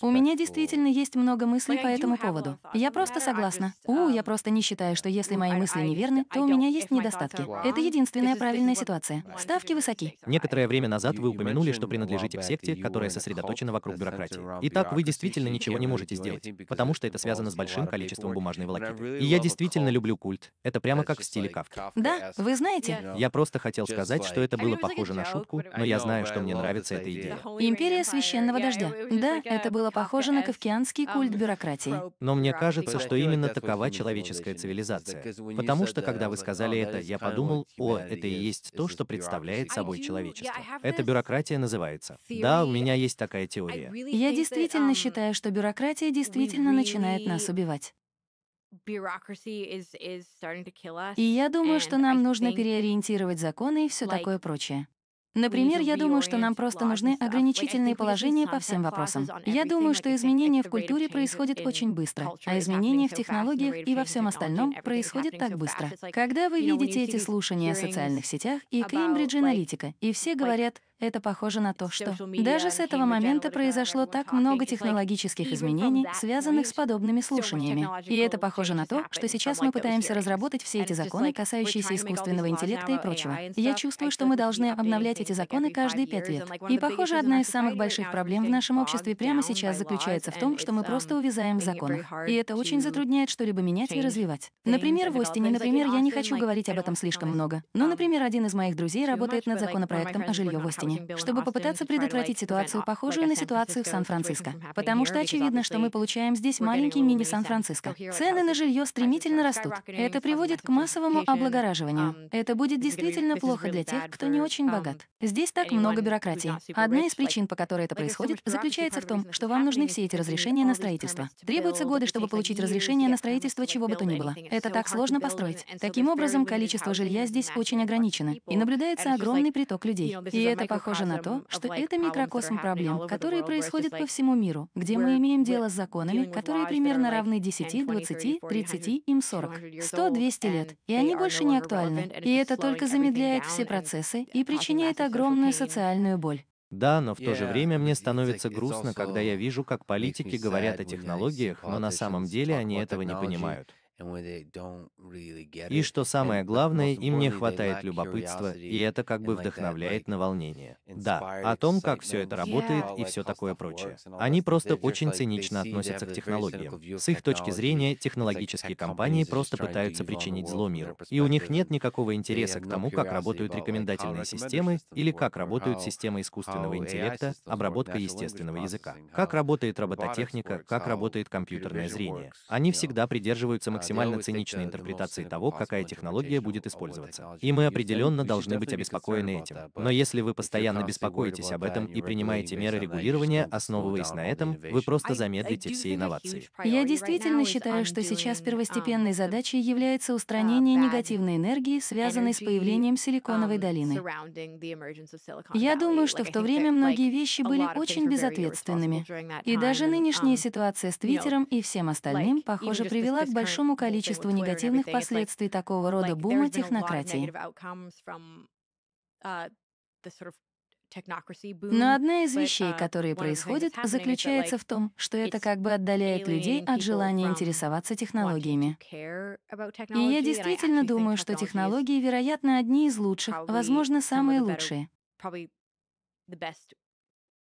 У меня действительно есть много мыслей по этому поводу. Я просто согласна. У, я просто не считаю, что если мои мысли неверны, то у меня есть недостатки. Это единственная правильная ситуация. Ставки высоки. Некоторое время назад вы упомянули, что принадлежите к секте, которая сосредоточена вокруг бюрократии. Итак, вы действительно ничего не можете сделать, потому что это связано с большим количеством бумажной волокиты. И я действительно люблю культ. Это прямо как в стиле Кавки. Да, вы знаете. Я просто хотел сказать, что это было похоже на шутку, но я знаю, что мне нравится эта идея. Империя священного дождя дождя. Да, это было похоже на кавкианский культ бюрократии. Но мне кажется, что именно такова человеческая цивилизация. Потому что, когда вы сказали это, я подумал, о, это и есть то, что представляет собой человечество. Это бюрократия называется. Да, у меня есть такая теория. Я действительно считаю, что бюрократия действительно начинает нас убивать. И я думаю, что нам нужно переориентировать законы и все такое прочее. Например, я думаю, что нам просто нужны ограничительные положения по всем вопросам. Я думаю, что изменения в культуре происходят очень быстро, а изменения в технологиях и во всем остальном происходят так быстро. Когда вы видите эти слушания в социальных сетях и Кембридж Аналитика, и все говорят, это похоже на то, что даже с этого момента произошло так много технологических изменений, связанных с подобными слушаниями. И это похоже на то, что сейчас мы пытаемся разработать все эти законы, касающиеся искусственного интеллекта и прочего. Я чувствую, что мы должны обновлять эти законы каждые пять лет. И, похоже, одна из самых больших проблем в нашем обществе прямо сейчас заключается в том, что мы просто увязаем в законах. И это очень затрудняет что-либо менять и развивать. Например, в Остине, например, я не хочу говорить об этом слишком много. Но, например, один из моих друзей работает над законопроектом о жилье в Остине. Остине, чтобы попытаться предотвратить ситуацию, похожую на ситуацию в Сан-Франциско. Потому что очевидно, что мы получаем здесь маленький мини-Сан-Франциско. Цены на жилье стремительно растут. Это приводит к массовому облагораживанию. Um, Это будет действительно плохо для тех, кто не очень um, богат. Здесь так много бюрократии. Одна из причин, по которой это происходит, заключается в том, что вам нужны все эти разрешения на строительство. Требуются годы, чтобы получить разрешение на строительство чего бы то ни было. Это так сложно построить. Таким образом, количество жилья здесь очень ограничено, и наблюдается огромный приток людей. И это похоже на то, что это микрокосм проблем, которые происходят по всему миру, где мы имеем дело с законами, которые примерно равны 10, 20, 30, им 40, 100, 200 лет, и они больше не актуальны. И это только замедляет все процессы и причиняет огромную социальную боль. Да, но в то же время мне становится грустно, когда я вижу, как политики говорят о технологиях, но на самом деле они этого не понимают. И что самое главное, им не хватает любопытства, и это как бы вдохновляет на волнение. Да, о том, как все это работает и все такое прочее. Они просто очень цинично относятся к технологиям. С их точки зрения, технологические компании просто пытаются причинить зло миру. И у них нет никакого интереса к тому, как работают рекомендательные системы или как работают системы искусственного интеллекта, обработка естественного языка, как работает робототехника, как работает компьютерное зрение. Они всегда придерживаются максимально максимально циничной интерпретации того, какая технология будет использоваться. И мы определенно должны быть обеспокоены этим. Но если вы постоянно беспокоитесь об этом и принимаете меры регулирования, основываясь на этом, вы просто замедлите все инновации. Я действительно считаю, что сейчас первостепенной задачей является устранение негативной энергии, связанной с появлением Силиконовой долины. Я думаю, что в то время многие вещи были очень безответственными. И даже нынешняя ситуация с Твиттером и всем остальным, похоже, привела к большому количеству негативных последствий такого рода бума технократии. Uh, Но одна из вещей, uh, которые происходят, заключается в том, что это как бы отдаляет людей от желания интересоваться технологиями. И я действительно думаю, что технологии, вероятно, одни из лучших, возможно, самые лучшие.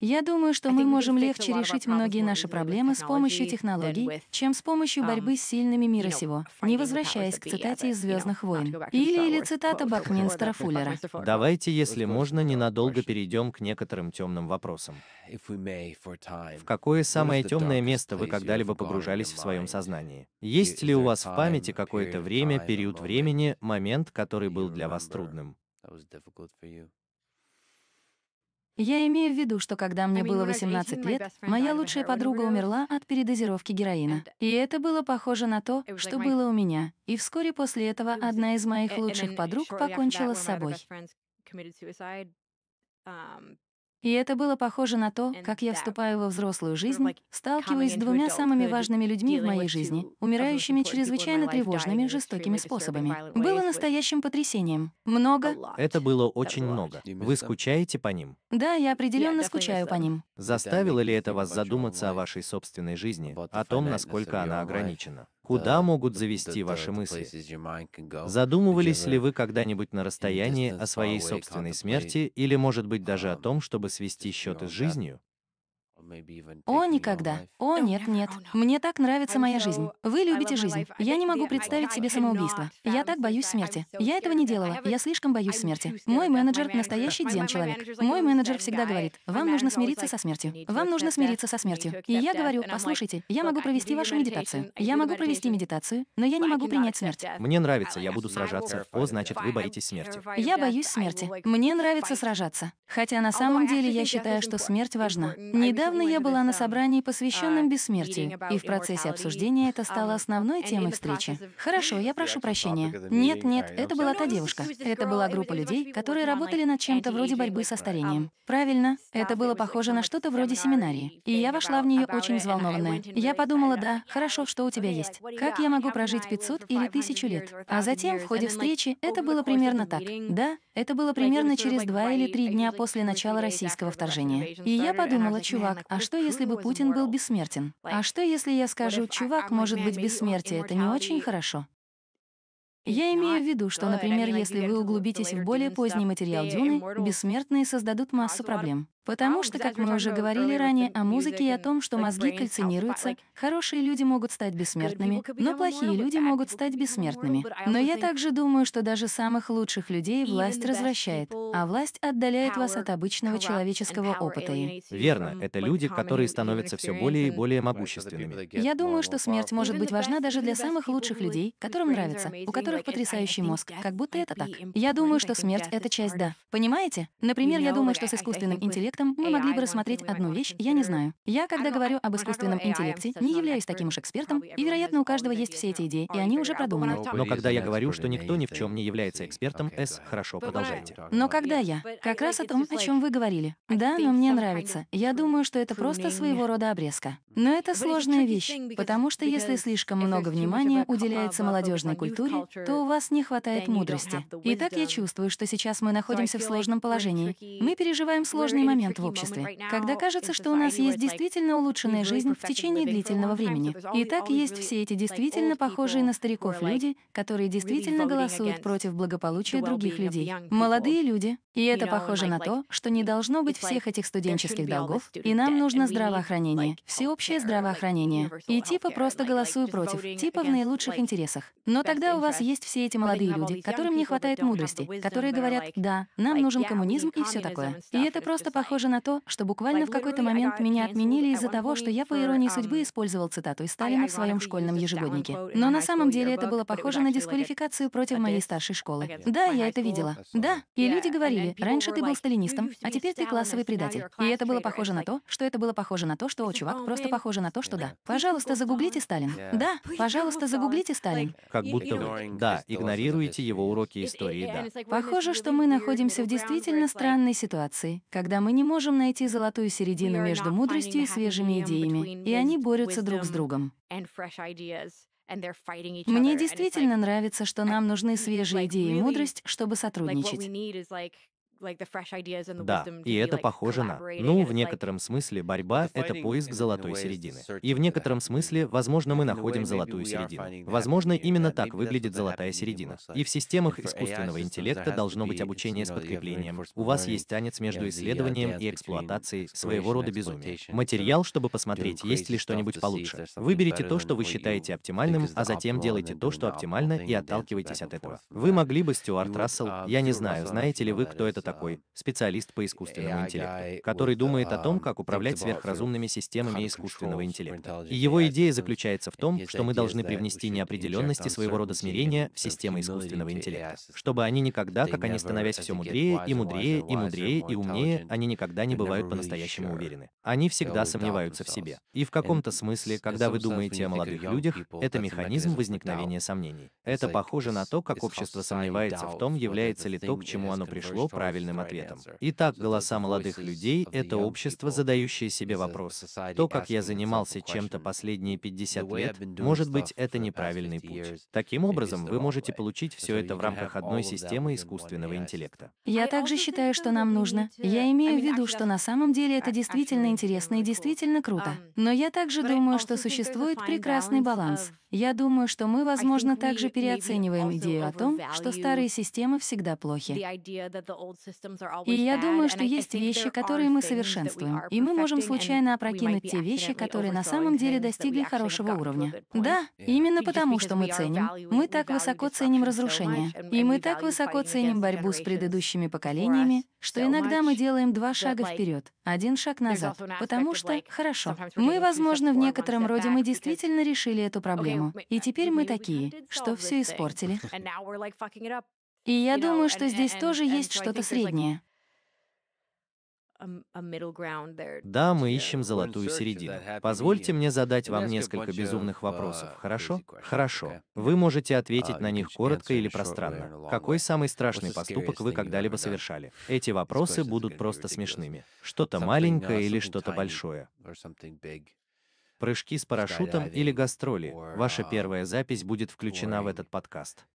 Я думаю, что мы можем легче решить многие наши проблемы с помощью технологий, чем с помощью борьбы с сильными мира сего, не возвращаясь к цитате из «Звездных войн». Или, или цитата Бакминстера Фуллера. Давайте, если можно, ненадолго перейдем к некоторым темным вопросам. В какое самое темное место вы когда-либо погружались в своем сознании? Есть ли у вас в памяти какое-то время, период времени, момент, который был для вас трудным? Я имею в виду, что когда мне было 18 лет, моя лучшая подруга умерла от передозировки героина. И это было похоже на то, что было у меня. И вскоре после этого одна из моих лучших подруг покончила с собой. И это было похоже на то, как я вступаю во взрослую жизнь, сталкиваясь с двумя самыми важными людьми в моей жизни, умирающими чрезвычайно тревожными, жестокими способами. Было настоящим потрясением. Много. Это было очень много. Вы скучаете по ним? Да, я определенно скучаю по ним. Заставило ли это вас задуматься о вашей собственной жизни, о том, насколько она ограничена? Куда могут завести ваши мысли? Задумывались ли вы когда-нибудь на расстоянии о своей собственной смерти или, может быть, даже о том, чтобы свести счеты с жизнью? О, никогда. О, нет, нет. Мне так нравится моя жизнь. Вы любите жизнь. Я не могу представить себе самоубийство. Я так боюсь смерти. Я этого не делала. Я слишком боюсь смерти. Мой менеджер — настоящий дзен-человек. Мой менеджер всегда говорит, вам нужно смириться со смертью. Вам нужно смириться со смертью. И я говорю, послушайте, я могу провести вашу медитацию. Я могу провести медитацию, но я не могу принять смерть. Мне нравится, я буду сражаться. О, значит, вы боитесь смерти. Я боюсь смерти. Мне нравится сражаться. Хотя на самом деле я считаю, что смерть важна. Недавно Недавно я была на собрании, посвященном бессмертию, и в процессе обсуждения это стало основной темой встречи. Хорошо, я прошу прощения. Нет, нет, это была та девушка. Это была группа людей, которые работали над чем-то вроде борьбы со старением. Правильно, это было похоже на что-то вроде семинарии. И я вошла в нее очень взволнованная. Я подумала, да, хорошо, что у тебя есть. Как я могу прожить 500 или 1000 лет? А затем, в ходе встречи, это было примерно так. Да, это было примерно через два или три дня после начала российского вторжения. И я подумала, чувак, а что, если бы Путин был бессмертен? А что, если я скажу, чувак, может быть, бессмертие — это не очень хорошо? Я имею в виду, что, например, если вы углубитесь в более поздний материал Дюны, бессмертные создадут массу проблем. Потому что, как мы уже говорили ранее о музыке и о том, что мозги кальцинируются, хорошие люди могут стать бессмертными, но плохие люди могут стать бессмертными. Но я также думаю, что даже самых лучших людей власть развращает, а власть отдаляет вас от обычного человеческого опыта. Верно, это люди, которые становятся все более и более могущественными. Я думаю, что смерть может быть важна даже для самых лучших людей, которым нравится, у которых потрясающий мозг, как будто это так. Я думаю, что смерть — это часть «да». Понимаете? Например, я думаю, что с искусственным интеллектом интеллектом мы могли бы рассмотреть одну вещь, я не знаю. Я, когда говорю об искусственном интеллекте, не являюсь таким уж экспертом, и, вероятно, у каждого есть все эти идеи, и они уже продуманы. Но когда я говорю, что никто ни в чем не является экспертом, С, хорошо, продолжайте. Но когда я? Как раз о том, о чем вы говорили. Да, но мне нравится. Я думаю, что это просто своего рода обрезка. Но это сложная вещь, потому что если слишком много внимания уделяется молодежной культуре, то у вас не хватает мудрости. Итак, я чувствую, что сейчас мы находимся в сложном положении. Мы переживаем сложный момент в обществе, когда кажется, что у нас есть действительно улучшенная жизнь в течение длительного времени. Итак, есть все эти действительно похожие на стариков люди, которые действительно голосуют против благополучия других людей. Молодые люди. И это похоже на то, что не должно быть всех этих студенческих долгов, и нам нужно здравоохранение, всеобщее здравоохранение. И типа просто голосую против, типа в наилучших интересах. Но тогда у вас есть все эти молодые люди, которым не хватает мудрости, которые говорят, да, нам нужен коммунизм и все такое. И это просто похоже на то, что буквально в какой-то момент меня отменили из-за того, что я, по иронии судьбы, использовал цитату из Сталина в своем школьном ежегоднике. Но на самом деле это было похоже на дисквалификацию против моей старшей школы. Да, я это видела. Да, и люди говорили, раньше ты был сталинистом, а теперь ты классовый предатель. И это было похоже на то, что это было похоже на то, что, о, чувак, просто похоже на то, что да. Пожалуйста, загуглите Сталин. Да, пожалуйста, загуглите Сталин. Как будто вы, да, игнорируете его уроки истории, да. Похоже, что мы находимся в действительно странной ситуации, когда мы не можем найти золотую середину между мудростью и свежими идеями, и они борются друг с другом. Мне действительно нравится, что нам нужны свежие идеи и мудрость, чтобы сотрудничать. Да, и это похоже на... Ну, в некотором смысле борьба — это поиск золотой середины. И в некотором смысле, возможно, мы находим золотую середину. Возможно, именно так выглядит золотая середина. И в системах искусственного интеллекта должно быть обучение с подкреплением. У вас есть танец между исследованием и эксплуатацией, своего рода безумие. Материал, чтобы посмотреть, есть ли что-нибудь получше. Выберите то, что вы считаете оптимальным, а затем делайте то, что оптимально, и отталкивайтесь от этого. Вы могли бы, Стюарт Рассел, я не знаю, знаете ли вы, кто это такой, такой специалист по искусственному интеллекту, который думает о том, как управлять сверхразумными системами искусственного интеллекта. И его идея заключается в том, что мы должны привнести неопределенности своего рода смирения в системы искусственного интеллекта, чтобы они никогда, как они становясь все мудрее и мудрее и мудрее и умнее, они никогда не бывают по-настоящему уверены. Они всегда сомневаются в себе. И в каком-то смысле, когда вы думаете о молодых людях, это механизм возникновения сомнений. Это похоже на то, как общество сомневается в том, является ли то, к чему оно пришло, правильным правильным ответом. Итак, голоса молодых людей — это общество, задающее себе вопрос. То, как я занимался чем-то последние 50 лет, может быть, это неправильный путь. Таким образом, вы можете получить все это в рамках одной системы искусственного интеллекта. Я также считаю, что нам нужно. Я имею в виду, что на самом деле это действительно интересно и действительно круто. Но я также думаю, что существует прекрасный баланс. Я думаю, что мы, возможно, также переоцениваем идею о том, что старые системы всегда плохи. И я думаю, что есть вещи, которые мы совершенствуем, и мы можем случайно опрокинуть те вещи, которые на самом деле достигли хорошего уровня. Да, именно потому, что мы ценим, мы так высоко ценим разрушение, и мы так высоко ценим борьбу с предыдущими поколениями, что иногда мы делаем два шага вперед, один шаг назад, потому что, хорошо, мы, возможно, в некотором роде мы действительно решили эту проблему, и теперь мы такие, что все испортили. И я думаю, что здесь тоже есть что-то среднее. Да, мы ищем золотую середину. Позвольте мне задать вам несколько безумных вопросов, хорошо? Хорошо. Вы можете ответить на них коротко или пространно. Какой самый страшный поступок вы когда-либо совершали? Эти вопросы будут просто смешными. Что-то маленькое или что-то большое? Прыжки с парашютом или гастроли? Ваша первая запись будет включена в этот подкаст.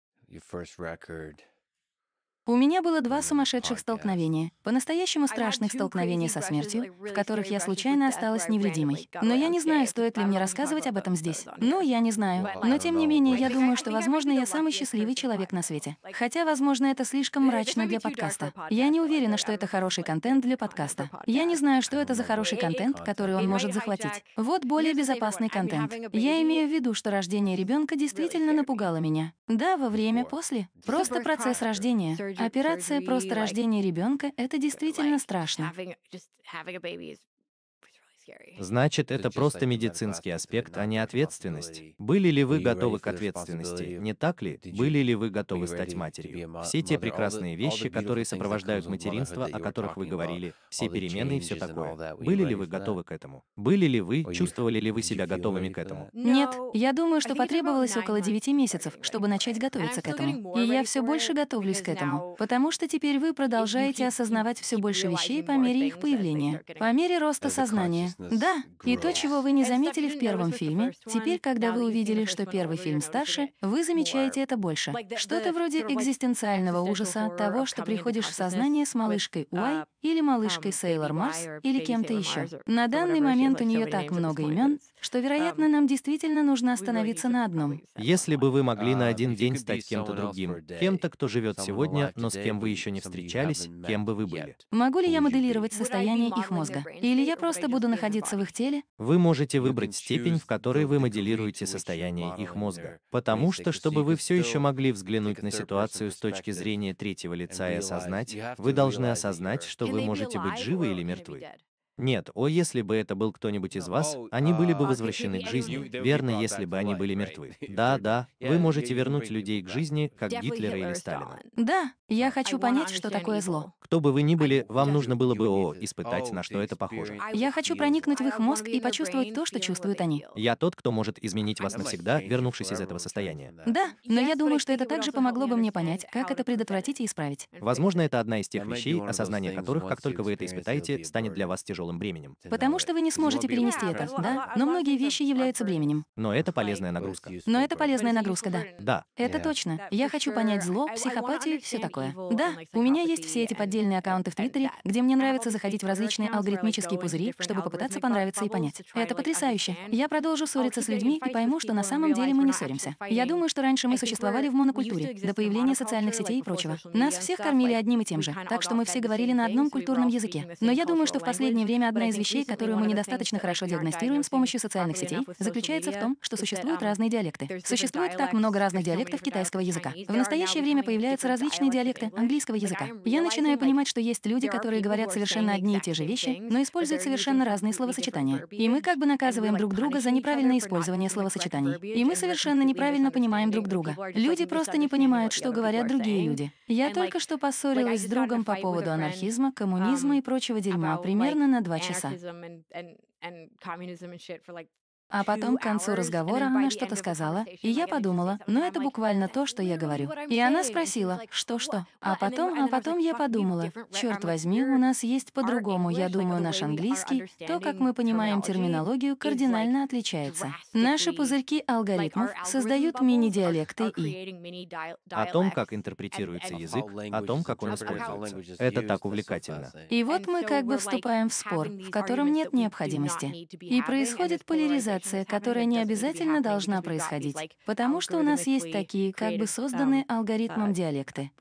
У меня было два сумасшедших столкновения, по-настоящему страшных столкновения со смертью, в которых я случайно осталась невредимой. Но я не знаю, стоит ли мне рассказывать об этом здесь. Ну, я не знаю. Но тем не менее, я думаю, что, возможно, я самый счастливый человек на свете. Хотя, возможно, это слишком мрачно для подкаста. Я не уверена, что это хороший контент для подкаста. Я не знаю, что это за хороший контент, который он может захватить. Вот более безопасный контент. Я имею в виду, что рождение ребенка действительно напугало меня. Да, во время, после. Просто процесс рождения. Операция просто рождения ребенка — это действительно страшно. Значит, это просто медицинский аспект, а не ответственность. Были ли вы готовы к ответственности? Не так ли? Были ли вы готовы стать матерью? Все те прекрасные вещи, которые сопровождают материнство, о которых вы говорили, все перемены и все такое. Были ли вы готовы к этому? Были ли вы, чувствовали ли вы себя готовыми к этому? Нет, я думаю, что потребовалось около 9 месяцев, чтобы начать готовиться к этому. И я все больше готовлюсь к этому, потому что теперь вы продолжаете осознавать все больше вещей по мере их появления, по мере роста сознания. Да, и то, чего вы не заметили в первом фильме, теперь, когда вы увидели, что первый фильм старше, вы замечаете это больше. Что-то вроде экзистенциального ужаса от того, что приходишь в сознание с малышкой Уай или малышкой Сейлор Марс или кем-то еще. На данный момент у нее так много имен, что, вероятно, нам действительно нужно остановиться на одном. Если бы вы могли на один день стать кем-то другим, кем-то, кто живет сегодня, но с кем вы еще не встречались, кем бы вы были? Могу ли я моделировать состояние их мозга? Или я просто буду находиться в их теле? Вы можете выбрать степень, в которой вы моделируете состояние их мозга. Потому что, чтобы вы все еще могли взглянуть на ситуацию с точки зрения третьего лица и осознать, вы должны осознать, что вы можете быть живы или мертвы. Нет, о, если бы это был кто-нибудь из вас, они были бы возвращены к жизни. Верно, если бы они были мертвы. Да, да, вы можете вернуть людей к жизни, как Гитлера или Сталина. Да, я хочу понять, что такое зло. Кто бы вы ни были, вам нужно было бы, о, испытать, на что это похоже. Я хочу проникнуть в их мозг и почувствовать то, что чувствуют они. Я тот, кто может изменить вас навсегда, вернувшись из этого состояния. Да, но я думаю, что это также помогло бы мне понять, как это предотвратить и исправить. Возможно, это одна из тех вещей, осознание которых, как только вы это испытаете, станет для вас тяжелым бременем. Потому что вы не сможете перенести это, да? Но многие вещи являются бременем. Но это полезная нагрузка. Но это полезная нагрузка, да. Да. Это точно. Я хочу понять зло, психопатию, все такое. Да, у меня есть все эти поддельные аккаунты в Твиттере, где мне нравится заходить в различные алгоритмические пузыри, чтобы попытаться понравиться и понять. Это потрясающе. Я продолжу ссориться с людьми и пойму, что на самом деле мы не ссоримся. Я думаю, что раньше мы существовали в монокультуре, до появления социальных сетей и прочего. Нас всех кормили одним и тем же, так что мы все говорили на одном культурном языке. Но я думаю, что в последнее время одна из вещей, которую мы недостаточно хорошо диагностируем с помощью социальных сетей, заключается в том, что существуют разные диалекты. Существует так много разных диалектов китайского языка. В настоящее время появляются различные диалекты английского языка. Я начинаю понимать, что есть люди, которые говорят совершенно одни и те же вещи, но используют совершенно разные словосочетания. И мы как бы наказываем друг друга за неправильное использование словосочетаний. И мы совершенно неправильно понимаем друг друга. Люди просто не понимают, что говорят другие люди. Я только что поссорилась с другом по поводу анархизма, коммунизма и прочего дерьма примерно на два часа. А потом к концу разговора она что-то сказала, и я подумала, ну это буквально то, что я говорю. И она спросила, что-что. А потом, а потом я подумала, черт возьми, у нас есть по-другому, я думаю, наш английский, то, как мы понимаем терминологию, кардинально отличается. Наши пузырьки алгоритмов создают мини-диалекты и... О том, как интерпретируется язык, о том, как он используется. Это так увлекательно. И вот мы как бы вступаем в спор, в котором нет необходимости. И происходит поляризация коммуникация, которая не обязательно должна происходить, потому что у нас есть такие, как бы созданные алгоритмом диалекты.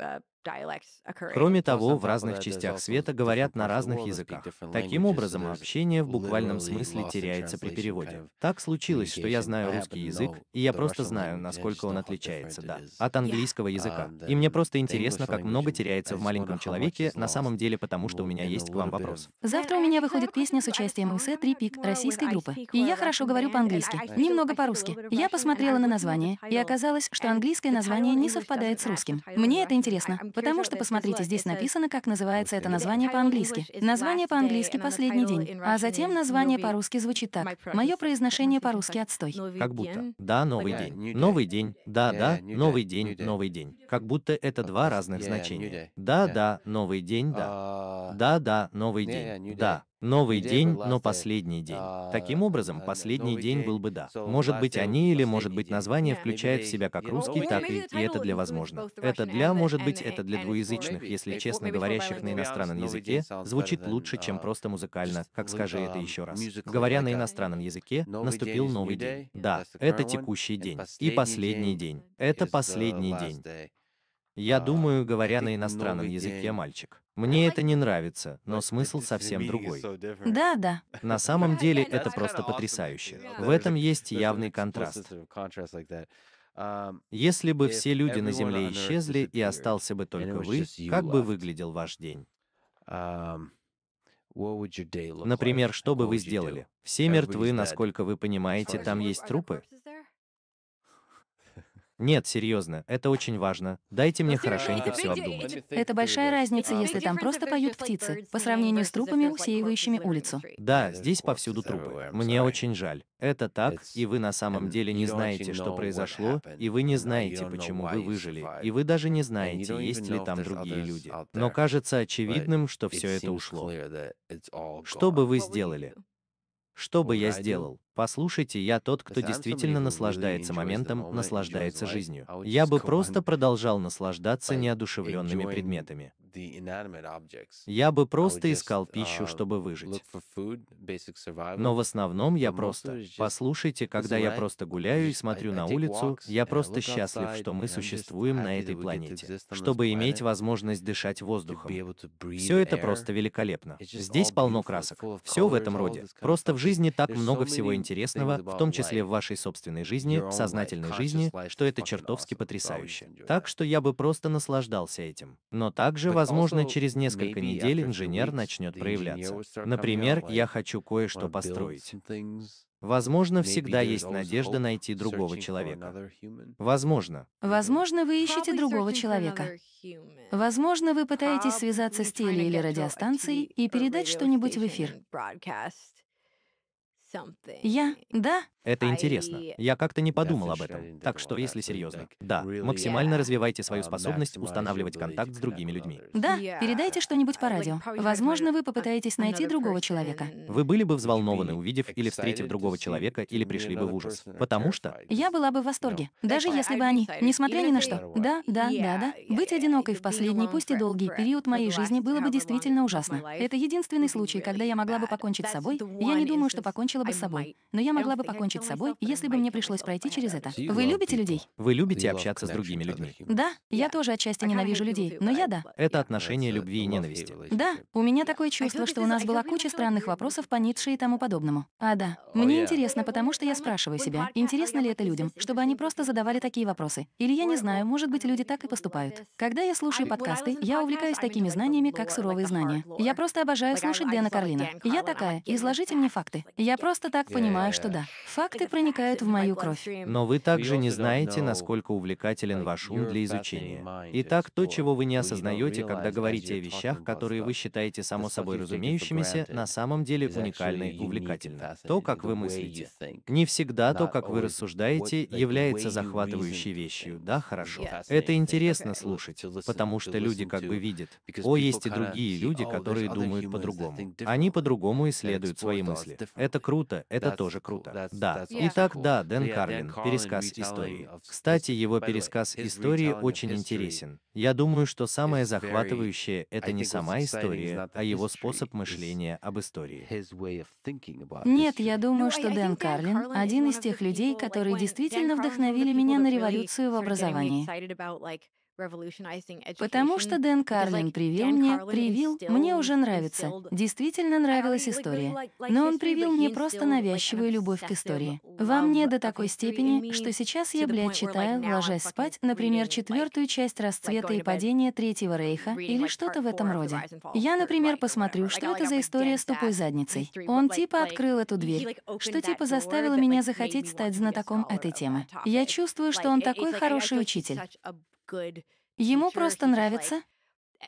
Кроме того, в разных частях света говорят на разных языках. Таким образом, общение в буквальном смысле теряется при переводе. Так случилось, что я знаю русский язык, и я просто знаю, насколько он отличается, да, от английского языка. И мне просто интересно, как много теряется в маленьком человеке на самом деле, потому что у меня есть к вам вопрос. Завтра у меня выходит песня с участием ИС «Три пик» российской группы. И я хорошо говорю по-английски, немного по-русски. Я посмотрела на название, и оказалось, что английское название не совпадает с русским. Мне это интересно. Потому что, посмотрите, здесь написано, как называется это название по-английски. Название по-английски «Последний день», а затем название по-русски звучит так. Мое произношение по-русски «отстой». Как будто. Да, новый день. Новый день. Да, да, новый день, новый день. Как будто это два разных значения. Да, да, новый день, да. Да, да, новый день. Да. Новый день, но последний день. Таким образом, последний день был бы «да». Может быть, они или, может быть, название включает в себя как русский, так и, и это для возможно. Это для, может быть, это для двуязычных, если честно говорящих на иностранном языке, звучит лучше, чем просто музыкально, как скажи это еще раз. Говоря на иностранном языке, наступил новый день. Да, это текущий день. И последний день. Это последний день. Я думаю, говоря на иностранном языке, мальчик. Мне это не нравится, но смысл совсем другой. Да, да. На самом деле это просто потрясающе. В этом есть явный контраст. Если бы все люди на Земле исчезли и остался бы только вы, как бы выглядел ваш день? Например, что бы вы сделали? Все мертвы, насколько вы понимаете, там есть трупы? Нет, серьезно, это очень важно. Дайте мне хорошенько все обдумать. Это большая разница, если там просто поют птицы, по сравнению с трупами, усеивающими улицу. Да, здесь повсюду трупы. Мне очень жаль. Это так, и вы на самом деле не знаете, что произошло, и вы не знаете, почему вы выжили, и вы даже не знаете, есть ли там другие люди. Но кажется очевидным, что все это ушло. Что бы вы сделали? Что бы я сделал? Послушайте, я тот, кто действительно наслаждается моментом, наслаждается жизнью. Я бы просто продолжал наслаждаться неодушевленными предметами. Я бы просто искал пищу, uh, чтобы выжить. Но в основном я просто... Послушайте, когда я просто гуляю и смотрю на улицу, я просто счастлив, что мы существуем на этой планете, чтобы иметь возможность дышать воздухом. Все это просто великолепно. Здесь полно красок. Все в этом роде. Просто в жизни так много всего интересного, в том числе в вашей собственной жизни, в сознательной жизни, что это чертовски потрясающе. Так что я бы просто наслаждался этим. Но также, возможно, через несколько недель инженер начнет проявляться. Например, я хочу кое-что построить. Возможно, всегда есть надежда найти другого человека. Возможно. Возможно, вы ищете другого человека. Возможно, вы пытаетесь связаться с теле- или радиостанцией и передать что-нибудь в эфир. Я, да, Это интересно. Я как-то не подумал об этом. Так что, если серьезно, да, максимально развивайте свою способность устанавливать контакт с другими людьми. да, передайте что-нибудь по радио. Возможно, вы попытаетесь найти другого человека. Вы были бы взволнованы, увидев или встретив другого человека, или пришли бы в ужас. Потому что Я была бы в восторге, даже если бы они, несмотря ни на что, да, да, да, да, быть одинокой в последний, пусть и долгий период моей жизни было бы действительно ужасно. Это единственный случай, когда я могла бы покончить с собой. Я не думаю, что покончила бы с собой, но я могла бы покончить с собой, если бы мне пришлось пройти через это. Вы любите людей? вы любите общаться с другими людьми. Да, я тоже отчасти ненавижу людей, но я да. Это отношение любви и ненависти. Да, у меня такое чувство, что у нас была куча странных вопросов по Ницше и тому подобному. А да, мне интересно, потому что я спрашиваю себя, интересно ли это людям, чтобы они просто задавали такие вопросы. Или я не знаю, может быть, люди так и поступают. Когда я слушаю подкасты, я увлекаюсь такими знаниями, как суровые знания. Я просто обожаю слушать Дэна Карлина. Я такая, изложите мне факты. Я просто так понимаю, что да. Факты проникают в мою кровь. Но вы также не знаете, насколько увлекателен ваш ум для изучения. Итак, то, чего вы не осознаете, когда говорите о вещах, которые вы считаете само собой разумеющимися, на самом деле уникально и увлекательно. То, как вы мыслите. Не всегда то, как вы рассуждаете, является захватывающей вещью. Да, хорошо. Это интересно слушать, потому что люди как бы видят. О, есть и другие люди, которые думают по-другому. Они по-другому исследуют свои мысли. Это круто, это тоже круто. Да. Итак, да, Дэн Карлин, пересказ истории. Кстати, его пересказ истории очень интересен. Я думаю, что самое захватывающее — это не сама история, а его способ мышления об истории. Нет, я думаю, что Дэн Карлин — один из тех людей, которые действительно вдохновили меня на революцию в образовании. Потому что Дэн Карлин привил мне, привил, мне уже нравится, действительно нравилась история. Но он привил мне просто навязчивую любовь к истории. Во мне до такой степени, что сейчас я, блядь, читаю, ложась спать, например, четвертую часть расцвета и падения Третьего Рейха или что-то в этом роде. Я, например, посмотрю, что это за история с тупой задницей. Он типа открыл эту дверь, что типа заставило меня захотеть стать знатоком этой темы. Я чувствую, что он такой хороший учитель. Ему просто нравится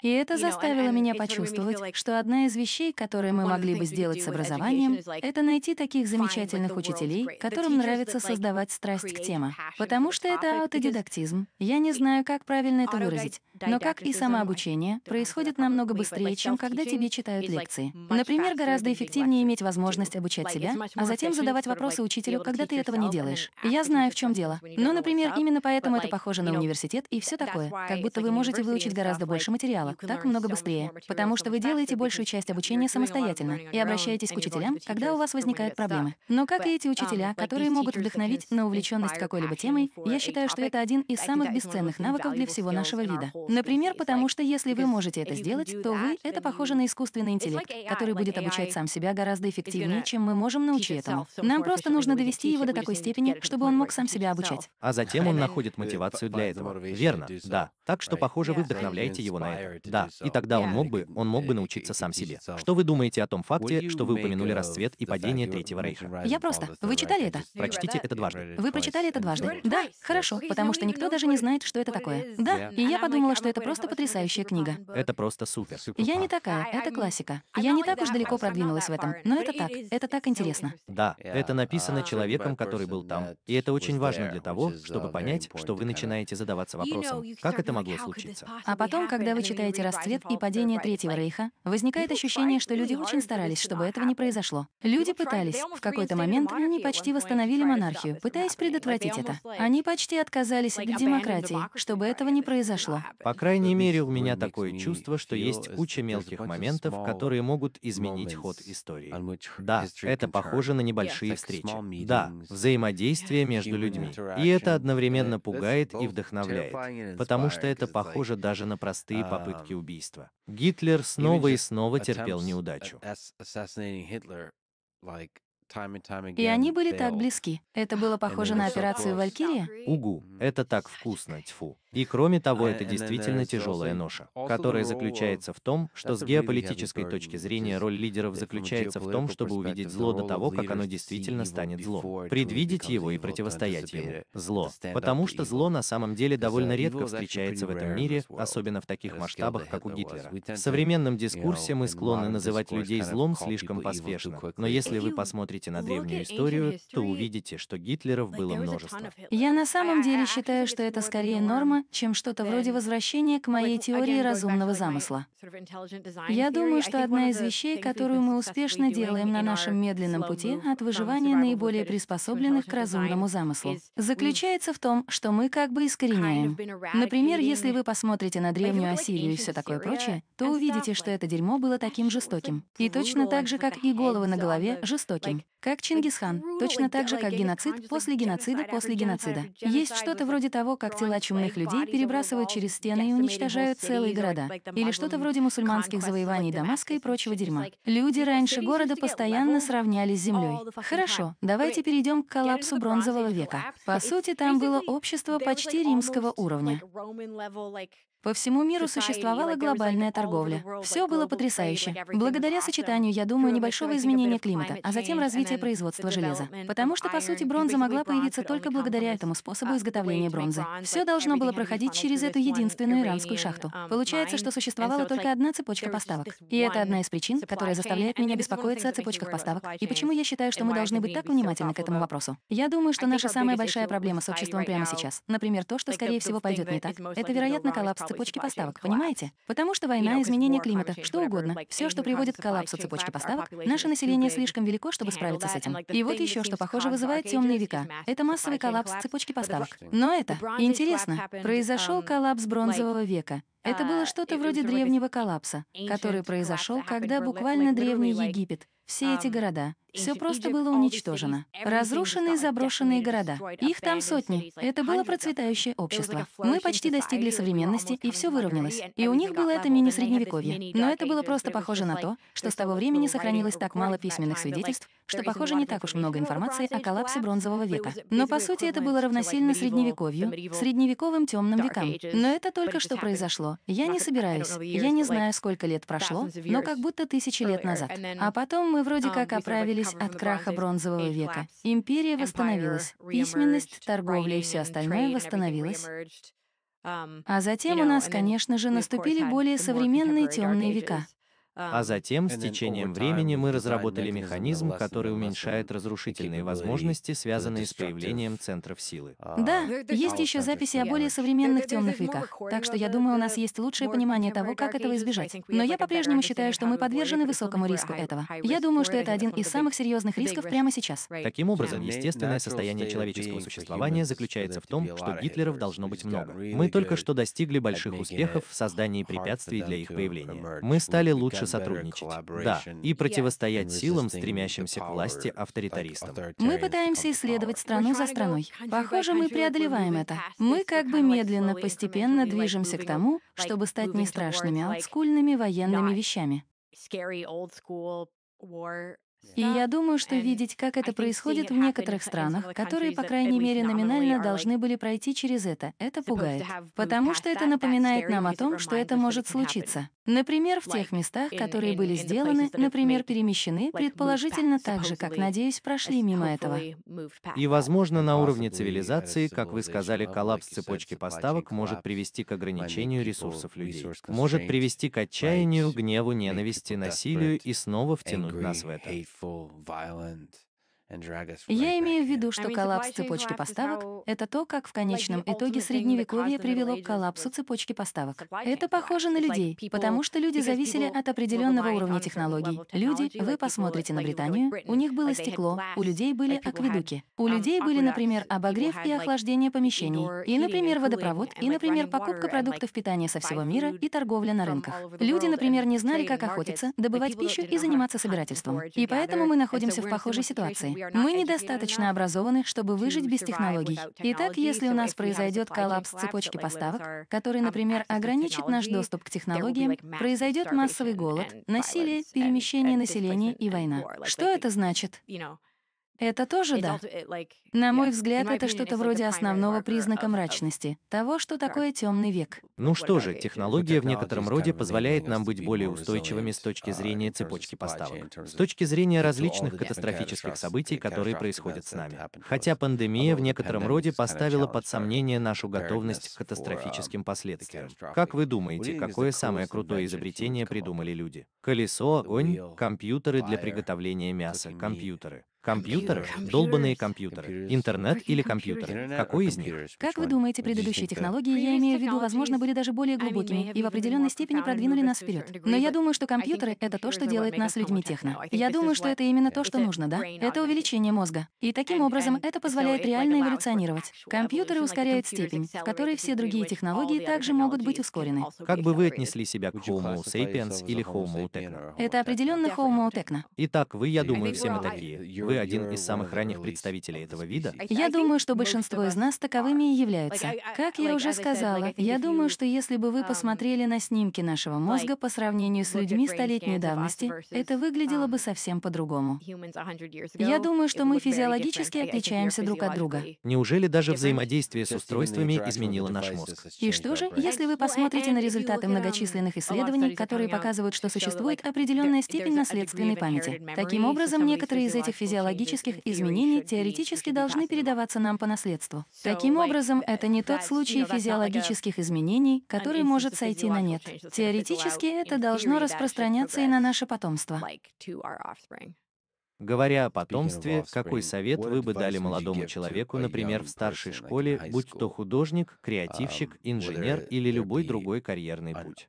и это заставило меня почувствовать, что одна из вещей, которые мы могли бы сделать с образованием, это найти таких замечательных учителей, которым нравится создавать страсть к темам. Потому что это аутодидактизм. Я не знаю, как правильно это выразить. Но как и самообучение, происходит намного быстрее, чем когда тебе читают лекции. Например, гораздо эффективнее иметь возможность обучать себя, а затем задавать вопросы учителю, когда ты этого не делаешь. Я знаю, в чем дело. Ну, например, именно поэтому это похоже на университет и все такое. Как будто вы можете выучить гораздо больше материала, так много быстрее, потому что вы делаете большую часть обучения самостоятельно и обращаетесь к учителям, когда у вас возникают проблемы. Но как и эти учителя, которые могут вдохновить на увлеченность какой-либо темой, я считаю, что это один из самых бесценных навыков для всего нашего вида. Например, потому что если вы можете это сделать, то вы — это похоже на искусственный интеллект, который будет обучать сам себя гораздо эффективнее, чем мы можем научить этому. Нам просто нужно довести его до такой степени, чтобы он мог сам себя обучать. А затем он находит мотивацию для этого. Верно, да. Так что, похоже, вы вдохновляете его на это. Да, и тогда он мог бы, он мог бы научиться сам себе. Что вы думаете о том факте, что вы упомянули расцвет и падение Третьего Рейха? Я просто. Вы читали это? Прочтите это дважды. Вы прочитали это дважды? Да, хорошо, потому что никто даже не знает, что это такое. Да, и я подумала, что это просто потрясающая книга. Это просто супер. Я не такая, это классика. Я не так уж далеко продвинулась в этом, но это так, это так интересно. Да, это написано человеком, который был там. И это очень важно для того, чтобы понять, что вы начинаете задаваться вопросом, как это могло случиться. А потом, когда вы читаете читаете «Расцвет» и «Падение Третьего Рейха», возникает ощущение, что люди очень старались, чтобы этого не произошло. Люди пытались. В какой-то момент они почти восстановили монархию, пытаясь предотвратить это. Они почти отказались от демократии, чтобы этого не произошло. По крайней мере, у меня такое чувство, что есть куча мелких моментов, которые могут изменить ход истории. Да, это похоже на небольшие встречи. Да, взаимодействие между людьми. И это одновременно пугает и вдохновляет, потому что это похоже даже на простые попытки убийства. Гитлер снова и снова терпел неудачу. И они были так близки. Это было похоже на операцию «Валькирия»? Угу, это так вкусно, тьфу. И кроме того, это действительно тяжелая ноша, которая заключается в том, что с геополитической точки зрения роль лидеров заключается в том, чтобы увидеть зло до того, как оно действительно станет злом, предвидеть его и противостоять ему. Зло. Потому что зло на самом деле довольно редко встречается в этом мире, особенно в таких масштабах, как у Гитлера. В современном дискурсе мы склонны называть людей злом слишком поспешно, но если вы посмотрите на древнюю историю, то увидите, что Гитлеров было множество. Я на самом деле считаю, что это скорее норма, чем что-то вроде возвращения к моей теории разумного замысла. Я думаю, что одна из вещей, которую мы успешно делаем на нашем медленном пути от выживания наиболее приспособленных к разумному замыслу, заключается в том, что мы как бы искореняем. Например, если вы посмотрите на древнюю Ассирию и все такое прочее, то увидите, что это дерьмо было таким жестоким. И точно так же, как и головы на голове, жестоким. Как Чингисхан, точно так же, как геноцид после геноцида после геноцида. Есть что-то вроде того, как тела чумных людей перебрасывают через стены и уничтожают целые города. Или что-то вроде мусульманских завоеваний Дамаска и прочего дерьма. Люди раньше города постоянно сравняли с землей. Хорошо, давайте перейдем к коллапсу бронзового века. По сути, там было общество почти римского уровня. По всему миру существовала глобальная торговля. Все было потрясающе. Благодаря сочетанию, я думаю, небольшого изменения климата, а затем развития производства железа. Потому что, по сути, бронза могла появиться только благодаря этому способу изготовления бронзы. Все должно было проходить через эту единственную иранскую шахту. Получается, что существовала только одна цепочка поставок. И это одна из причин, которая заставляет меня беспокоиться о цепочках поставок. И почему я считаю, что мы должны быть так внимательны к этому вопросу. Я думаю, что наша самая большая проблема с обществом прямо сейчас, например, то, что, скорее всего, пойдет не так, это, вероятно, коллапс цепочки поставок, понимаете? Потому что война, изменение климата, что угодно, все, что приводит к коллапсу цепочки поставок, наше население слишком велико, чтобы справиться с этим. И вот еще что, похоже, вызывает темные века. Это массовый коллапс цепочки поставок. Но это интересно. Произошел коллапс бронзового века. Это было что-то вроде древнего коллапса, который произошел, когда буквально древний Египет, все эти города, все просто было уничтожено. Разрушенные заброшенные города. Их там сотни. Это было процветающее общество. Мы почти достигли современности, и все выровнялось. И у них было это мини-средневековье. Но это было просто похоже на то, что с того времени сохранилось так мало письменных свидетельств, что, похоже, не так уж много информации о коллапсе бронзового века. Но, по сути, это было равносильно средневековью, средневековым темным векам. Но это только что произошло. Я не собираюсь. Я не знаю, сколько лет прошло, но как будто тысячи лет назад. А потом мы вроде как оправились оправились от краха бронзового века. Империя восстановилась, письменность, торговля и все остальное восстановилось. А затем у нас, конечно же, наступили более современные темные века. А затем, с течением времени, мы разработали механизм, который уменьшает разрушительные возможности, связанные с появлением центров силы. Да, есть еще записи о более современных темных веках, так что я думаю, у нас есть лучшее понимание того, как этого избежать. Но я по-прежнему считаю, что мы подвержены высокому риску этого. Я думаю, что это один из самых серьезных рисков прямо сейчас. Таким образом, естественное состояние человеческого существования заключается в том, что Гитлеров должно быть много. Мы только что достигли больших успехов в создании препятствий для их появления. Мы стали лучше сотрудничать. Да, и противостоять силам, стремящимся к власти авторитаристам. Мы пытаемся исследовать страну за страной. Похоже, мы преодолеваем это. Мы как бы медленно, постепенно движемся к тому, чтобы стать не страшными, а олдскульными военными вещами. И я думаю, что видеть, как это происходит в некоторых странах, которые, по крайней мере, номинально должны были пройти через это, это пугает. Потому что это напоминает нам о том, что это может случиться. Например, в тех местах, которые были сделаны, например, перемещены, предположительно так же, как, надеюсь, прошли мимо этого. И, возможно, на уровне цивилизации, как вы сказали, коллапс цепочки поставок может привести к ограничению ресурсов людей. Может привести к отчаянию, гневу, ненависти, насилию и снова втянуть нас в это. Я имею в виду, что коллапс цепочки поставок — это то, как в конечном итоге Средневековье привело к коллапсу цепочки поставок. Это похоже на людей, потому что люди зависели от определенного уровня технологий. Люди, вы посмотрите на Британию, у них было стекло, у людей были акведуки, у людей были, например, обогрев и охлаждение помещений, и, например, водопровод, и, например, покупка продуктов питания со всего мира и торговля на рынках. Люди, например, не знали, как охотиться, добывать пищу и заниматься собирательством. И поэтому мы находимся в похожей ситуации. Мы недостаточно образованы, чтобы выжить без технологий. Итак, если у нас произойдет коллапс цепочки поставок, который, например, ограничит наш доступ к технологиям, произойдет массовый голод, насилие, перемещение населения и война. Что это значит? Это тоже да. На мой взгляд, это что-то вроде основного признака мрачности, того, что такое темный век. Ну что же, технология в некотором роде позволяет нам быть более устойчивыми с точки зрения цепочки поставок, с точки зрения различных катастрофических событий, которые происходят с нами. Хотя пандемия в некотором роде поставила под сомнение нашу готовность к катастрофическим последствиям. Как вы думаете, какое самое крутое изобретение придумали люди? Колесо, огонь, компьютеры для приготовления мяса, компьютеры. Компьютеры? Долбанные компьютеры. Интернет или компьютеры? Какой из них? Как вы думаете, предыдущие технологии, я имею в виду, возможно, были даже более глубокими и в определенной степени продвинули нас вперед. Но я думаю, что компьютеры — это то, что делает нас людьми техно. Я думаю, что это именно то, что нужно, да? Это увеличение мозга. И таким образом это позволяет реально эволюционировать. Компьютеры ускоряют степень, в которой все другие технологии также могут быть ускорены. Как бы вы отнесли себя к Homo sapiens или Homo techno? Это определенно Homo techno. Итак, вы, я думаю, все мы такие. Вы один из самых ранних представителей этого вида? Я думаю, что большинство из нас таковыми и являются. Как я уже сказала, я думаю, что если бы вы посмотрели на снимки нашего мозга по сравнению с людьми столетней давности, это выглядело бы совсем по-другому. Я думаю, что мы физиологически отличаемся друг от друга. Неужели даже взаимодействие с устройствами изменило наш мозг? И что же, если вы посмотрите на результаты многочисленных исследований, которые показывают, что существует определенная степень наследственной памяти. Таким образом, некоторые из этих физиологических физиологических изменений теоретически должны передаваться нам по наследству. Таким образом, это не тот случай физиологических изменений, который может сойти на нет. Теоретически это должно распространяться и на наше потомство. Говоря о потомстве, какой совет вы бы дали молодому человеку, например, в старшей школе, будь то художник, креативщик, инженер или любой другой карьерный путь?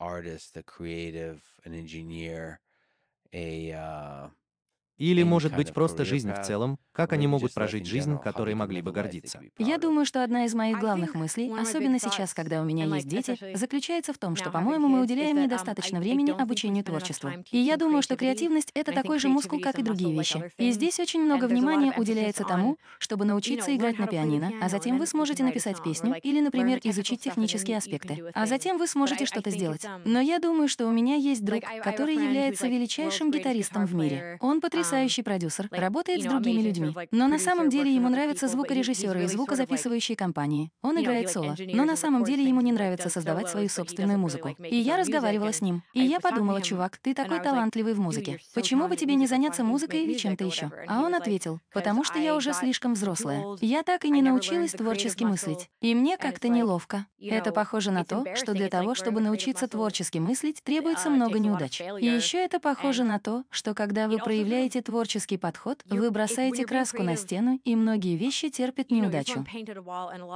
Или, может быть, просто жизнь в целом, как они могут прожить жизнь, которой могли бы гордиться? Я думаю, что одна из моих главных мыслей, особенно сейчас, когда у меня есть дети, заключается в том, что, по-моему, мы уделяем недостаточно времени обучению творчеству. И я думаю, что креативность — это такой же мускул, как и другие вещи. И здесь очень много внимания уделяется тому, чтобы научиться играть на пианино, а затем вы сможете написать песню или, например, изучить технические аспекты. А затем вы сможете что-то сделать. Но я думаю, что у меня есть друг, который является величайшим гитаристом в мире. Он потрясающий потрясающий продюсер, работает с другими людьми. Но на самом деле ему нравятся звукорежиссеры и звукозаписывающие компании. Он играет соло. Но на самом деле ему не нравится создавать свою собственную музыку. И я разговаривала с ним. И я подумала, чувак, ты такой талантливый в музыке. Почему бы тебе не заняться музыкой или чем-то еще? А он ответил, потому что я уже слишком взрослая. Я так и не научилась творчески мыслить. И мне как-то неловко. Это похоже на то, что для того, чтобы научиться творчески мыслить, требуется много неудач. И еще это похоже на то, что когда вы проявляете меняете творческий подход, вы бросаете краску на стену, и многие вещи терпят неудачу.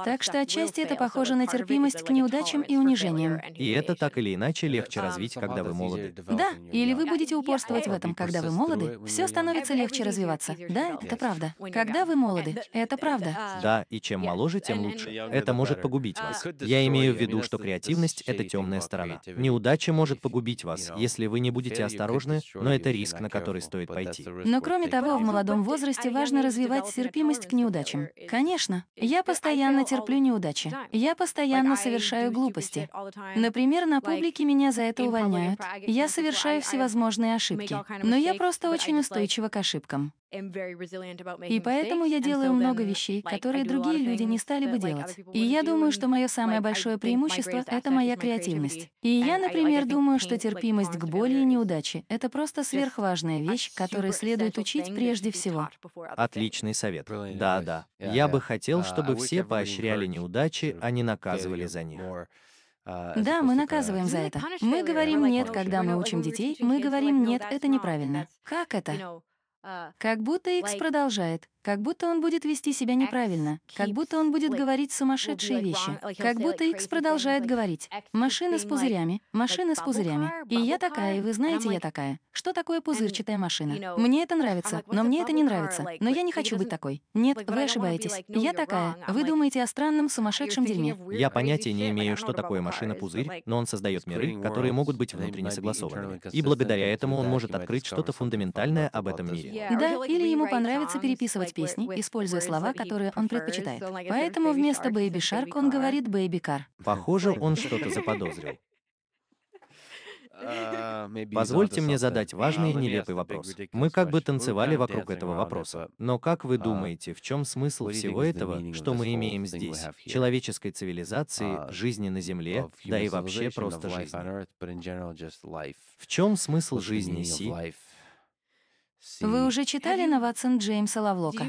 Так что отчасти это похоже на терпимость к неудачам и унижениям. И это так или иначе легче развить, когда вы молоды. Да, или вы будете упорствовать в этом, когда вы молоды, все становится легче развиваться. Да, это правда. Когда вы молоды, это правда. Да, и чем моложе, тем лучше. Это может погубить вас. Я имею в виду, что креативность — это темная сторона. Неудача может погубить вас, если вы не будете осторожны, но это риск, на который стоит пойти. Но кроме того, в молодом возрасте важно развивать терпимость к неудачам. Конечно, я постоянно терплю неудачи. Я постоянно совершаю глупости. Например, на публике меня за это увольняют. Я совершаю всевозможные ошибки. Но я просто очень устойчива к ошибкам. И поэтому я делаю много вещей, которые другие люди не стали бы делать. И я думаю, что мое самое большое преимущество — это моя креативность. И я, например, думаю, что терпимость к боли и неудаче — это просто сверхважная вещь, которой следует учить прежде всего. Отличный совет. Да, да. Я бы хотел, uh, чтобы все поощряли неудачи, а не наказывали за них. Uh, да, мы наказываем за это. Мы говорим «нет», когда мы учим детей, мы говорим «нет, это неправильно». Как это? Как будто X продолжает. Как будто он будет вести себя неправильно, как будто он будет говорить сумасшедшие вещи, как будто X продолжает говорить «машина с пузырями, машина с пузырями». И я такая, и вы знаете, я такая. Что такое пузырчатая машина? Мне это нравится, но мне это не нравится. Но я не хочу быть такой. Нет, вы ошибаетесь. Я такая. Вы думаете о странном сумасшедшем дерьме. Я понятия не имею, что такое машина-пузырь, но он создает миры, которые могут быть внутренне согласованы. И благодаря этому он может открыть что-то фундаментальное об этом мире. Да, или ему понравится переписывать песни, используя слова, которые он предпочитает. Поэтому вместо Baby Shark он говорит Baby Car. Похоже, он что-то заподозрил. Позвольте мне задать важный и нелепый вопрос. Мы как бы танцевали вокруг этого вопроса. Но как вы думаете, в чем смысл всего этого, что мы имеем здесь? Человеческой цивилизации, жизни на Земле, да и вообще просто жизни. В чем смысл жизни Си? Вы уже читали Новацин Джеймса Лавлока?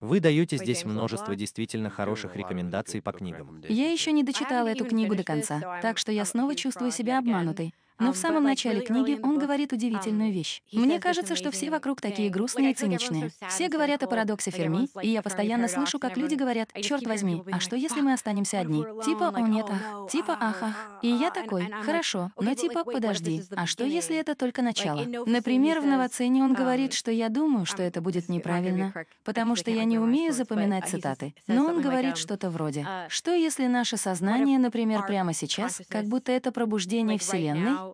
Вы даете здесь множество действительно хороших рекомендаций по книгам. Я еще не дочитала эту книгу до конца, так что я снова чувствую себя обманутой. Но в самом начале книги он говорит удивительную вещь. Мне кажется, что все вокруг такие грустные и циничные. Все говорят о парадоксе Ферми, и я постоянно слышу, как люди говорят, черт возьми, а что если мы останемся одни? Типа, о нет, ах, типа, ах, ах. И я такой, хорошо, но типа, подожди, а что если это только начало? Например, в новоцене он говорит, что я думаю, что это будет неправильно, потому что я не умею запоминать цитаты. Но он говорит что-то вроде, что если наше сознание, например, прямо сейчас, как будто это пробуждение Вселенной,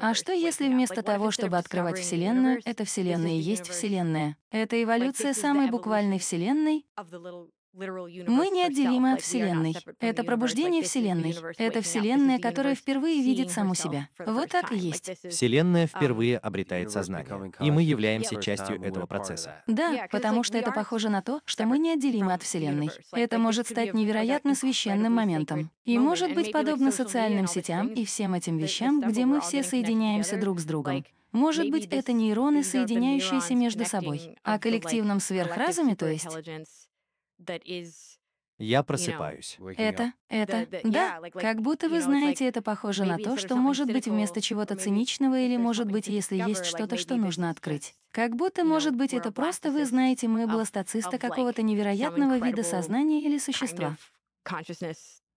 а что если вместо того, чтобы открывать Вселенную, эта Вселенная и есть Вселенная? Это эволюция самой буквальной Вселенной, мы неотделимы от Вселенной. Это пробуждение Вселенной. Это Вселенная, которая впервые видит саму себя. Вот так и есть. Вселенная впервые обретает сознание, и мы являемся частью этого процесса. Да, потому что это похоже на то, что мы неотделимы от Вселенной. Это может стать невероятно священным моментом. И может быть подобно социальным сетям и всем этим вещам, где мы все соединяемся друг с другом. Может быть, это нейроны, соединяющиеся между собой. О коллективном сверхразуме, то есть? Я просыпаюсь. Это, это, да, как будто вы знаете, это похоже на то, что может быть вместо чего-то циничного или может быть, если есть что-то, что нужно открыть. Как будто, может быть, это просто вы знаете мы бластоциста какого-то невероятного вида сознания или существа.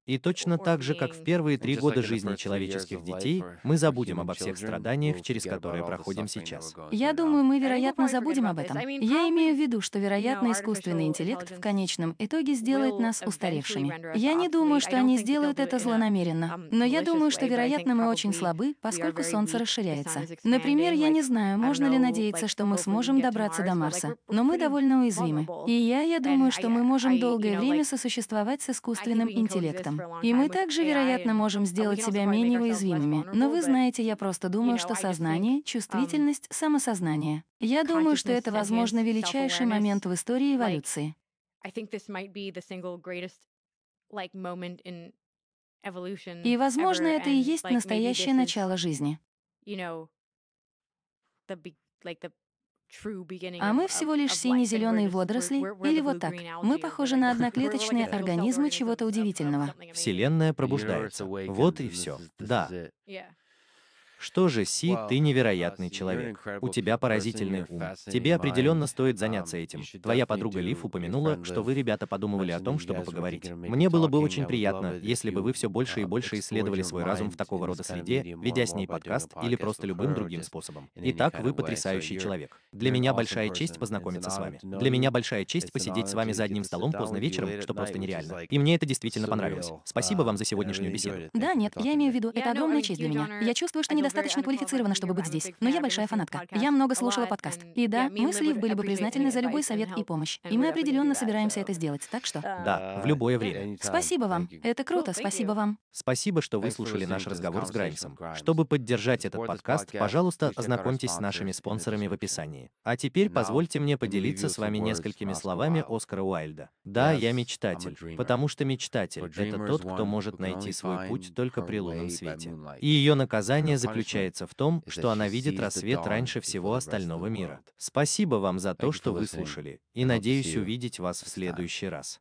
И точно так же, как в первые три года жизни человеческих детей, мы забудем обо всех страданиях, через которые проходим сейчас. Я думаю, мы, вероятно, забудем об этом. Я имею в виду, что, вероятно, искусственный интеллект в конечном итоге сделает нас устаревшими. Я не думаю, что они сделают это злонамеренно, но я думаю, что, вероятно, мы очень слабы, поскольку Солнце расширяется. Например, я не знаю, можно ли надеяться, что мы сможем добраться до Марса, но мы довольно уязвимы. И я, я думаю, что мы можем долгое время сосуществовать с искусственным интеллектом. И мы также, вероятно, можем сделать себя менее уязвимыми. Но вы знаете, я просто думаю, что сознание, чувствительность, самосознание. Я думаю, что это, возможно, величайший момент в истории эволюции. И, возможно, это и есть настоящее начало жизни. А мы всего лишь сине-зеленые водоросли, или вот так. Мы похожи на одноклеточные организмы чего-то удивительного. Вселенная пробуждается. Вот и все. Да. Что же, Си, ты невероятный человек. У тебя поразительный ум. Тебе определенно стоит заняться этим. Твоя подруга Лив упомянула, что вы, ребята, подумывали о том, чтобы поговорить. Мне было бы очень приятно, если бы вы все больше и больше исследовали свой разум в такого рода среде, ведя с ней подкаст или просто любым другим способом. Итак, вы потрясающий человек. Для меня большая честь познакомиться с вами. Для меня большая честь посидеть с вами за одним столом поздно вечером, что просто нереально. И мне это действительно понравилось. Спасибо вам за сегодняшнюю беседу. Да, нет, я имею в виду, это огромная честь для меня. Я чувствую, что не недостаточно квалифицирована, чтобы быть здесь, но я большая фанатка. Я много слушала подкаст. И да, мы с Лив были бы признательны за любой совет и помощь. И мы определенно собираемся это сделать, так что... Да, в любое время. Спасибо вам. Это круто, спасибо вам. Спасибо, что выслушали наш разговор с Граймсом. Чтобы поддержать этот подкаст, пожалуйста, ознакомьтесь с нашими спонсорами в описании. А теперь позвольте мне поделиться с вами несколькими словами Оскара Уайльда. Да, я мечтатель, потому что мечтатель — это тот, кто может найти свой путь только при лунном свете. И ее наказание заключается заключается в том, что она видит рассвет раньше всего остального мира. Спасибо вам за то, что вы слушали, и надеюсь увидеть вас в следующий раз.